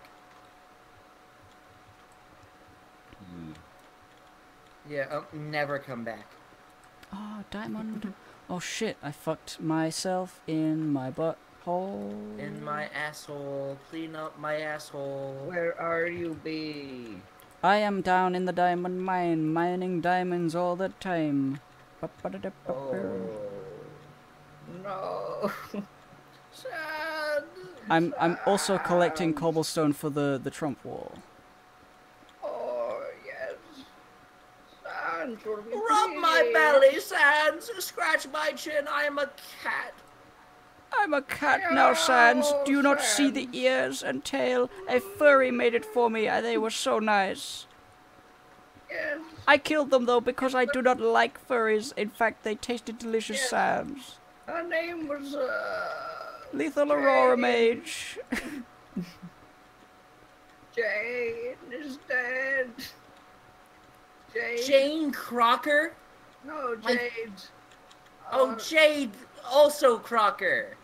Hmm. Yeah, I'll never come back. Oh, diamond. oh shit! I fucked myself in my butthole. In my asshole, clean up my asshole. Where are you, B? I am down in the diamond mine, mining diamonds all the time. Ba-ba-da-da-ba-ba. No. Sad. I'm I'm also collecting cobblestone for the the Trump wall. Oh yes. Sad. should be Rub my pretty. belly, Sans. Scratch my chin. I am a cat. I'm a cat now, Sans. Do you not see the ears and tail? A furry made it for me, and they were so nice. Yes. I killed them though because I do not like furries. In fact, they tasted delicious, Yes. Sans. Her name was uh. Lethal Aurora Mage. Jane is dead. Jade. Jane Crocker. No, Jade. Oh, Uh, Jade. Also Crocker.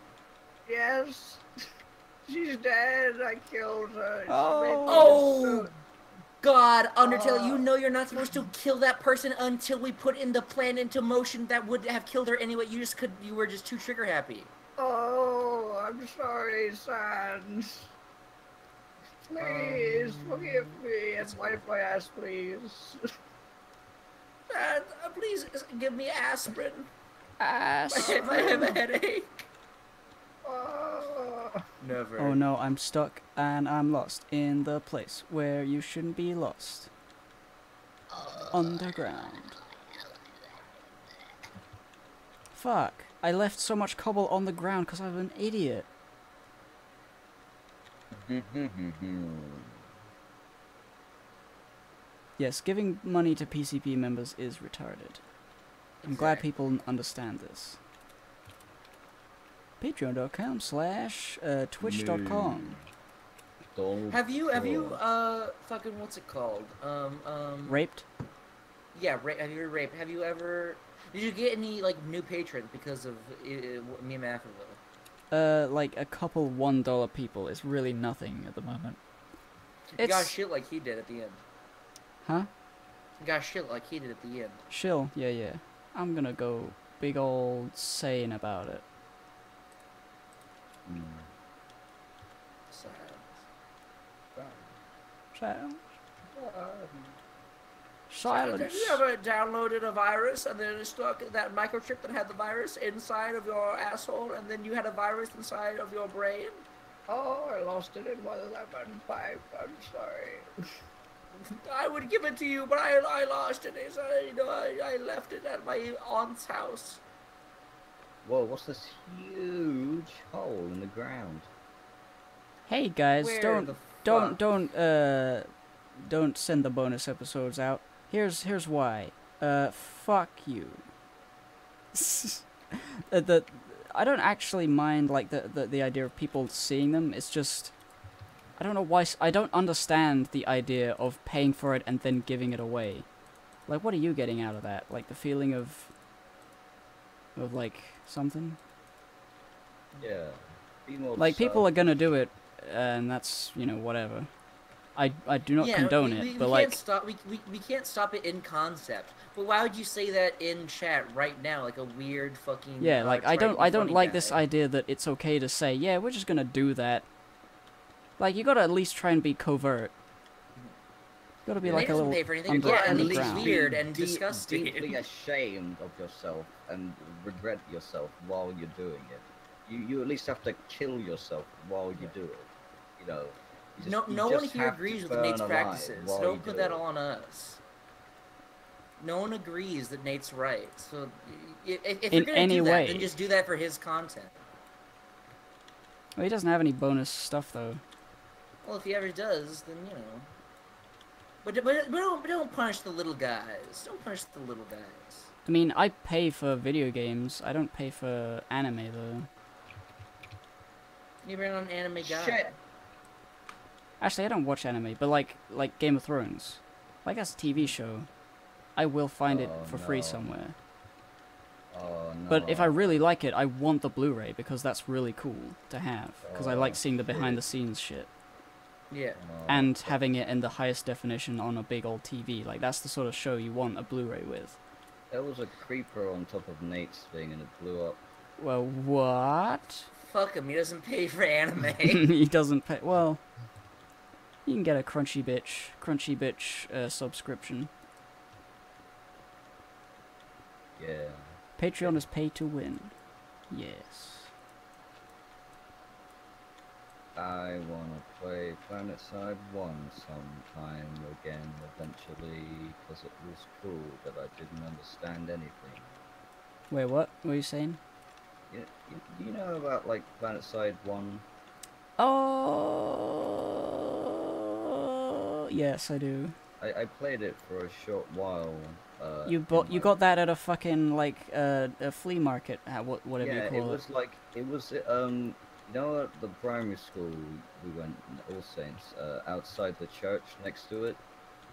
yes. She's dead. I killed her. Oh. Oh. God, Undertale, Uh. you know you're not supposed to kill that person until we put in the plan into motion that would have killed her anyway. You just could, you were just too trigger happy. Oh, I'm sorry, Sans. Please Um, forgive me and wipe my ass, please. Uh, please give me aspirin. Ass. I have a headache. Oh. Never. Oh no, I'm stuck and I'm lost in the place where you shouldn't be lost. Underground. Fuck. I left so much cobble on the ground because I'm an idiot. Yes, giving money to PCP members is retarded. I'm glad people understand this. Patreon.com slash uh, twitch.com. Donald Have you have you uh fucking what's it called? Um um Raped? Yeah, ra- have you raped? Have you ever? Did you get any like new patrons because of uh, me and Maffaville? Uh, like a couple one dollar people is really nothing at the moment. You got shit like he did at the end. Huh? You got shit like he did at the end. Chill. Yeah, yeah. I'm gonna go big old sane about it. Mm. Sad. Silence. Have you ever downloaded a virus and then it stuck that microchip that had the virus inside of your asshole, and then you had a virus inside of your brain? Oh, I lost it in one eleven pipe. I'm sorry. I would give it to you, but I, I lost it. It's, uh, you know, I, I left it at my aunt's house. Whoa, what's this huge hole in the ground? Hey guys, Where don't don't don't uh don't send the bonus episodes out. Here's here's why. Uh fuck you. uh, the I don't actually mind like the, the the idea of people seeing them. It's just I don't know why I don't understand the idea of paying for it and then giving it away. Like what are you getting out of that? Like the feeling of of like something? Yeah. Like people are gonna do it, and that's you know whatever. I I do not yeah, condone we, it, we, but we like can't stop. We, we, we can't stop it in concept. But why would you say that in chat right now, like a weird fucking? yeah, like I don't I don't like guy? this idea that it's okay to say yeah we're just gonna do that. Like you gotta at least try and be covert. You gotta be Yeah. like Nate a little pay for anything. under, Yeah, at and least he's underground. be weird and deep- disgusting. Deeply ashamed of yourself and regret yourself while you're doing it. You you at least have to kill yourself while you do it. You know. you just- No, no one here agrees with Nate's practices. while Don't put do that it. on us. No one agrees that Nate's right. So if, if you're gonna any do that, way. then just do that for his content. Well, he doesn't have any bonus stuff though. Well, if he ever does, then you know. But but, but don't but don't punish the little guys. Don't punish the little guys. I mean, I pay for video games. I don't pay for anime though. You're not an anime guy. Shit. Actually, I don't watch anime, but like like Game of Thrones, like that's a TV hmm. show. I will find it Oh, for free somewhere. Oh no. But if I really like it, I want the Blu-ray because that's really cool to have. Because I like Oh, seeing the behind the scenes shit Yeah. And having it in the highest definition on a big old TV. Like that's the sort of show you want a Blu-ray with. There was a creeper on top of Nate's thing and it blew up. Well, what? Fuck him. He doesn't pay for anime. he doesn't pay. Well, you can get a Crunchy Bitch, Crunchy Bitch uh, subscription. Yeah. Patreon is pay to win. Yes. I wanna play Planet Side 1 sometime again eventually because it was cool but I didn't understand anything. Wait, what? What are you saying? You, you, you know about like Planet Side 1? Oh, yes, I do. I, I played it for a short while. Uh, You bought, you got that at a fucking like uh, a flea market, what whatever yeah, you it call it. was like it was um you know at the primary school we went in All Saints uh, outside the church next to it,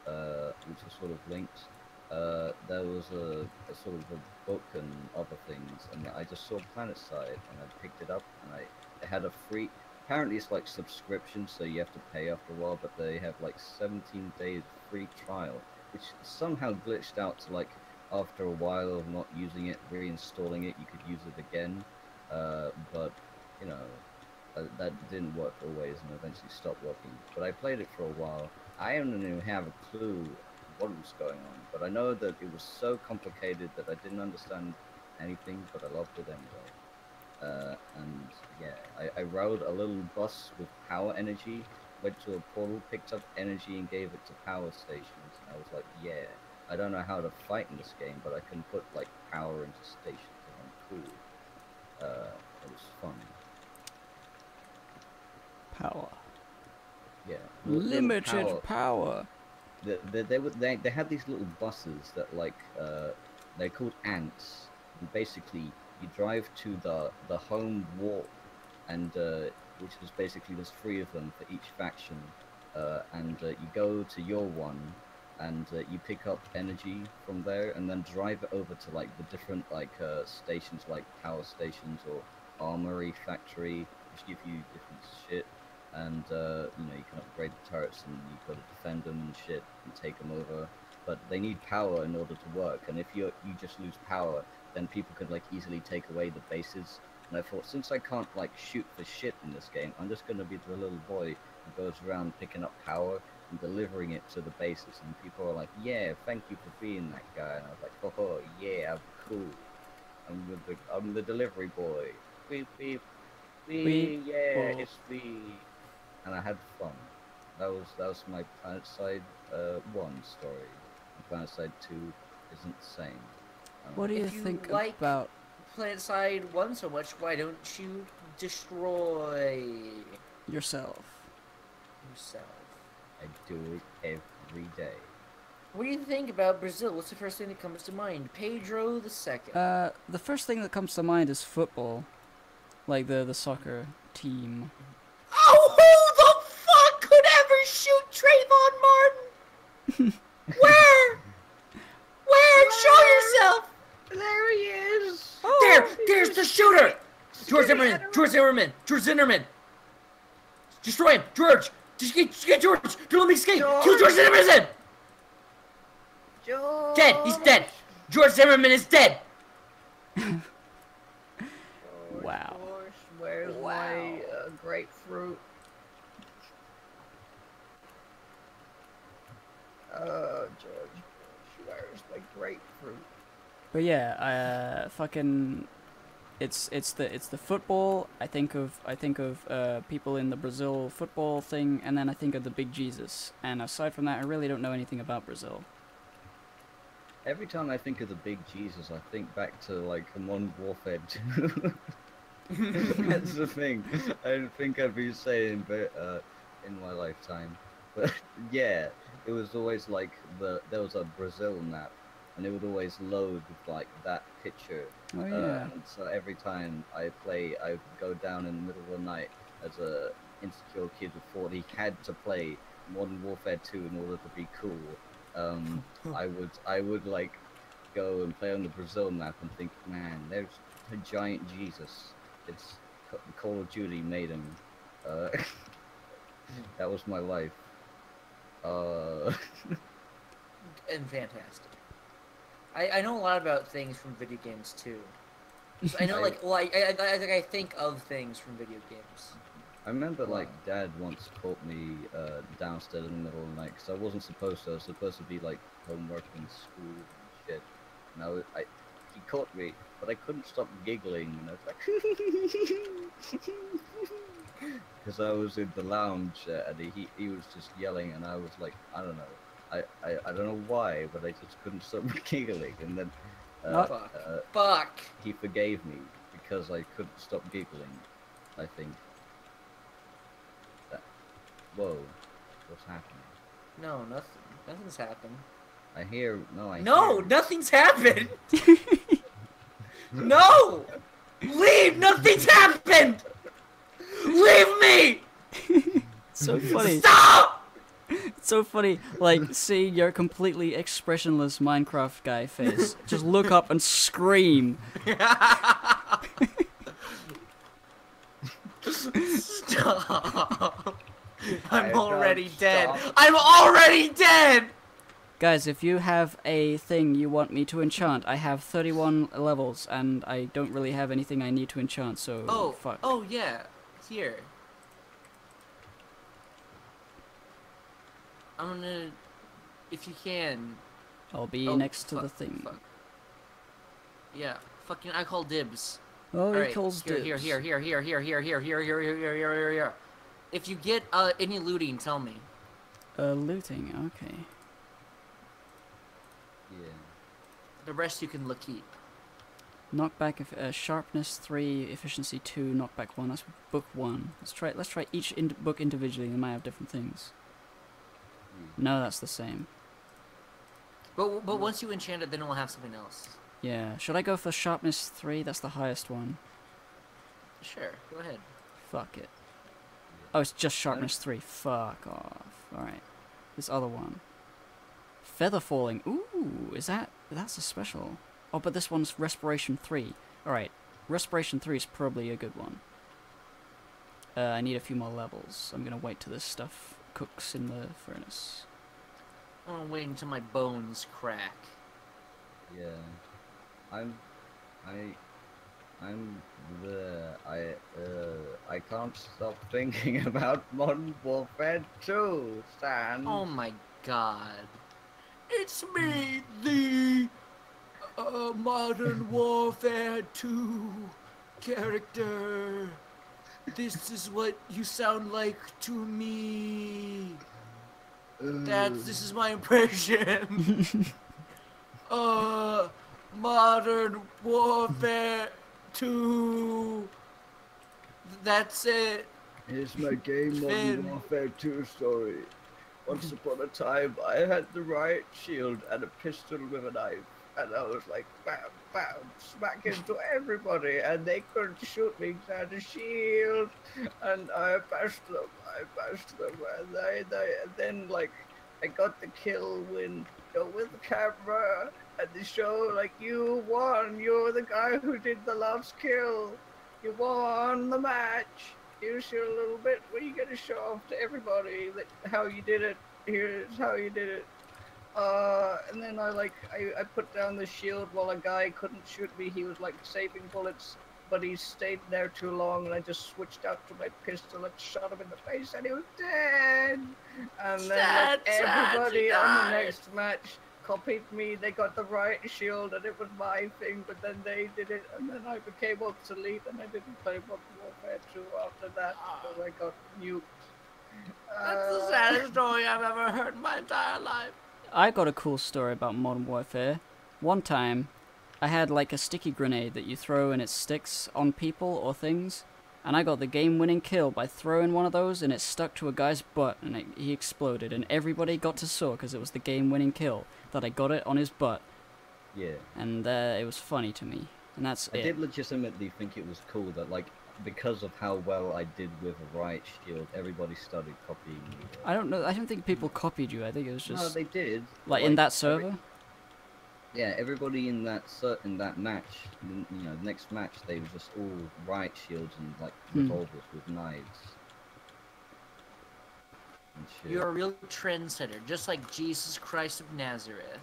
uh, which was sort of linked. Uh, there was a, a sort of a book and other things, and I just saw Planet Side and I picked it up and I it had a free. Apparently it's like subscription, so you have to pay after a while, but they have like 17 days free trial, which somehow glitched out to like after a while of not using it, reinstalling it, you could use it again. Uh, but you know, uh, that didn't work always, and eventually stopped working. But I played it for a while. I don't even have a clue what was going on, but I know that it was so complicated that I didn't understand anything, but I loved it anyway. Uh, and yeah, I, I rode a little bus with power energy, went to a portal, picked up energy, and gave it to power stations. And I was like, yeah, I don't know how to fight in this game, but I can put like power into stations, and I'm cool. Uh, it was fun. Power. Yeah. Limited power- power. the, the, they, would, they they had these little buses that like uh, they're called ants. And basically, you drive to the the home warp, and uh, which was basically there's three of them for each faction, uh, and uh, you go to your one, and uh, you pick up energy from there, and then drive it over to like the different like uh, stations, like power stations or armory factory, which give you different shit. And uh, you know you can upgrade the turrets, and you've got to defend them and shit, and take them over. But they need power in order to work, and if you you just lose power, then people could like easily take away the bases. And I thought, since I can't like shoot for shit in this game, I'm just gonna be the little boy who goes around picking up power and delivering it to the bases. And people are like, yeah, thank you for being that guy. And I was like, oh, oh yeah, I'm cool. I'm the, I'm the delivery boy. Beep beep. Beep. Yeah, Oh. it's me. And I had fun. That was that was my Planet Side uh, one story. And Planet Side two isn't the same. Um, What do you If you think like- about? Planet Side 1 so much, why don't you destroy yourself. yourself? I do it every day. What do you think about Brazil? What's the first thing that comes to mind? Pedro the second. Uh, the first thing that comes to mind is football, like the the soccer team. oh, who the fuck could ever shoot Trayvon Martin? Where? Where? Show yourself! There he is. There! There's the shooter! George Zimmerman! George Zimmerman! George Zimmerman! Destroy him! George! Just get, just get George! Don't let me escape! Kill George Zimmerman! George. Dead! He's dead! George Zimmerman is dead! Wow. George, where's Wow. my uh, grapefruit? Uh, George, where's my grapefruit? But yeah, uh, fucking, it's it's the it's the football. I think of I think of uh, people in the Brazil football thing, and then I think of the Big Jesus. And aside from that, I really don't know anything about Brazil. Every time I think of the big Jesus, I think back to like Modern Warfare 2. That's the thing. I don't think I'd be saying, but uh, in my lifetime. But yeah, it was always like the there was a Brazil map, and it would always load with like that picture. Oh Uh, and so every time I play, I go down in the middle of the night as a insecure kid who thought he had to play Modern Warfare 2 in order to be cool. Um, I would, I would like go and play on the Brazil map and think, man, there's a giant Jesus. It's Ca- Call of Duty made him. Uh, that was my life. Uh, And fantastic. I, I know a lot about things from video games too. I know, like, well, I, I, I, I think of things from video games. I remember like dad once caught me uh, downstairs in the middle of the night because I wasn't supposed to. I was supposed to be like homework in school and shit. And I, was, I he caught me, but I couldn't stop giggling. And I was like, because I was in the lounge uh, and he he was just yelling, and I was like, I don't know, I I, I don't know why, but I just couldn't stop giggling. And then uh, Fuck. uh, Fuck! he forgave me because I couldn't stop giggling. I think. That, whoa, what's happening? No, nothing. Nothing's happened. I hear no. I No, hear- nothing's happened! no! Leave! Nothing's happened! Leave me! so funny. Stop! It's so funny, like seeing your completely expressionless Minecraft guy face. Just look up and scream. Stop! I I'm don't already dead. stop. I'm already dead! Guys, if you have a thing you want me to enchant, I have 31 levels and I don't really have anything I need to enchant, so Oh, fuck. oh yeah, here. I'm gonna, if you can. I'll be oh, next to fuck, the thing. fuck. Yeah, fucking, I call dibs. Oh, he Alright, calls here, here, dibs. here, here, here, here, here, here, here, here, here, here, here, here, here. If you get uh any looting, tell me. Uh, looting, okay. Yeah. The rest you can look keep. Knockback, if, uh, sharpness 3, efficiency 2, knockback 1. That's book 1. Let's try Let's try each in book individually. They might have different things. Hmm. No, that's the same. But but once you enchant it, then it will have something else. Yeah. Should I go for sharpness 3? That's the highest one. Sure, go ahead. Fuck it. Oh, it's just sharpness 3. Fuck off. Alright. This other one. Feather falling. Ooh, is that that's a special? Oh, but this one's respiration three. All right, respiration three is probably a good one. Uh, I need a few more levels. I'm gonna wait till this stuff cooks in the furnace. I'm waiting until my bones crack. Yeah. I'm. I. I'm the. I. Uh. I can't stop thinking about Modern Warfare 2, Stan. Oh my god. It's me, the uh, Modern Warfare 2 character. This is what you sound like to me. That's this is my impression. uh Modern Warfare 2. That's it. Here's my game. Modern Warfare 2 story. Once upon a time, I had the riot shield and a pistol with a knife, and I was like, bam, bam, smack into everybody, and they couldn't shoot me 'cause I had a shield, and I bashed them, I bashed them, and they, they, and then like, I got the kill win, you uh, know, with the camera, and the show like, you won, you're the guy who did the last kill, you won the match. Here's a little bit where you get to show off to everybody that how you did it. Here's how you did it. Uh, and then I like I, I put down the shield while a guy couldn't shoot me. He was like saving bullets, but he stayed there too long, and I just switched out to my pistol and shot him in the face, and he was dead. And then like, everybody on the next match copied me. They got the right shield, and it was my thing. But then they did it, and then I became obsolete, and I didn't play Modern Warfare 2 after that because I got nuked. That's the Uh, saddest story I've ever heard in my entire life. I got a cool story about Modern Warfare. One time, I had like a sticky grenade that you throw and it sticks on people or things, and I got the game-winning kill by throwing one of those and it stuck to a guy's butt and it, he exploded, and everybody got to saw because it was the game-winning kill that I got it on his butt, Yeah, and uh, it was funny to me, and that's I it. did legitimately think it was cool that like because of how well I did with a riot shield, everybody started copying me. I don't know. I don't think people copied you. I think it was no, just they did. like in that server. Yeah, everybody in that in that match, you know, next match, they were just all riot shields and like Hmm. revolvers with knives. And shit. You're a real trendsetter, just like Jesus Christ of Nazareth.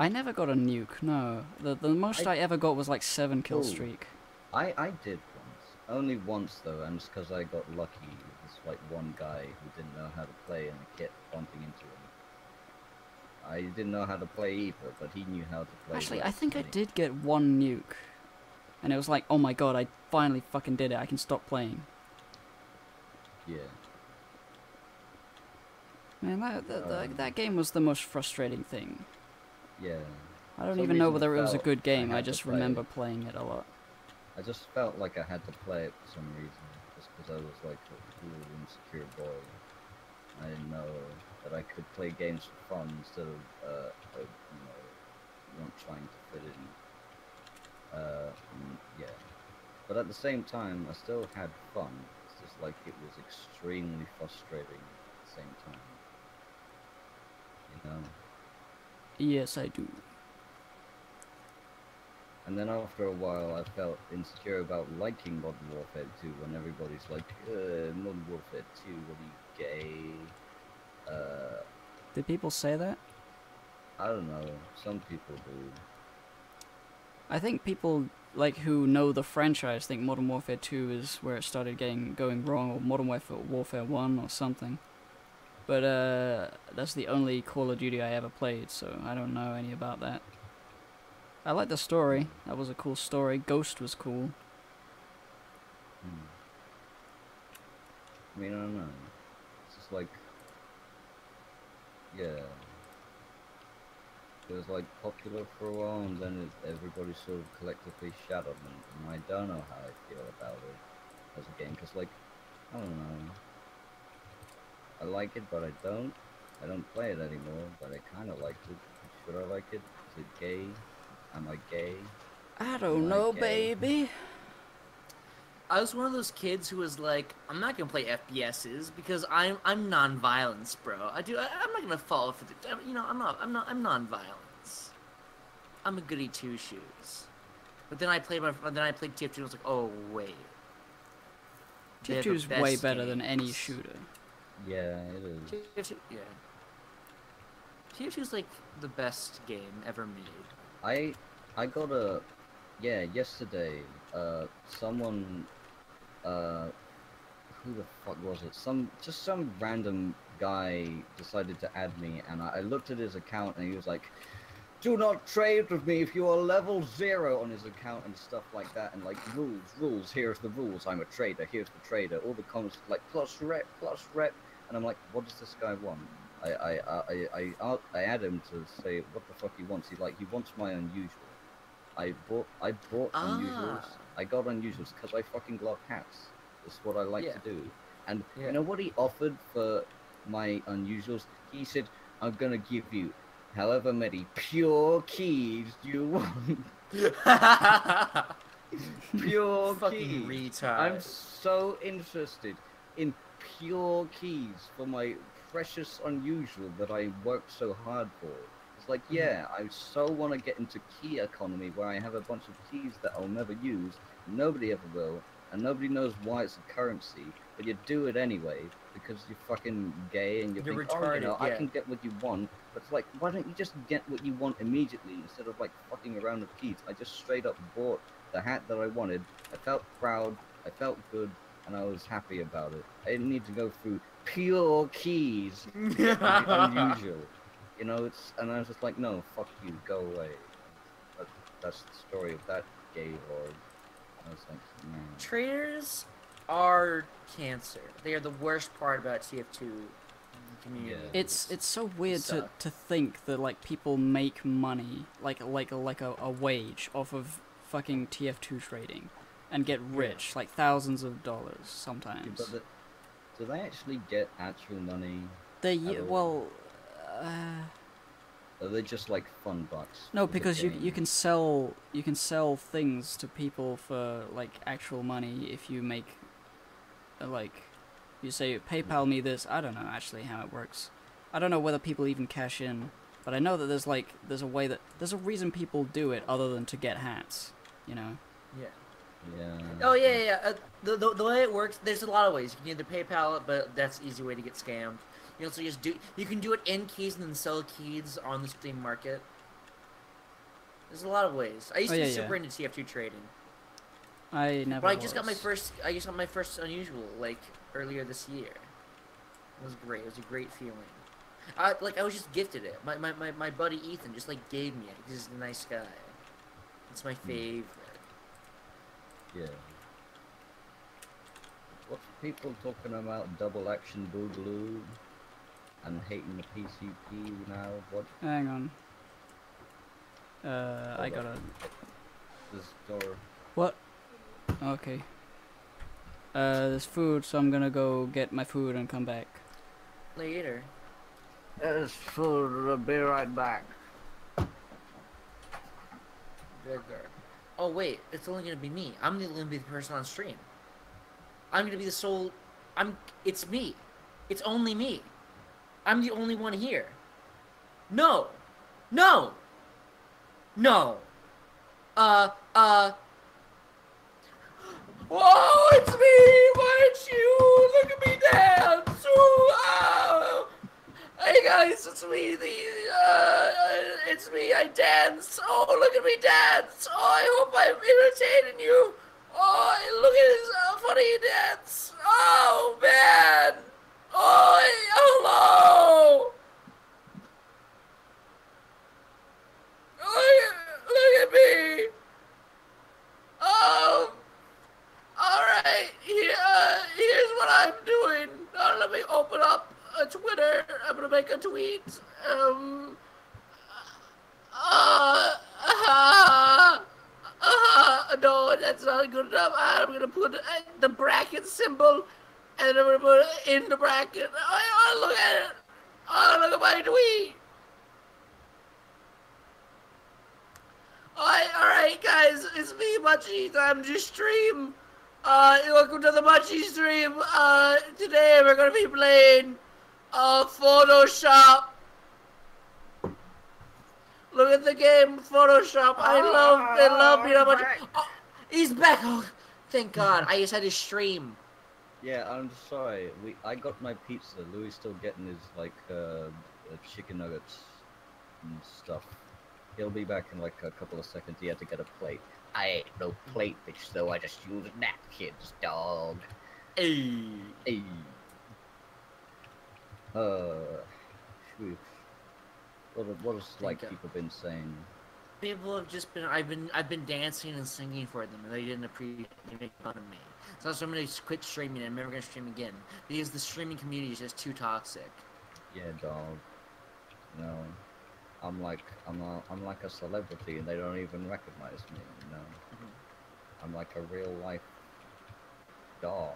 I never got a nuke. No, the the most I, I- ever got was like seven kill Oh. streak. I I did once, only once though, and it's because I got lucky with this like one guy who didn't know how to play, and I kept bumping into him. I didn't know how to play either, but he knew how to play. Actually, I think I did get one nuke, and it was like, oh my god, I finally fucking did it. I can stop playing. Yeah. Man, that that, that, Um. that game was the most frustrating thing. Yeah. I don't some even know whether it was a good game. I, to just play remember it. playing it a lot. I just felt like I had to play it for some reason, just because I was like a cool, insecure boy. I didn't know that I could play games for fun instead of, uh, of you know, not trying to fit in. Uh, mm, yeah. But at the same time, I still had fun. It's just like it was extremely frustrating at the same time. You know? Yes, I do. And then after a while, I felt insecure about liking Modern Warfare 2 when everybody's like, uh, Modern Warfare 2, what are you, gay? Uh, Did people say that? I don't know, some people do. I think people like who know the franchise think Modern Warfare 2 is where it started getting going wrong, or Modern Warfare Warfare 1 or something. But uh, that's the only Call of Duty I ever played, so I don't know any about that. I like the story. That was a cool story. Ghost was cool. Hmm. I mean, I don't know. It's just like, yeah. It was like popular for a while, and then it, everybody sort of collectively shut up, and, and I don't know how I feel about it as a game, because like, I don't know. I like it, but I don't. I don't play it anymore, but I kind of like it. Should I like it? Is it gay? Am I gay? I don't Like know, gay. baby. I was one of those kids who was like, I'm not gonna play FPSs because I'm I'm non-violence, bro. I do. I, I'm not gonna fall for the. You know, I'm not. I'm not. I'm non-violence. I'm a goody two shoes. But then I played my. Then I played TF2 and I was like, oh wait. They're the TF2 is way best better than any shooter. Yeah, it is. TF2, yeah. TF2 is like the best game ever made. I I got a yeah yesterday. Uh, someone uh, who the fuck was it? Some just some random guy decided to add me, and I, I looked at his account, and he was like, "Do not trade with me if you are level zero on his account and stuff like that, and like rules, rules. Here's the rules. I'm a trader. Here's the trader. All the comments like plus rep, plus rep, and I'm like, what does this guy want? I I I I I, add him to say what the fuck he wants. He like he wants my unusual. I bought I bought unusuals. I got unusuals because I fucking love hats. That's what I like Yeah. to do. And Yeah. you know what he offered for my unusuals? He said, "I'm gonna give you however many pure keys you want. pure Fucking keys. retard. I'm so interested in pure keys for my precious unusual that I worked so hard for. It's like, mm-hmm. yeah, I so want to get into key economy where I have a bunch of keys that I'll never use, nobody ever will, and nobody knows why it's a currency, but you do it anyway because you're fucking gay and you're, You're think, oh, you know, retarded, I can get what you want. But it's like, why don't you just get what you want immediately instead of like fucking around with keys? I just straight up bought the hat that I wanted. I felt proud. I felt good, and I was happy about it. I didn't need to go through pure keys to get the unusual. You know, it's and I was just like, no, fuck you, go away. That, that's the story of that gay lord. I was like, man. Traders are cancer. They are the worst part about TF2 community. Yeah. It's it's so weird to, to think that like people make money like like like a, a wage off of fucking TF2 trading and get rich like thousands of dollars sometimes. But the, do they actually get actual money? They at y- all. well uh, Are they just like fun bucks? no because you you can sell you can sell things to people for like actual money if you make uh, like you say PayPal me this I don't know actually how it works. I don't know whether people even cash in, but I know that there's like there's a way that there's a reason people do it other than to get hats, you know. Yeah. Yeah. Oh yeah, yeah. yeah. Uh, the, the the way it works, there's a lot of ways. You can either PayPal it, but that's an easy way to get scammed. You also just do. You can do it in keys and then sell keys on the Steam market. There's a lot of ways. I used Oh, to yeah, be super yeah. into TF2 trading, I never. but I just got my first. I just got my first unusual like earlier this year. It was great. It was a great feeling. I like I was just gifted it. My my, my, my buddy Ethan just like gave me it. He's a nice guy. It's my hmm. favorite. Yeah. What's people talking about double action boogaloo and hating the PCP now? What Hang on. Uh, I gotta. this door? What? Okay. Uh, there's food, so I'm gonna go get my food and come back. Later. There's food. I'll be right back. Burger. Oh wait, it's only gonna be me. I'm the only person on stream. I'm gonna be the sole. I'm. It's me. It's only me. I'm the only one here. No. No. No. Uh. Uh. Whoa! It's me. Why don't you look at me dance? Ooh, oh. Hey guys, it's me, the, uh, it's me, I dance. Oh, look at me dance. Oh, I hope I'm entertaining you. Oh, look at his uh, funny dance. Oh, man. Oh, hello. Look, look at me. Oh, all right. Here, uh, here's what I'm doing. Uh, let me open up a Twitter. I'm gonna make a tweet. Um. Uh, uh, uh, no, that's not good enough. I'm gonna put the bracket symbol, and I'm gonna put it in the bracket. Oh, oh, look at it. Oh, look at my tweet. Alright, alright, guys, it's me, Munchie. Time to stream. Uh, welcome to the Munchie stream. Uh, today we're gonna be playing, uh, Photoshop. Look at the game, Photoshop. I love, I love being a bunch. Oh, he's back. Oh, thank God. I just had to stream. Yeah, I'm sorry. We I got my pizza. Louis still getting his like uh, uh, chicken nuggets and stuff. He'll be back in like a couple of seconds. He had to get a plate. I ain't no plate bitch though. I just use napkins, dog. Hey. Hey. Uh, phew. what what has like people been saying? People have just been. I've been. I've been dancing and singing for them, and they didn't appreciate. They make fun of me. So I'm gonna quit streaming. and I'm never gonna stream again because the streaming community is just too toxic. Yeah, dog. No, I'm like I'm a, I'm like a celebrity, and they don't even recognize me. You know, Mhm. I'm like a real life dog.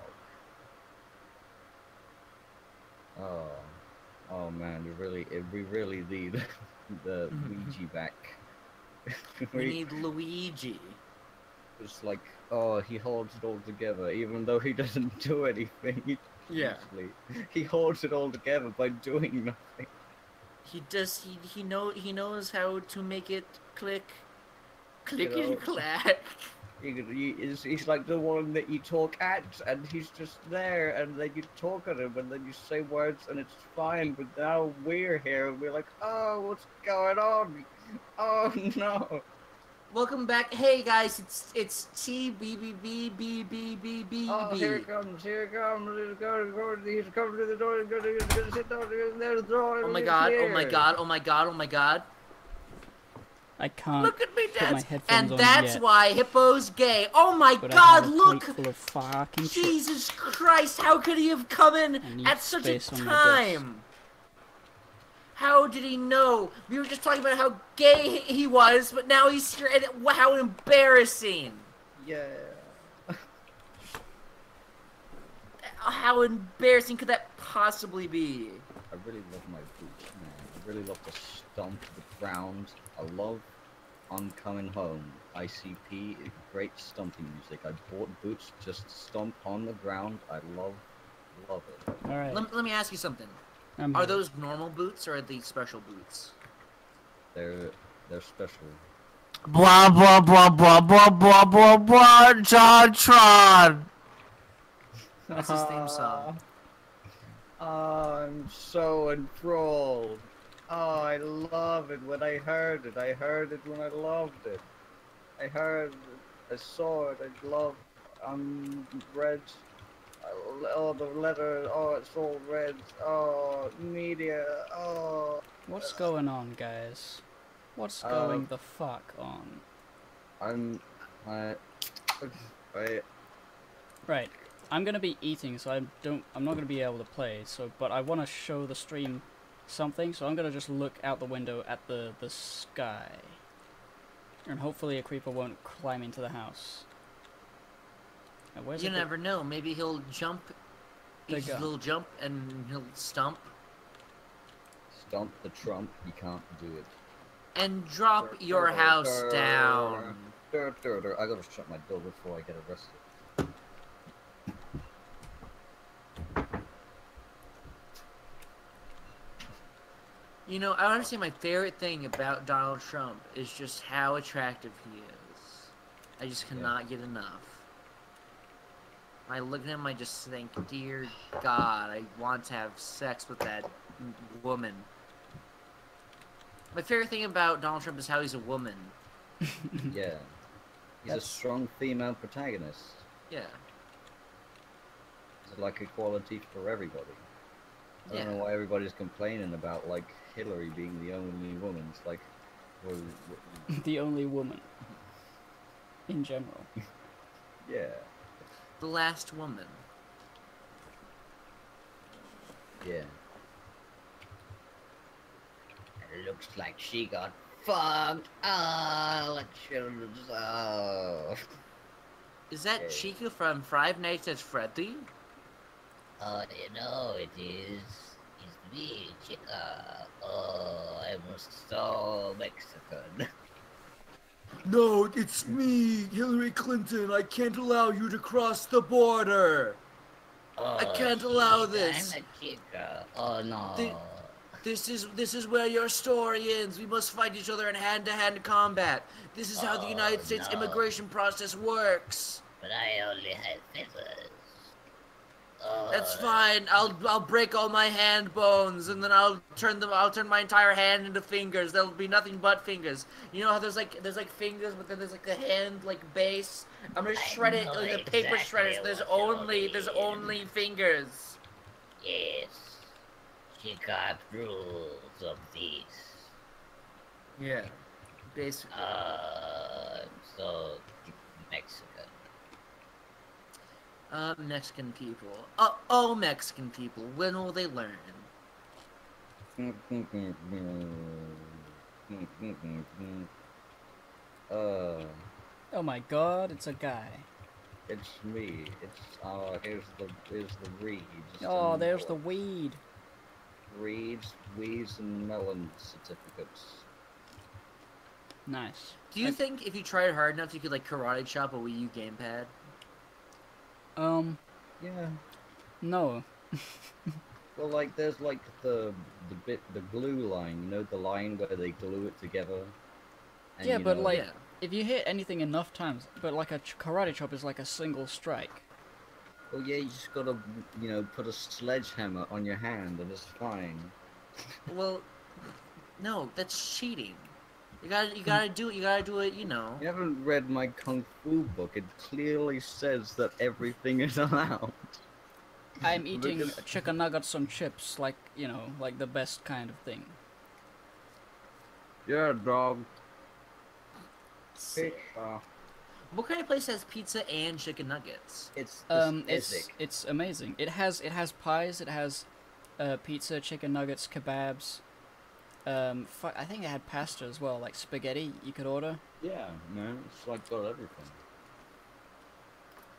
Oh, oh man, we really we really need the Ouija back. We need Luigi. It's like, oh, he holds it all together, even though he doesn't do anything. Yeah. He holds it all together by doing nothing. He does. He he know he knows how to make it click, click know. and clack. He, he is, he's like the one that you talk at, and he's just there, and then you talk at him, and then you say words, and it's fine. But now we're here, and we're like, oh, what's going on? Oh no! Welcome back. Hey guys, it's it's T B B B B B B B Oh, here it comes! Here it comes! He's going, going, he's coming to the door. He's gonna, he's gonna sit down. There's the door. Oh my god! Oh my god! Oh my god! Oh my god! I can't. Look at me put my dance! headphones And on that's yet, why Hippo's gay. Oh my but god! Look! plate full of fucking shit. Jesus Christ! How could he have come in at such a space desk. time? How did he know? We were just talking about how gay he was, but now he's here, and wow, how embarrassing! Yeah. Uh, how embarrassing could that possibly be? I really love my boots, man. I really love to stomp the ground. I love I'm Coming Home. ICP, great stomping music. I bought boots just to stomp on the ground. I love, love it. All right. Let, let me ask you something. I'm Are here. those normal boots or are they special boots? They're they're special. Blah blah blah blah blah blah blah blah JonTron. That's his theme uh, song. Oh, I'm so enthralled. Oh, I love it when I heard it. I heard it when I loved it. I heard it. I saw it. I love. I'm red. Oh, the letter. Oh, it's all red. Oh, media. Oh. What's going on, guys? What's Uh, going the fuck on? I'm. I. I. Right. I'm gonna be eating, so I don't. I'm not gonna be able to play. So, but I want to show the stream something. So I'm gonna just look out the window at the the sky, and hopefully a creeper won't climb into the house. Now, You it go- never know. Maybe he'll jump. There Each little jump and he'll stump Stomp the Trump. You can't do it. and drop your house down. Dur, dur, dur. I gotta shut my door before I get arrested. You know, I want to say my favorite thing about Donald Trump is just how attractive he is. I just Yeah. cannot get enough. I look at him, I just think, dear God, I want to have sex with that woman. My favorite thing about Donald Trump is how he's a woman. Yeah. He's That's- a strong female protagonist. Yeah. It's like equality for everybody. I Yeah. don't know why everybody's complaining about like Hillary being the only woman. It's like, well, w- the only woman in general. yeah, The last woman. yeah. It looks like she got fucked. Like children's. Oh. Is that. Chica from Five Nights at Freddy? Oh, you know it is. It's me, chica. Oh, I'm so Mexican. No, it's me, Hillary Clinton. I can't allow you to cross the border. I oh, can't allow this. I'm a chica. Oh no. The- This is this is where your story ends. We must fight each other in hand-to-hand combat. This is how the Oh, United States no. immigration process works. But I only have feathers. Oh, That's fine. I'll I'll break all my hand bones and then I'll turn them I'll turn my entire hand into fingers. There'll be nothing but fingers. You know how there's like there's like fingers but then there's like the hand like base. I'm gonna shred it like a paper shredder. There's only there's only fingers. Yes. She got rules of these. Yeah. Basically. Uh, so Mexican. Uh, Mexican people. Uh, all Mexican people. When will they learn? uh, Oh my god, it's a guy. it's me. It's uh, here's the here's the reeds. Oh, there's the weed. reeds, weeds, and melon certificates. Nice. Do you I- think if you tried hard enough, you could like karate chop a Wii U gamepad? Um, Yeah. no. Well, like there's like the the bit the glue line. You know the line where they glue it together. And, Yeah, but, know- like- yeah. If you hit anything enough times, but like a karate chop is like a single strike. Well, yeah, you just gotta, you know, put a sledgehammer on your hand and it's fine. Well, no, that's cheating. You gotta, you gotta do it. You gotta do it. You know. You haven't read my kung fu book. It clearly says that everything is allowed. I'm eating Because- chicken nuggets on chips, like, you know, like the best kind of thing. Yeah, dog. Sick. Uh, What kind of place has pizza and chicken nuggets? it's Um, it's it's it's amazing. It has it has pies. It has uh, pizza, chicken nuggets, kebabs. Um, fu- I think it had pasta as well, like spaghetti. You could order, yeah, man. It's like got everything.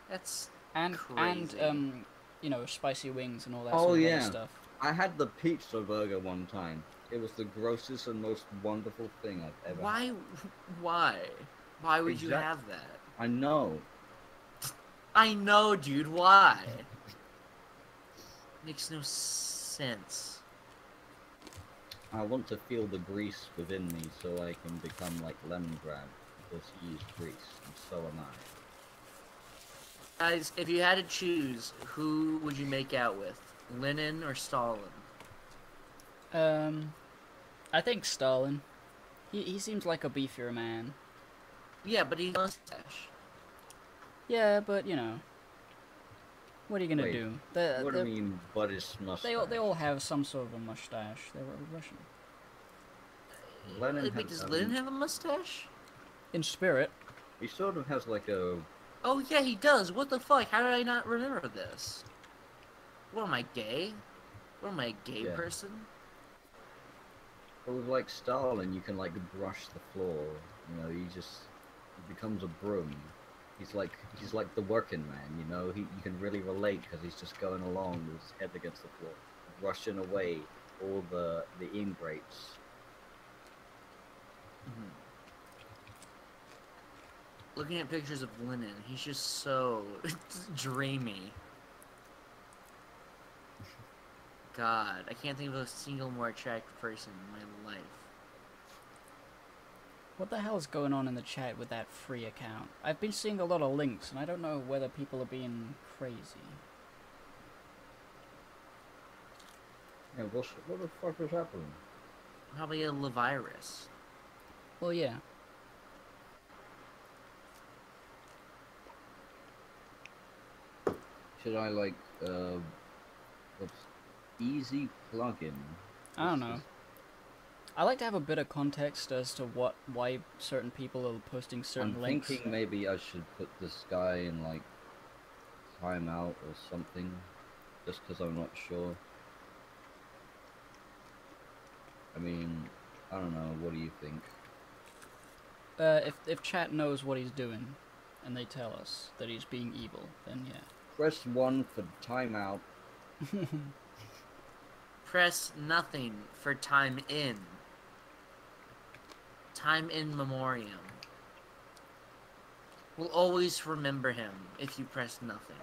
That's and and um, you know, spicy wings and all that Oh, sort of yeah. other stuff. I had the pizza burger one time. It was the grossest and most wonderful thing I've ever. why, Had. why, why would you have that? I know. I know, dude. Why? Makes no sense. I want to feel the grease within me so I can become like lemongrab because he is grease and so am I. Guys, if you had to choose, who would you make out with, Lenin or Stalin? Um, I think Stalin. He he seems like a beefier man. Yeah, but he has a mustache. Yeah, but you know, what are you gonna Wait, do? The, what do you mean, but his mustache? They all, they all have some sort of a mustache. They're Russian. Lenin Wait, had- does um, Lenin have a mustache? In spirit. He sort of has like a. Oh yeah, he does. What the fuck? How did I not remember this? What am I gay? What am I a gay Yeah. person? But with like Stalin, you can like brush the floor. You know, he just becomes a broom. He's like he's like the working man. You know, he you can really relate because he's just going along with his head against the floor, brushing away all the the ingrates. Mhm. Looking at pictures of Lenin, he's just so dreamy. God, I can't think of a single more attractive person in my life. What the hell is going on in the chat with that free account? I've been seeing a lot of links, and I don't know whether people are being crazy. Yeah, what's, what the fuck is happening? Probably a Levirus. Well, yeah. Should I like uh, what's easy plugin? I don't This know. Is- I like to have a bit of context as to what why certain people are posting certain I'm links. thinking maybe I should put this guy in like timeout or something, just because I'm not sure. I mean, I don't know. What do you think? Uh, if if chat knows what he's doing, and they tell us that he's being evil, then yeah. Press one for timeout. Press nothing for time in. Time in memoriam. We'll always remember him if you press nothing.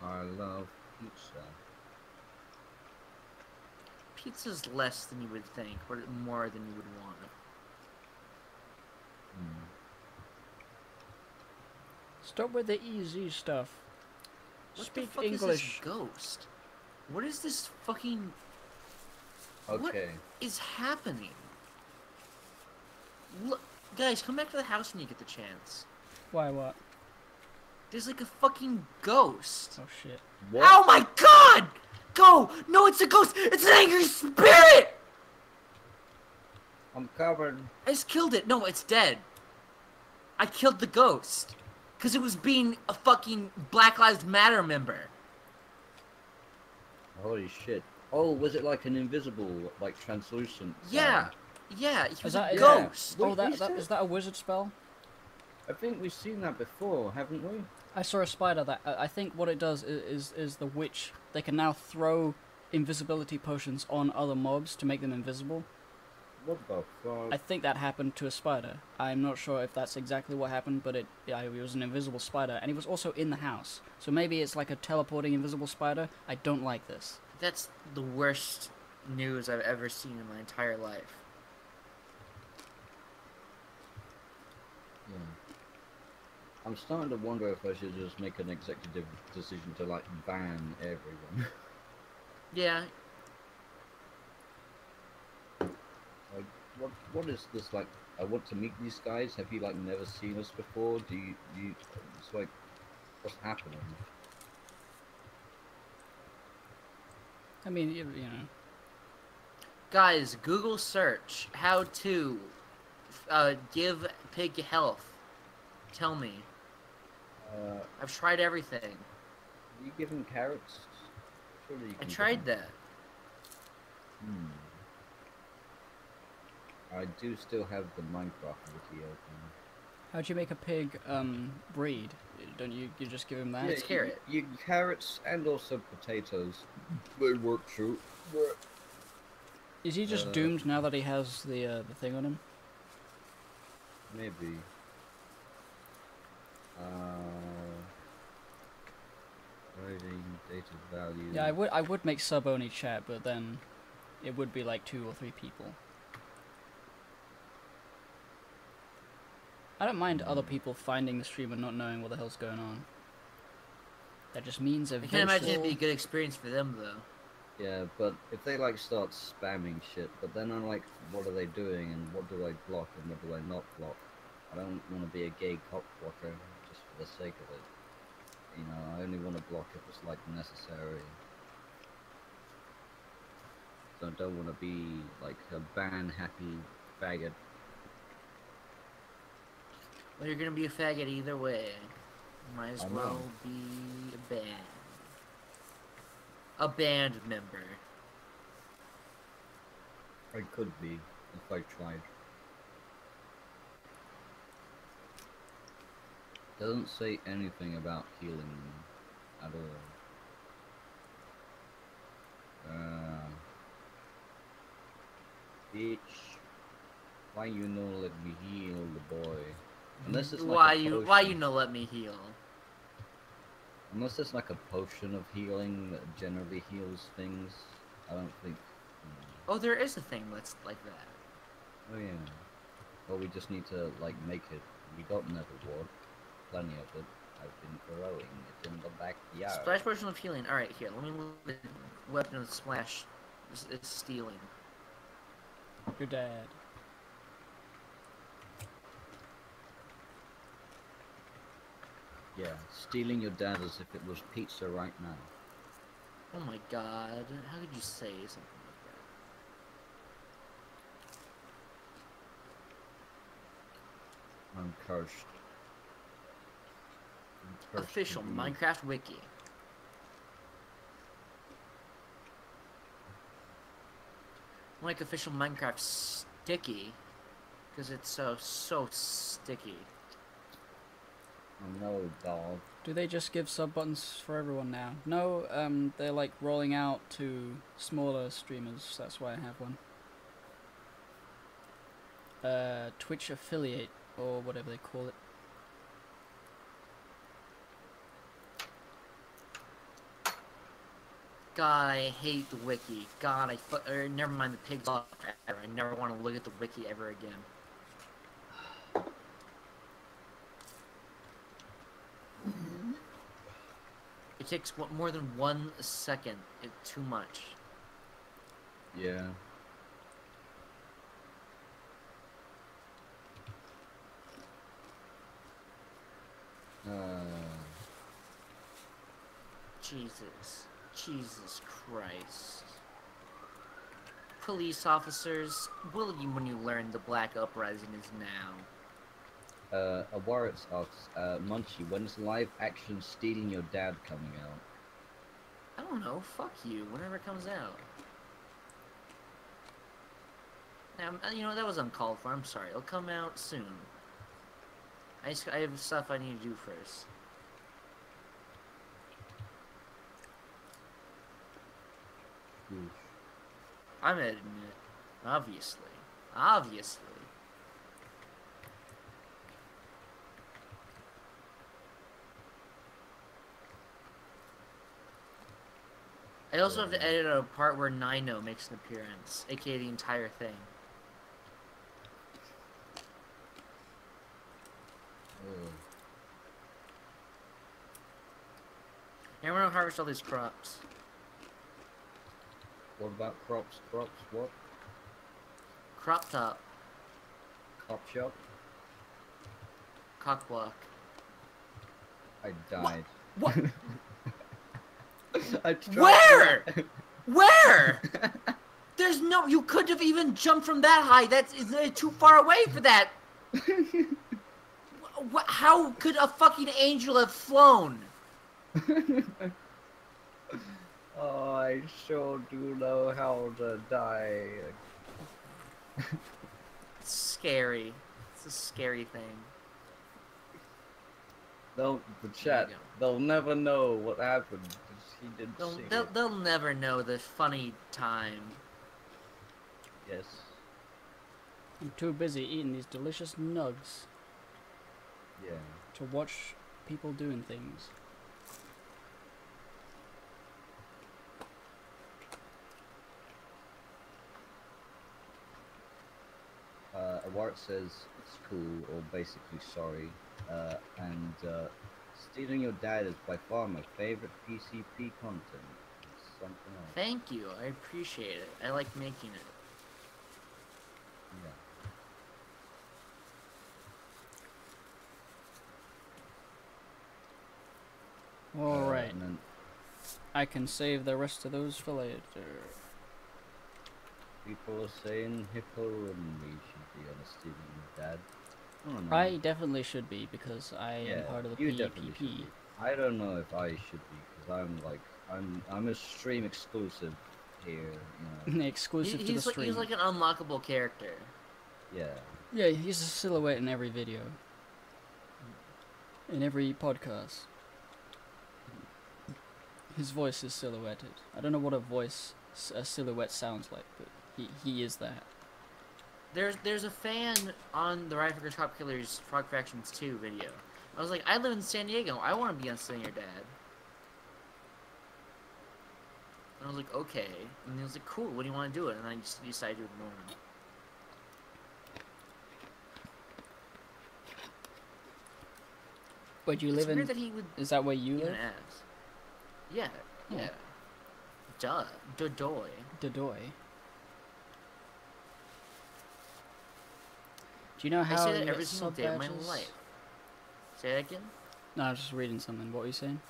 I love pizza. Pizza's less than you would think, but more than you would want. Hmm. Stop with the easy stuff. What Speak the fuck English. is this ghost? What is this fucking Okay. is happening? Look, guys, come back to the house when you get the chance. Why what? There's like a fucking ghost. Oh shit. What? Oh my god! Go! No, it's a ghost! It's an angry spirit! I'm covered. I just killed it. No, it's dead. I killed the ghost. Because it was being a fucking Black Lives Matter member. Holy shit. Oh, was it like an invisible, like translucent? Um, yeah. guy? Yeah, he Is was that a ghost. Oh, that, oh, Wait, that, we that that a wizard spell? I think we've seen that before, haven't we? I saw a spider that I I think what it does is, is is the witch. They can now throw invisibility potions on other mobs to make them invisible. What the fuck? I think that happened to a spider. I'm not sure if that's exactly what happened, but it yeah, it was an invisible spider, and he was also in the house. So maybe it's like a teleporting invisible spider. I don't like this. That's the worst news I've ever seen in my entire life. Yeah. I'm starting to wonder if I should just make an executive decision to like ban everyone. Yeah, like, what what is this like? I want to meet these guys. Have you like never seen us before? Do you you? It's like, what's happening? I mean, you, you know, guys, Google search how to uh, give pig health. Tell me. Uh, I've tried everything. do you give them carrots? Surely you I tried that. Hmm. I do still have the Minecraft wiki open. how'd you make a pig um breed? Don't you you just give him that? Yeah, it's carrot. You, you carrots and also potatoes. They work too. Is he just Uh, doomed now that he has the uh, the thing on him? Maybe. Uh, writing data value. Yeah, I would I would make sub only chat, but then it would be like two or three people. I don't mind other people finding the stream and not knowing what the hell's going on. That just means I can't imagine it'd be a good experience for them though. Yeah, but if they like start spamming shit, but then I'm like, what are they doing and what do I block and what do I not block? I don't want to be a gay cop blocker just for the sake of it. You know, I only want to block if it's like necessary. So I don't want to be like a ban happy faggot. Well, you're gonna be a faggot either way. Might as I know. well be a band. A band member. I could be if I tried. Doesn't say anything about healing at all. Uh, bitch, why you no let me heal the boy? Unless it's like why a you why you potion. no let me heal? Unless it's like a potion of healing that generally heals things, I don't think. hmm. Oh, there is a thing that's like that. Oh yeah. Well, we just need to like make it. We got Nether wart, plenty of it. I've been growing it in the backyard. Splash potion of healing. All right, here. Let me move the weapon of splash. It's, it's stealing. Your dad. Yeah, stealing your dad as if it was pizza right now. Oh my god! How could you say something like I'm cursed. I'm that? cursed Official. Minecraft wiki. Like official Minecraft sticky, because it's so so sticky. No, dog. Do they just give sub buttons for everyone now? No, um, they're like rolling out to smaller streamers. That's why I have one. uh, Twitch affiliate or whatever they call it. God, I hate the wiki. God, I fu- er, never mind the pigs off. I never want to look at the wiki ever again. It takes what, more than one second. It's too much. Yeah. Uh, Jesus. Jesus Christ. Police officers, will you when you learn the Black Uprising is now? Uh, a Warrants asks, uh, Munchie, when's live action Stealing Your Dad coming out? I don't know. Fuck you. Whenever it comes out. Um, uh, you know that was uncalled for. I'm sorry. It'll come out soon. I just, I have stuff I need to do first. Oof. I'm editing it. Obviously. Obviously. I also have to edit a part where Nino makes an appearance, aka the entire thing. Ugh. Yeah, I'm gonna harvest all these crops. What about crops? Crops? What? Crop top, Cop shop? cock block. I died. What? I tried Where? Where? There's no. You couldn't have even jumped from that high. That's is too far away for that. How could a fucking angel have flown? oh, I sure do know how to die. It's scary. It's a scary thing. They'll, the chat, they'll never know what happened he didn't They'll, see they'll, they'll never know the funny time. Yes. I'm too busy eating these delicious nugs Yeah. to watch people doing things. Uh, Awart says it's cool or basically sorry. Uh, and uh, stealing your dad is by far my favorite PCP content. It's something else. Thank you. I appreciate it. I like making it. Yeah. Uh, Alright, and then I can save the rest of those for later. people are saying Hippo and me should be on a stealing your dad. Oh, I don't. I definitely should be because I yeah, am part of the you PPP. I don't know if I should be because I'm like I'm I'm a stream exclusive here. You know. He, Exclusive to the he's, like, stream. he's like an unlockable character. yeah. Yeah, he's a silhouette in every video. In every podcast. His voice is silhouetted. I don't know what a voice, a silhouette sounds like, but he, he is that. There's there's a fan on the Rifle Top Killers Frog Fractions 2 video. I was like, I live in San Diego. I want to be on Stealing Your Dad. And I was like, okay. And he was like, cool. What do you want to do it? And I just decided to ignore him. But you it's live in. that he would Is that where you live? ask. Yeah, yeah. Duh. Dodoy. Dodoy. Do you know how I say that every single day of my badges? life. Say that again? No, I was just reading something. What were you saying?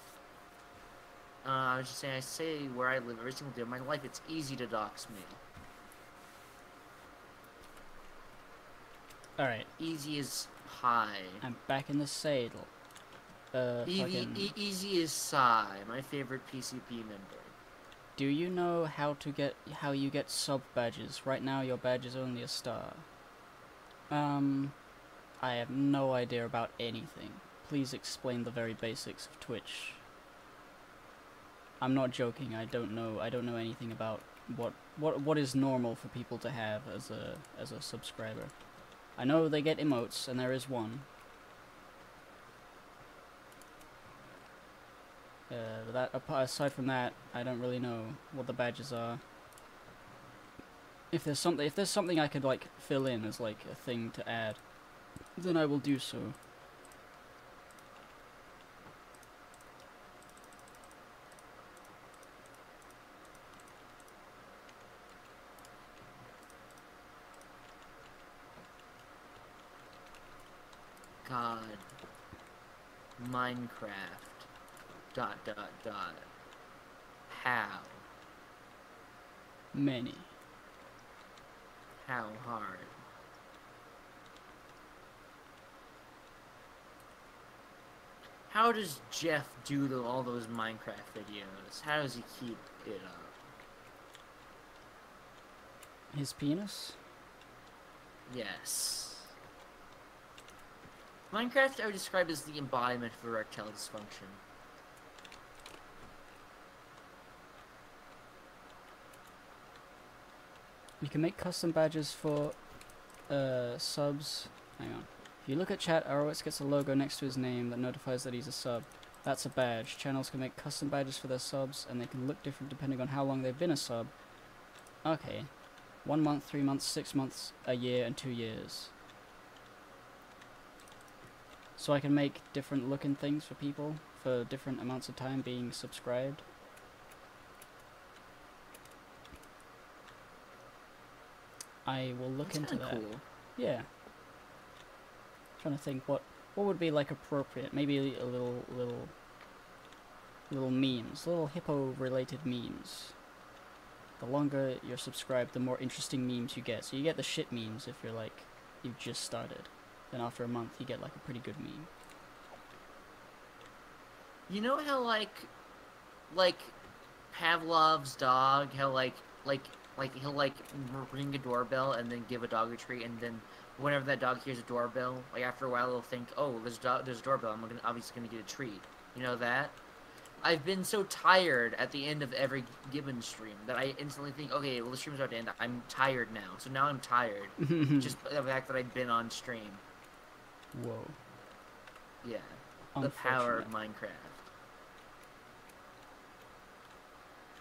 Uh, I was just saying, I say where I live every single day of my life, it's easy to dox me. Alright, Easy as pie. I'm back in the saddle. Uh, Easy, fucking- e- easy as Psy, my favorite PCP member. Do you know how to get how you get sub badges? Right now your badge is only a star. Um I have no idea about anything. Please explain the very basics of Twitch. I'm not joking. I don't know. I don't know anything about what what what is normal for people to have as a as a subscriber. I know they get emotes, and there is one. Uh, that aside from that, I don't really know what the badges are. If there's something, if there's something I could like fill in as like a thing to add, then I will do so. God. Minecraft. Dot dot dot. How? Many. How hard? How does Jeff do the, all those Minecraft videos? How does he keep it up? His penis. Yes. Minecraft I would describe as the embodiment of erectile dysfunction. You can make custom badges for uh, subs. Hang on. If you look at chat, Arowitz gets a logo next to his name that notifies that he's a sub. That's a badge. Channels can make custom badges for their subs, and they can look different depending on how long they've been a sub. Okay. One month, three months, six months, a year, and two years. So I can make different looking things for people for different amounts of time being subscribed. I will look That's into that. cool. Yeah. Trying to think what what would be like appropriate. Maybe a little little little memes, little hippo related memes. The longer you're subscribed, the more interesting memes you get. So you get the shit memes if you're like you've just started. Then after a month you get like a pretty good meme. You know how like like Pavlov's dog, how like like like he'll like ring a doorbell and then give a dog a treat and then whenever that dog hears a doorbell, like after a while it'll think, Oh, there's a dog there's a doorbell, I'm gonna obviously gonna get a treat. You know that? I've been so tired at the end of every given stream that I instantly think, okay, well the stream's about to end. I'm tired now. So now I'm tired. Mm-hmm. Just by the fact that I've been on stream. Whoa. Yeah. The power of Minecraft.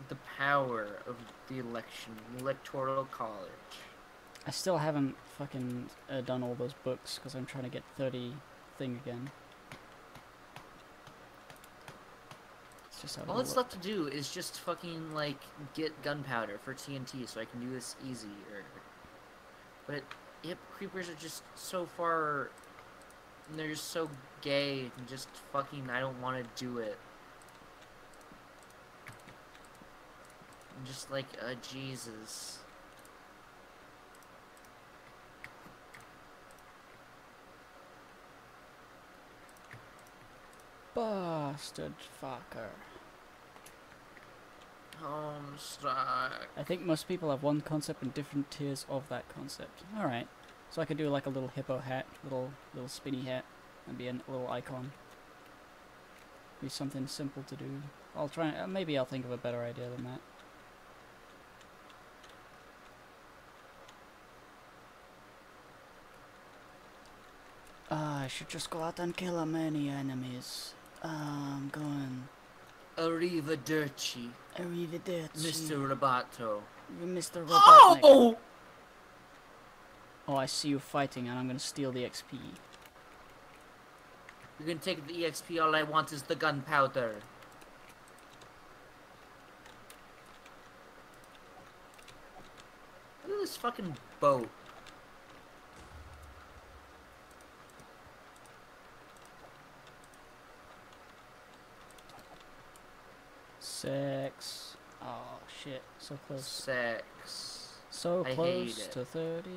The power of the election, electoral college. I still haven't fucking uh, done all those books because I'm trying to get 30 thing again. It's just All that's left to do is just fucking like get gunpowder for TNT so I can do this easier. But yep, creepers are just so far. And they're just so gay and just fucking. I don't want to do it. Just like, uh, Jesus. Bastard fucker. Homestuck. I think most people have one concept and different tiers of that concept. Alright. So I could do like a little hippo hat, little little spinny hat, and be a little icon. Be something simple to do. I'll try. Uh, maybe I'll think of a better idea than that. Ah, I should just go out and kill a many enemies. Ah, I'm going. Arrivederci, Arrivederci. Mr. Roboto. Mr. Robotnik. Oh! Oh, I see you fighting, and I'm gonna steal the XP. You can take the EXP, all I want is the gunpowder. Look at this fucking boat. Six. Oh shit, so close. Sex. So I close to 30.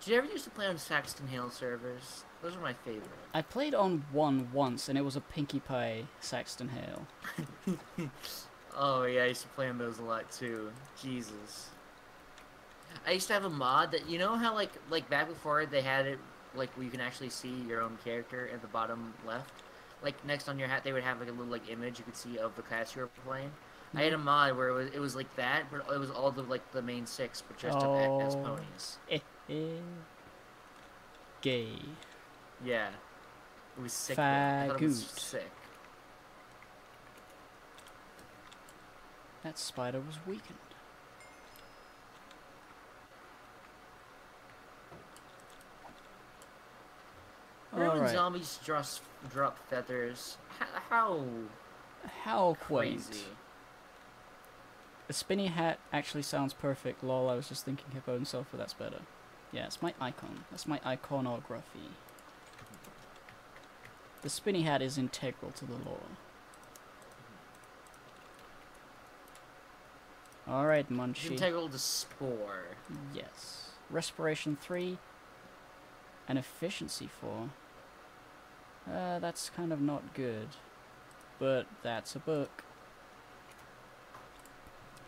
Did you ever used to play on Saxton Hale servers? Those are my favorite. I played on one once, and it was a Pinkie Pie Saxton Hale. Oh yeah, I used to play on those a lot too. Jesus. I used to have a mod that you know how like like back before they had it like where you can actually see your own character at the bottom left. Like next on your hat they would have like a little like image you could see of the class you were playing. I had a mm-hmm. mod where it was it was like that, but it was all the like the main six, but just oh. as ponies. Gay. Yeah. It was sick. I it was sick. That spider was weakened. Remember zombies just drop feathers? How? How quaint. Crazy. The spinny hat actually sounds perfect. Lol, I was just thinking Hippo himself, but that's better. Yeah, it's my icon. That's my iconography. The spinny hat is integral to the lore. Alright, Munchie. Integral to Spore. Yes. Respiration 3 and Efficiency 4. Uh, that's kind of not good. But that's a book.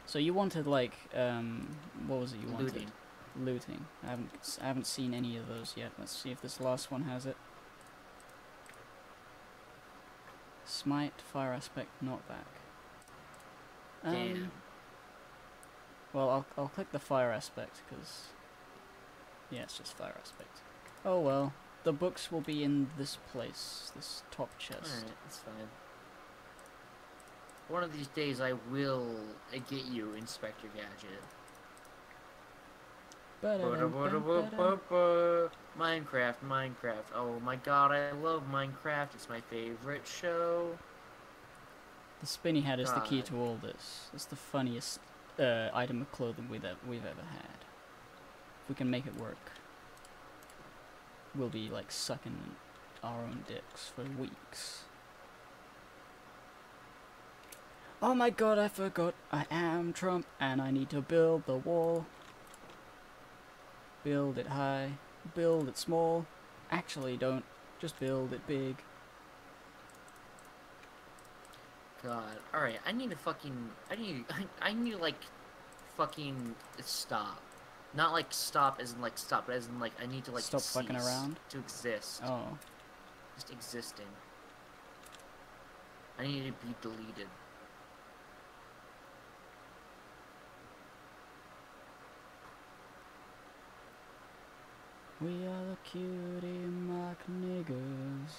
So you wanted like, um, what was it you wanted? Looting. Looting. I haven't, I haven't seen any of those yet. Let's see if this last one has it. Smite, fire aspect, knockback. Um, Damn. Well, I'll, I'll click the fire aspect, because... Yeah, it's just fire aspect. Oh well. The books will be in this place, this top chest. Alright, that's fine. One of these days I will uh, get you, Inspector Gadget. Minecraft, Minecraft. Oh my god, I love Minecraft. It's my favorite show. The spinny hat is god. the key to all this. It's the funniest uh, item of clothing we've we've ever had. If we can make it work we'll be like sucking our own dicks for weeks. Oh my god, I forgot I am Trump and I need to build the wall. Build it high, build it small. Actually, don't. Just build it big. God. Alright, I need to fucking... I need... I, I need to, like, fucking stop. Not like stop as in like stop, but as in like I need to like stop fucking around to exist. Oh. Just existing. I need to be deleted. We are the cutie mark niggers.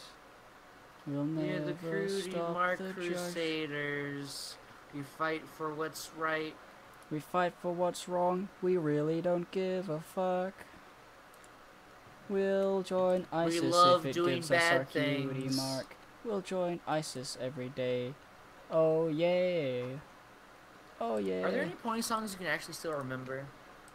We'll never We're the cutie stop mark the crusaders. We fight for what's right we fight for what's wrong, we really don't give a fuck. We'll join ISIS we if it gives us our cutie mark. We'll join ISIS every day. Oh yeah. Oh yeah. Are there any pony songs you can actually still remember?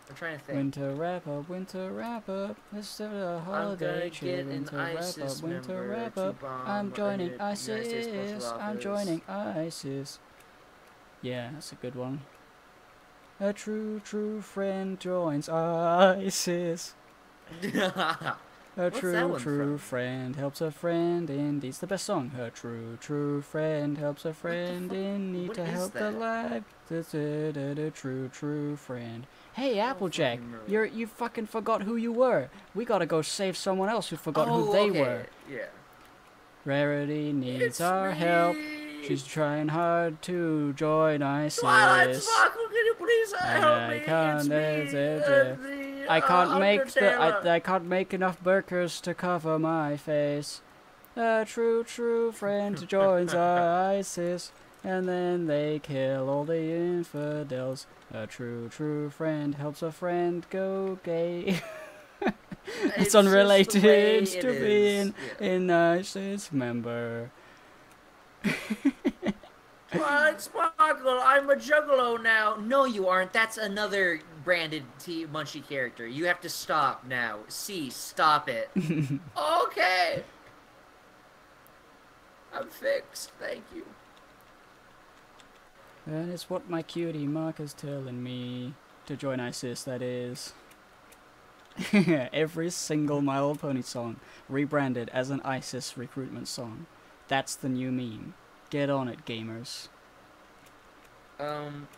I'm trying to think. Winter wrap up, winter wrap up. Let's do a holiday chill. Winter wrap up, winter wrap up. I'm joining ISIS. I'm joining ISIS. Yeah, that's a good one. A true, true friend joins ISIS. A true, true from? friend helps a friend in needs the best song. A true, true friend helps a friend in need what to help that? the life. A true, true friend. Hey, Applejack, you're you fucking forgot who you were. We gotta go save someone else who forgot oh, who they okay. were. Yeah. Rarity needs it's our me. help. She's trying hard to join ISIS. Twilight Sparkle, please help me? Can't, it's me, I can't uh, make the I, I can't make enough burgers to cover my face. A true, true friend joins ISIS, and then they kill all the infidels. A true, true friend helps a friend go gay. it's, it's unrelated to being yeah. an ISIS member. What Sparkle, I'm a juggalo now. No, you aren't. That's another branded T Munchie character. You have to stop now. See, stop it. okay. I'm fixed. Thank you. And it's what my cutie Mark is telling me. To join ISIS, that is. Every single My Little Pony song rebranded as an ISIS recruitment song. That's the new meme. Get on it, gamers. Um,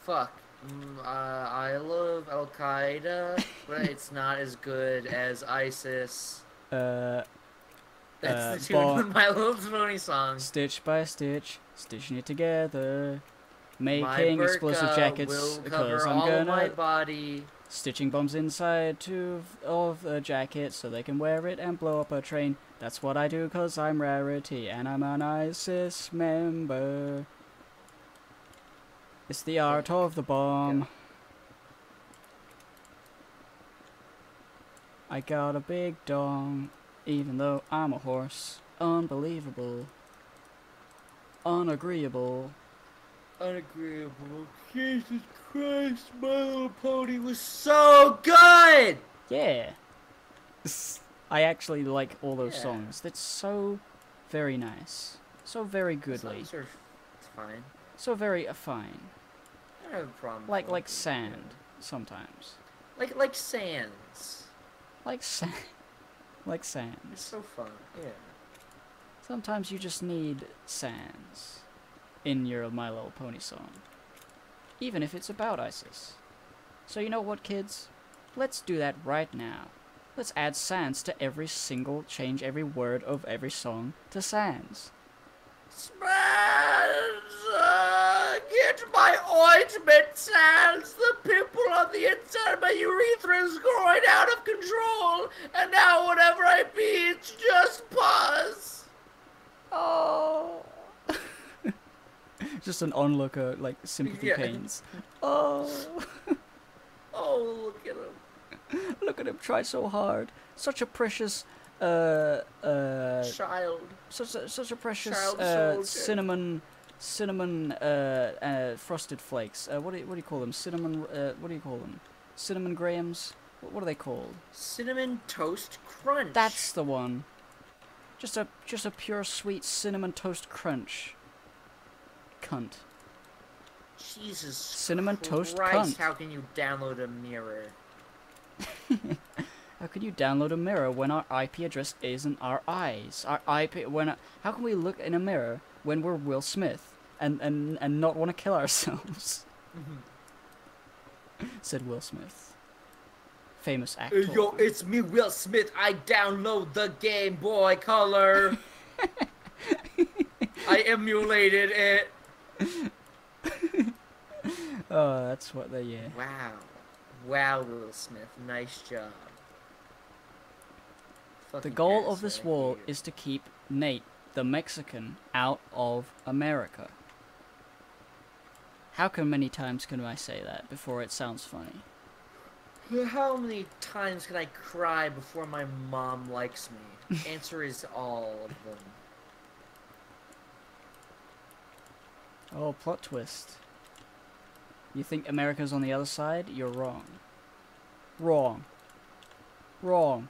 fuck. Mm, uh, I love Al Qaeda, but it's not as good as ISIS. Uh. That's uh, the tune of my little pony song. Stitch by stitch, stitching it together. Making explosive jackets because I'm all of my gonna body. stitching bombs inside two of- of the jacket so they can wear it and blow up a train. That's what I do because I'm Rarity and I'm an ISIS member. It's the art of the bomb. I got a big dong, even though I'm a horse. Unbelievable. Unagreeable. Unagreeable. Jesus Christ, My Little Pony was so good! Yeah. I actually like all those Yeah. songs. That's so very nice. So very goodly. Songs are- fine. So very uh, fine. I don't have a problem. Like like sand good. sometimes. Like like sands. Like sand. like It's sands. so fun. Yeah. Sometimes you just need sands in your My Little Pony song. Even if it's about ISIS. So you know what kids? Let's do that right now. Let's add sans to every single change every word of every song to sans. Sans, uh, get my ointment, Sans. The pimple on the inside of my urethra is growing out of control, and now whenever I pee, it's just pus. Oh. Just an onlooker, like sympathy Yeah. pains. Oh, Oh, look at him, look at him try so hard. Such a precious, uh, uh, child. such a, such a precious uh, cinnamon, cinnamon uh, uh, frosted flakes. Uh, what do you, what do you call them? Cinnamon. Uh, what do you call them? Cinnamon grahams. What, what are they called? Cinnamon toast crunch. That's the one. Just a just a pure sweet cinnamon toast crunch. Cunt. Jesus. Cinnamon toast Christ, cunt. How can you download a mirror? How could you download a mirror when our IP address isn't our eyes? Our IP when how can we look in a mirror when we're Will Smith and and and not want to kill ourselves? Said Will Smith, famous actor. Yo, it's me, Will Smith. I download the Game Boy Color. I emulated it. oh, that's what they yeah. Wow. Wow, Will Smith. Nice job. The goal of this war is to keep Nate, the Mexican, out of America. How can many times can I say that before it sounds funny? How many times can I cry before my mom likes me? Answer is all of them. Oh, plot twist. You think America's on the other side? You're wrong. Wrong. Wrong.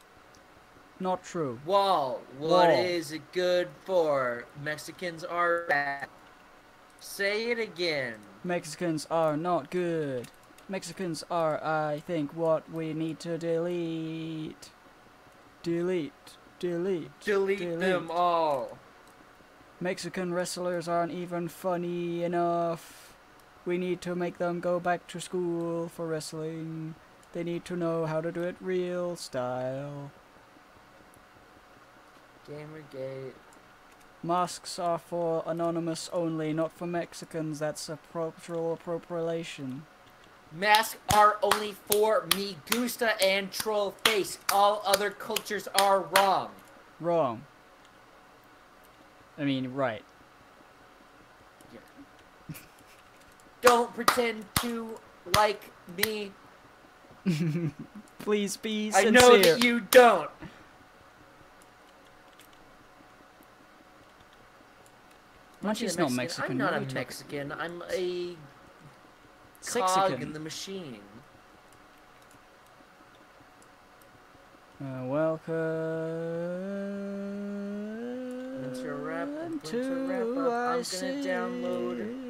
Not true. Wall, what Wall. is it good for? Mexicans are bad. Say it again. Mexicans are not good. Mexicans are, I think, what we need to delete. Delete. Delete. Delete, them all. Mexican wrestlers aren't even funny enough. We need to make them go back to school for wrestling. They need to know how to do it real style. Gamergate. Masks are for anonymous only, not for Mexicans. That's a cultural appropriation. Masks are only for me, Gusta, and Troll Face. All other cultures are wrong. Wrong. I mean, right. Don't pretend to like me. Please be sincere. I sincere. know that you don't. Munchie's I'm not a Mexican. I'm not what a are you Mexican. I'm a cog Mexican. in the machine. Uh, welcome Once you wrap- once to you wrap up, I'm gonna ISIS. download Down,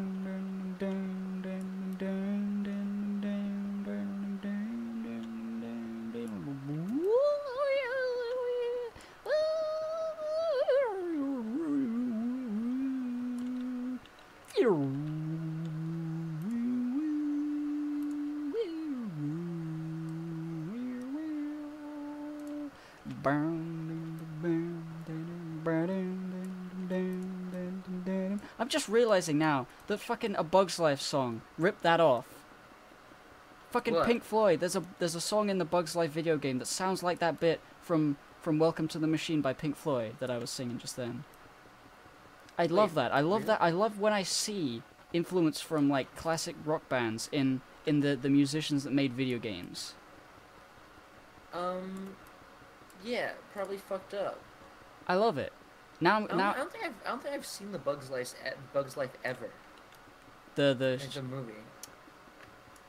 just realizing now that fucking A Bug's Life song ripped that off. Fucking What? Pink Floyd. There's a there's a song in the Bug's Life video game that sounds like that bit from from Welcome to the Machine by Pink Floyd that I was singing just then. I love Wait, that. I love really? that. I love when I see influence from like classic rock bands in in the the musicians that made video games. Um, yeah, probably fucked up. I love it. Now I don't, now I don't think I've I don't think I've seen the Bugs Life Bugs Life ever. the the It's a movie.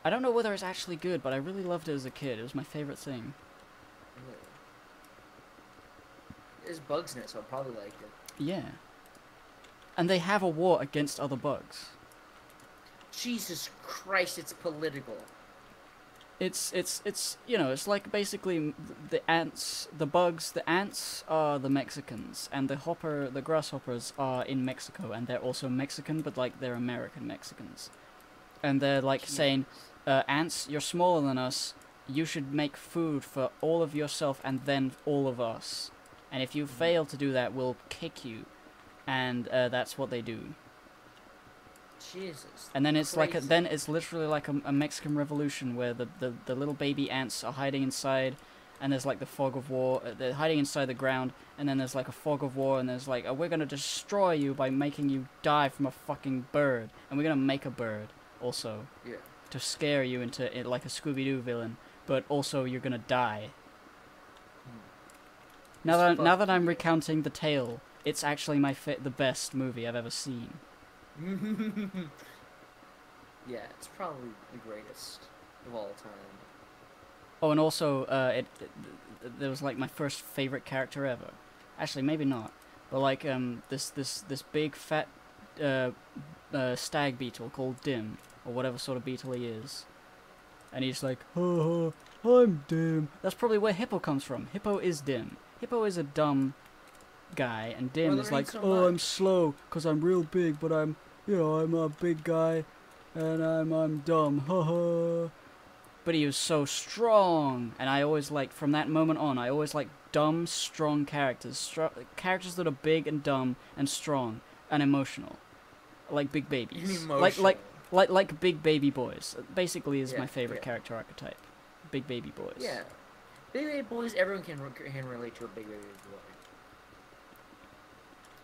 I don't know whether it's actually good, but I really loved it as a kid. It was my favorite thing. There's bugs in it, so I probably liked it. Yeah. And they have a war against other bugs. Jesus Christ, it's political. It's it's it's you know it's like basically the ants, the bugs, the ants are the Mexicans, and the hopper, the grasshoppers are in Mexico, and they're also Mexican, but like they're American Mexicans, and they're like saying, uh, ants, you're smaller than us. You should make food for all of yourself and then all of us. And if you fail to do that, we'll kick you. And uh, that's what they do. Jesus. And then it's like a, then it's literally like a, a Mexican revolution where the, the, the little baby ants are hiding inside, and there's like the fog of war. Uh, they're hiding inside the ground, and then there's like a fog of war, and there's like uh, we're gonna destroy you by making you die from a fucking bird, and we're gonna make a bird also Yeah. to scare you into it like a Scooby Doo villain, but also you're gonna die. Now It's that now that I'm recounting the tale, it's actually my fa- the best movie I've ever seen. yeah, it's probably the greatest of all time. Oh, and also, uh, it, it th- there was like my first favorite character ever. Actually, maybe not, but like um, this this this big fat uh, uh, stag beetle called Dim, or whatever sort of beetle he is, and he's like, ha ha, I'm Dim. That's probably where Hippo comes from. Hippo is Dim. Hippo is a dumb guy, and Dim Well, is like, so oh, I'm slow, cause I'm real big, but I'm, you know, I'm a big guy, and I'm I'm dumb. Ha ha but he was so strong and i always like from that moment on i always like dumb strong characters str- characters that are big and dumb and strong and emotional like big babies like like like like big baby boys basically is my favorite yeah. character archetype big baby boys Yeah. Big baby boys, everyone can, can relate to a big baby boy.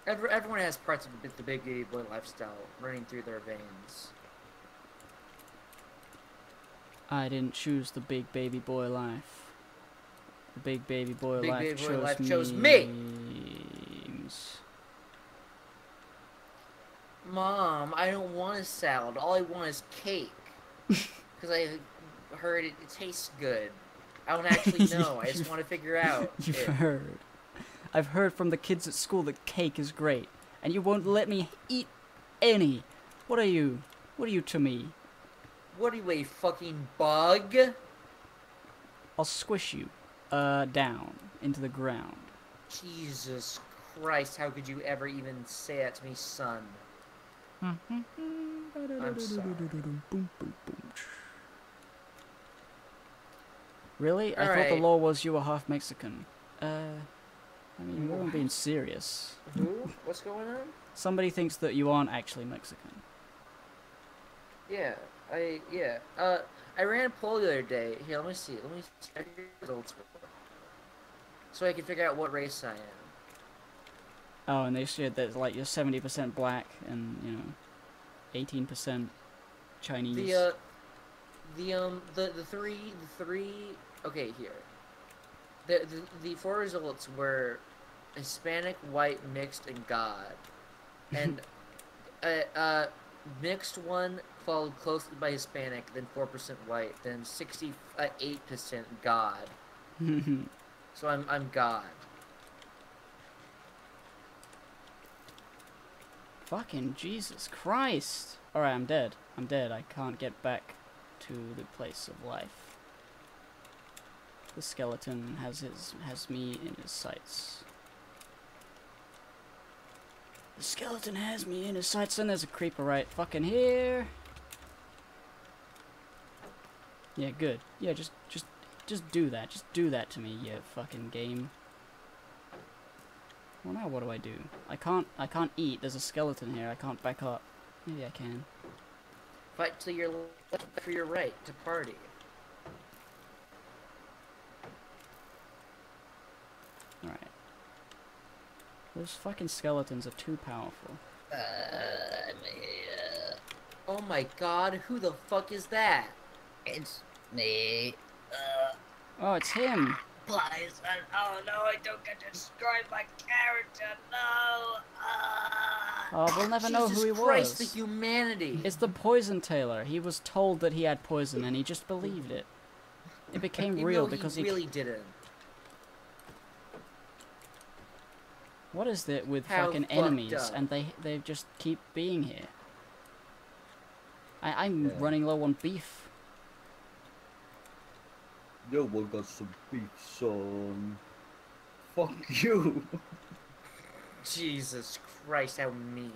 Every, everyone has parts of the, the big baby boy lifestyle running through their veins. i didn't choose the big baby boy life the big baby boy Big life baby boy chose life me chose me. Mom, I don't want a salad. All I want is cake. Because I heard it, it tastes good. I don't actually know. I just want to figure out. You've it. heard. I've heard from the kids at school that cake is great, and you won't let me eat any. What are you? What are you to me? What are you, a fucking bug? I'll squish you, uh, down into the ground. Jesus Christ, how could you ever even say that to me, son? I'm sorry. Really? I thought the law was you were half Mexican. Uh, I mean, we weren't being serious. Who? What's going on? Somebody thinks that you aren't actually Mexican. Yeah, I yeah. Uh, I ran a poll the other day. Here, let me see. Let me check your results, so I can figure out what race I am. Oh, and they said that like you're seventy percent black and you know, eighteen percent Chinese. The uh, the um, the the three, the three. Okay, here. The the the four results were Hispanic, white, mixed, and God, and uh, uh, mixed one followed closely by Hispanic, then four percent white, then sixty eight percent God. So I'm I'm God. Fucking Jesus Christ! Alright, I'm dead. I'm dead. I can't get back to the place of life. The skeleton has his has me in his sights. The skeleton has me in his sights, and there's a creeper right fucking here. Yeah, good. Yeah, just just just do that. Just do that to me, you fucking game. Well, now what do I do? I can't. I can't eat. There's a skeleton here. I can't back up. Maybe I can. Fight to your left for your right to party. All right. Those fucking skeletons are too powerful. I'm. Oh my god, who the fuck is that? It's me. Uh, Oh, it's him. Bison. Oh no, I don't get to describe my character. No. Uh. Oh, we'll never know who Jesus he Christ, was. the humanity. It's the poison tailor. He was told that he had poison and he just believed it. It became real because he he. really didn't. What is it with How fucking enemies up. and they they just keep being here? I, I'm Yeah. running low on beef. Yo, we got some beef, son. Fuck you. Jesus Christ, how mean.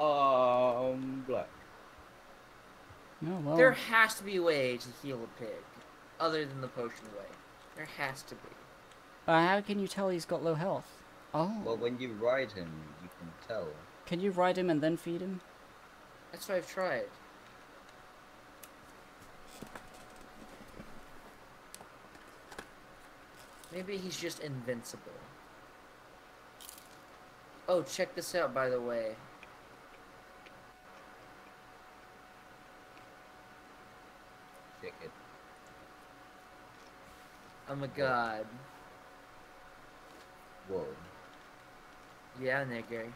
um, black. Oh well. There has to be a way to heal a pig, other than the potion way. There has to be. Uh, how can you tell he's got low health? Oh. Well, when you ride him, you can tell. Can you ride him and then feed him? That's what I've tried. Maybe he's just invincible. Oh, check this out, by the way. Check it. I'm a god. Whoa. Yeah, nigga.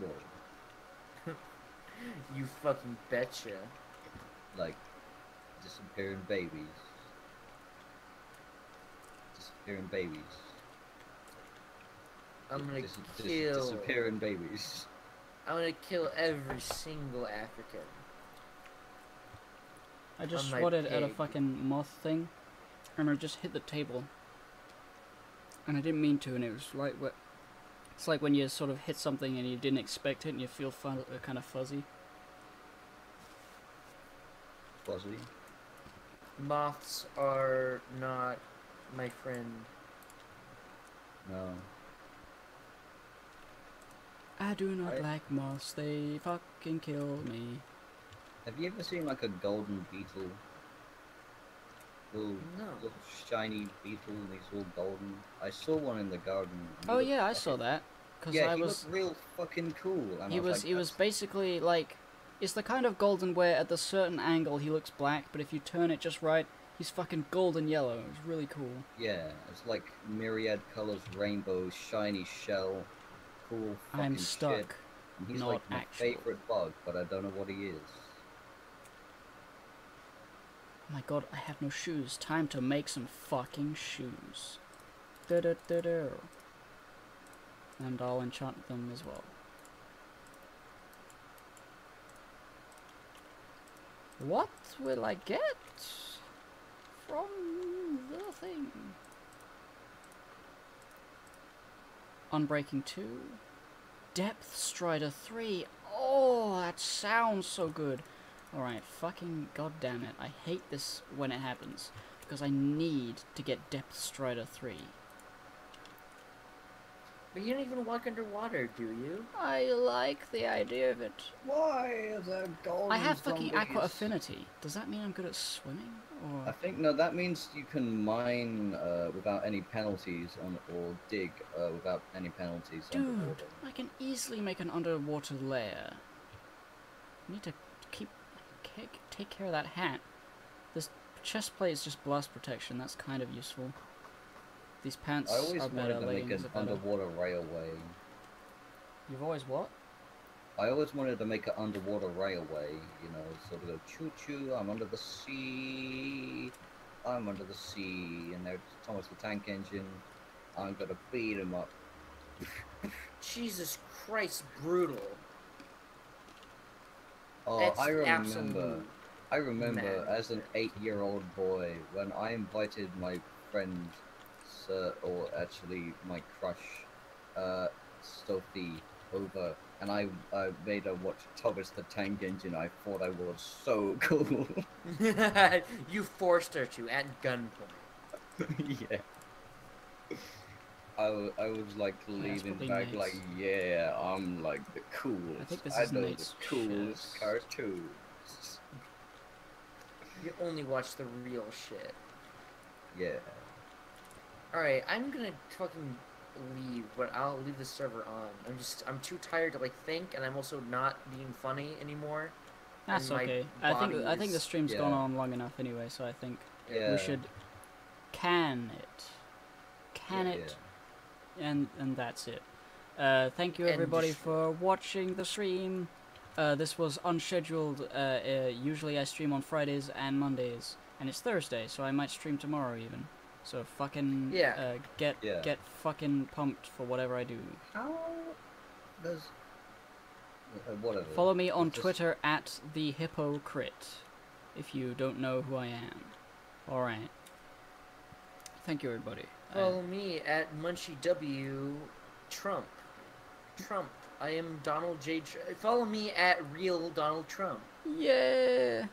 Whoa. You fucking betcha. Like, disappearing babies. Disappearing babies. I'm gonna Dis- dis- kill. disappearing babies. I'm gonna kill every single African. I just swatted at a fucking moth thing, and I just hit the table. And I didn't mean to, and it was like what. It's like when you sort of hit something and you didn't expect it, and you feel fun, uh, kind of fuzzy. Fuzzy. Moths are not my friend. No. I do not I- like moths; they fucking kill me. Have you ever seen like a golden beetle? Little, No. little shiny beetle, and he's all golden. I saw one in the garden. Oh yeah, I saw that. Cause Yeah, I he was, looked real fucking cool. And he I was, like, he was basically like, it's the kind of golden where at the certain angle he looks black, but if you turn it just right, he's fucking golden yellow. It's really cool. Yeah, it's like myriad colors, rainbow, shiny shell, cool fucking I'm shit. stuck. And he's not like my actual. favorite bug, but I don't know what he is. Oh my god, I have no shoes. Time to make some fucking shoes. Da-da-da-da. And I'll enchant them as well. What will I get from the thing? Unbreaking 2. Depth Strider 3. Oh, that sounds so good. Alright, fucking goddamn it. I hate this when it happens. Because I need to get Depth Strider 3. But you don't even walk underwater, do you? I like the idea of it. Why is there golden I have fucking aqua affinity. Does that mean I'm good at swimming? Or... I think no, that means you can mine uh, without any penalties on, or dig uh, without any penalties Dude, underwater. I can easily make an underwater lair. I need to keep take, take care of that hat. This chest plate is just blast protection. That's kind of useful. These pants I always are wanted to make an underwater railway. You've always what? I always wanted to make an underwater railway, you know, sort of go choo choo, I'm under the sea, I'm under the sea, and there's Thomas the Tank Engine, I'm gonna beat him up. Jesus Christ, brutal. Oh, That's I remember, absolute I remember as an eight year old boy when I invited my friend, Sir, or actually my crush, uh, Sophie, over, and I, I made her watch Thomas the Tank Engine. I thought I was so cool. you forced her to at gunpoint. yeah. I, I was like leaving probably back Nate's. like, yeah, I'm like the coolest. I, think this I is know the coolest chest. cartoons. You only watch the real shit. Yeah. Alright, I'm gonna fucking leave, but I'll leave the server on. I'm just, I'm too tired to like think, and I'm also not being funny anymore. That's okay. I think body I think the is- stream's yeah. gone on long enough anyway, so I think Yeah. we should can it, can yeah, it, and and that's it. Uh, thank you everybody for watching the stream. Uh, this was unscheduled. Uh, uh, usually I stream on Fridays and Mondays, and it's Thursday, so I might stream tomorrow even. So fucking Yeah. uh, get Yeah. get fucking pumped for whatever I do. How does uh, whatever? Follow me on Just- Twitter at the hypocrite if you don't know who I am. All right. Thank you, everybody. Uh, Follow me at Munchie W Trump. Trump. I am Donald J. Tr- follow me at real Donald Trump. yeah.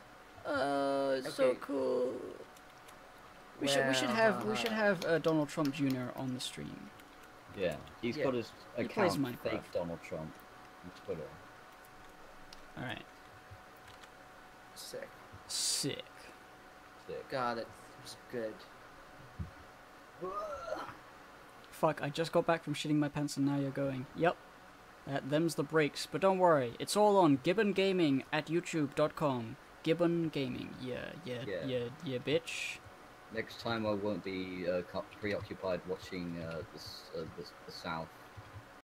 Uh, it's so cool. We should we should Well, have we should uh, have uh, Donald Trump Jr. on the stream. Yeah, he's Yeah. got his He plays account Minecraft. fake Donald Trump on Twitter. All right. Sick. Sick. Sick. God, it was good. Fuck, I just got back from shitting my pants and now you're going. Yep. That them's the breaks. But don't worry, it's all on Gibbon Gaming at youtube.com. Gibbon Gaming. Yeah, yeah, yeah, Yeah. yeah, bitch. Next time I won't be uh, preoccupied watching uh, this, uh, this, the South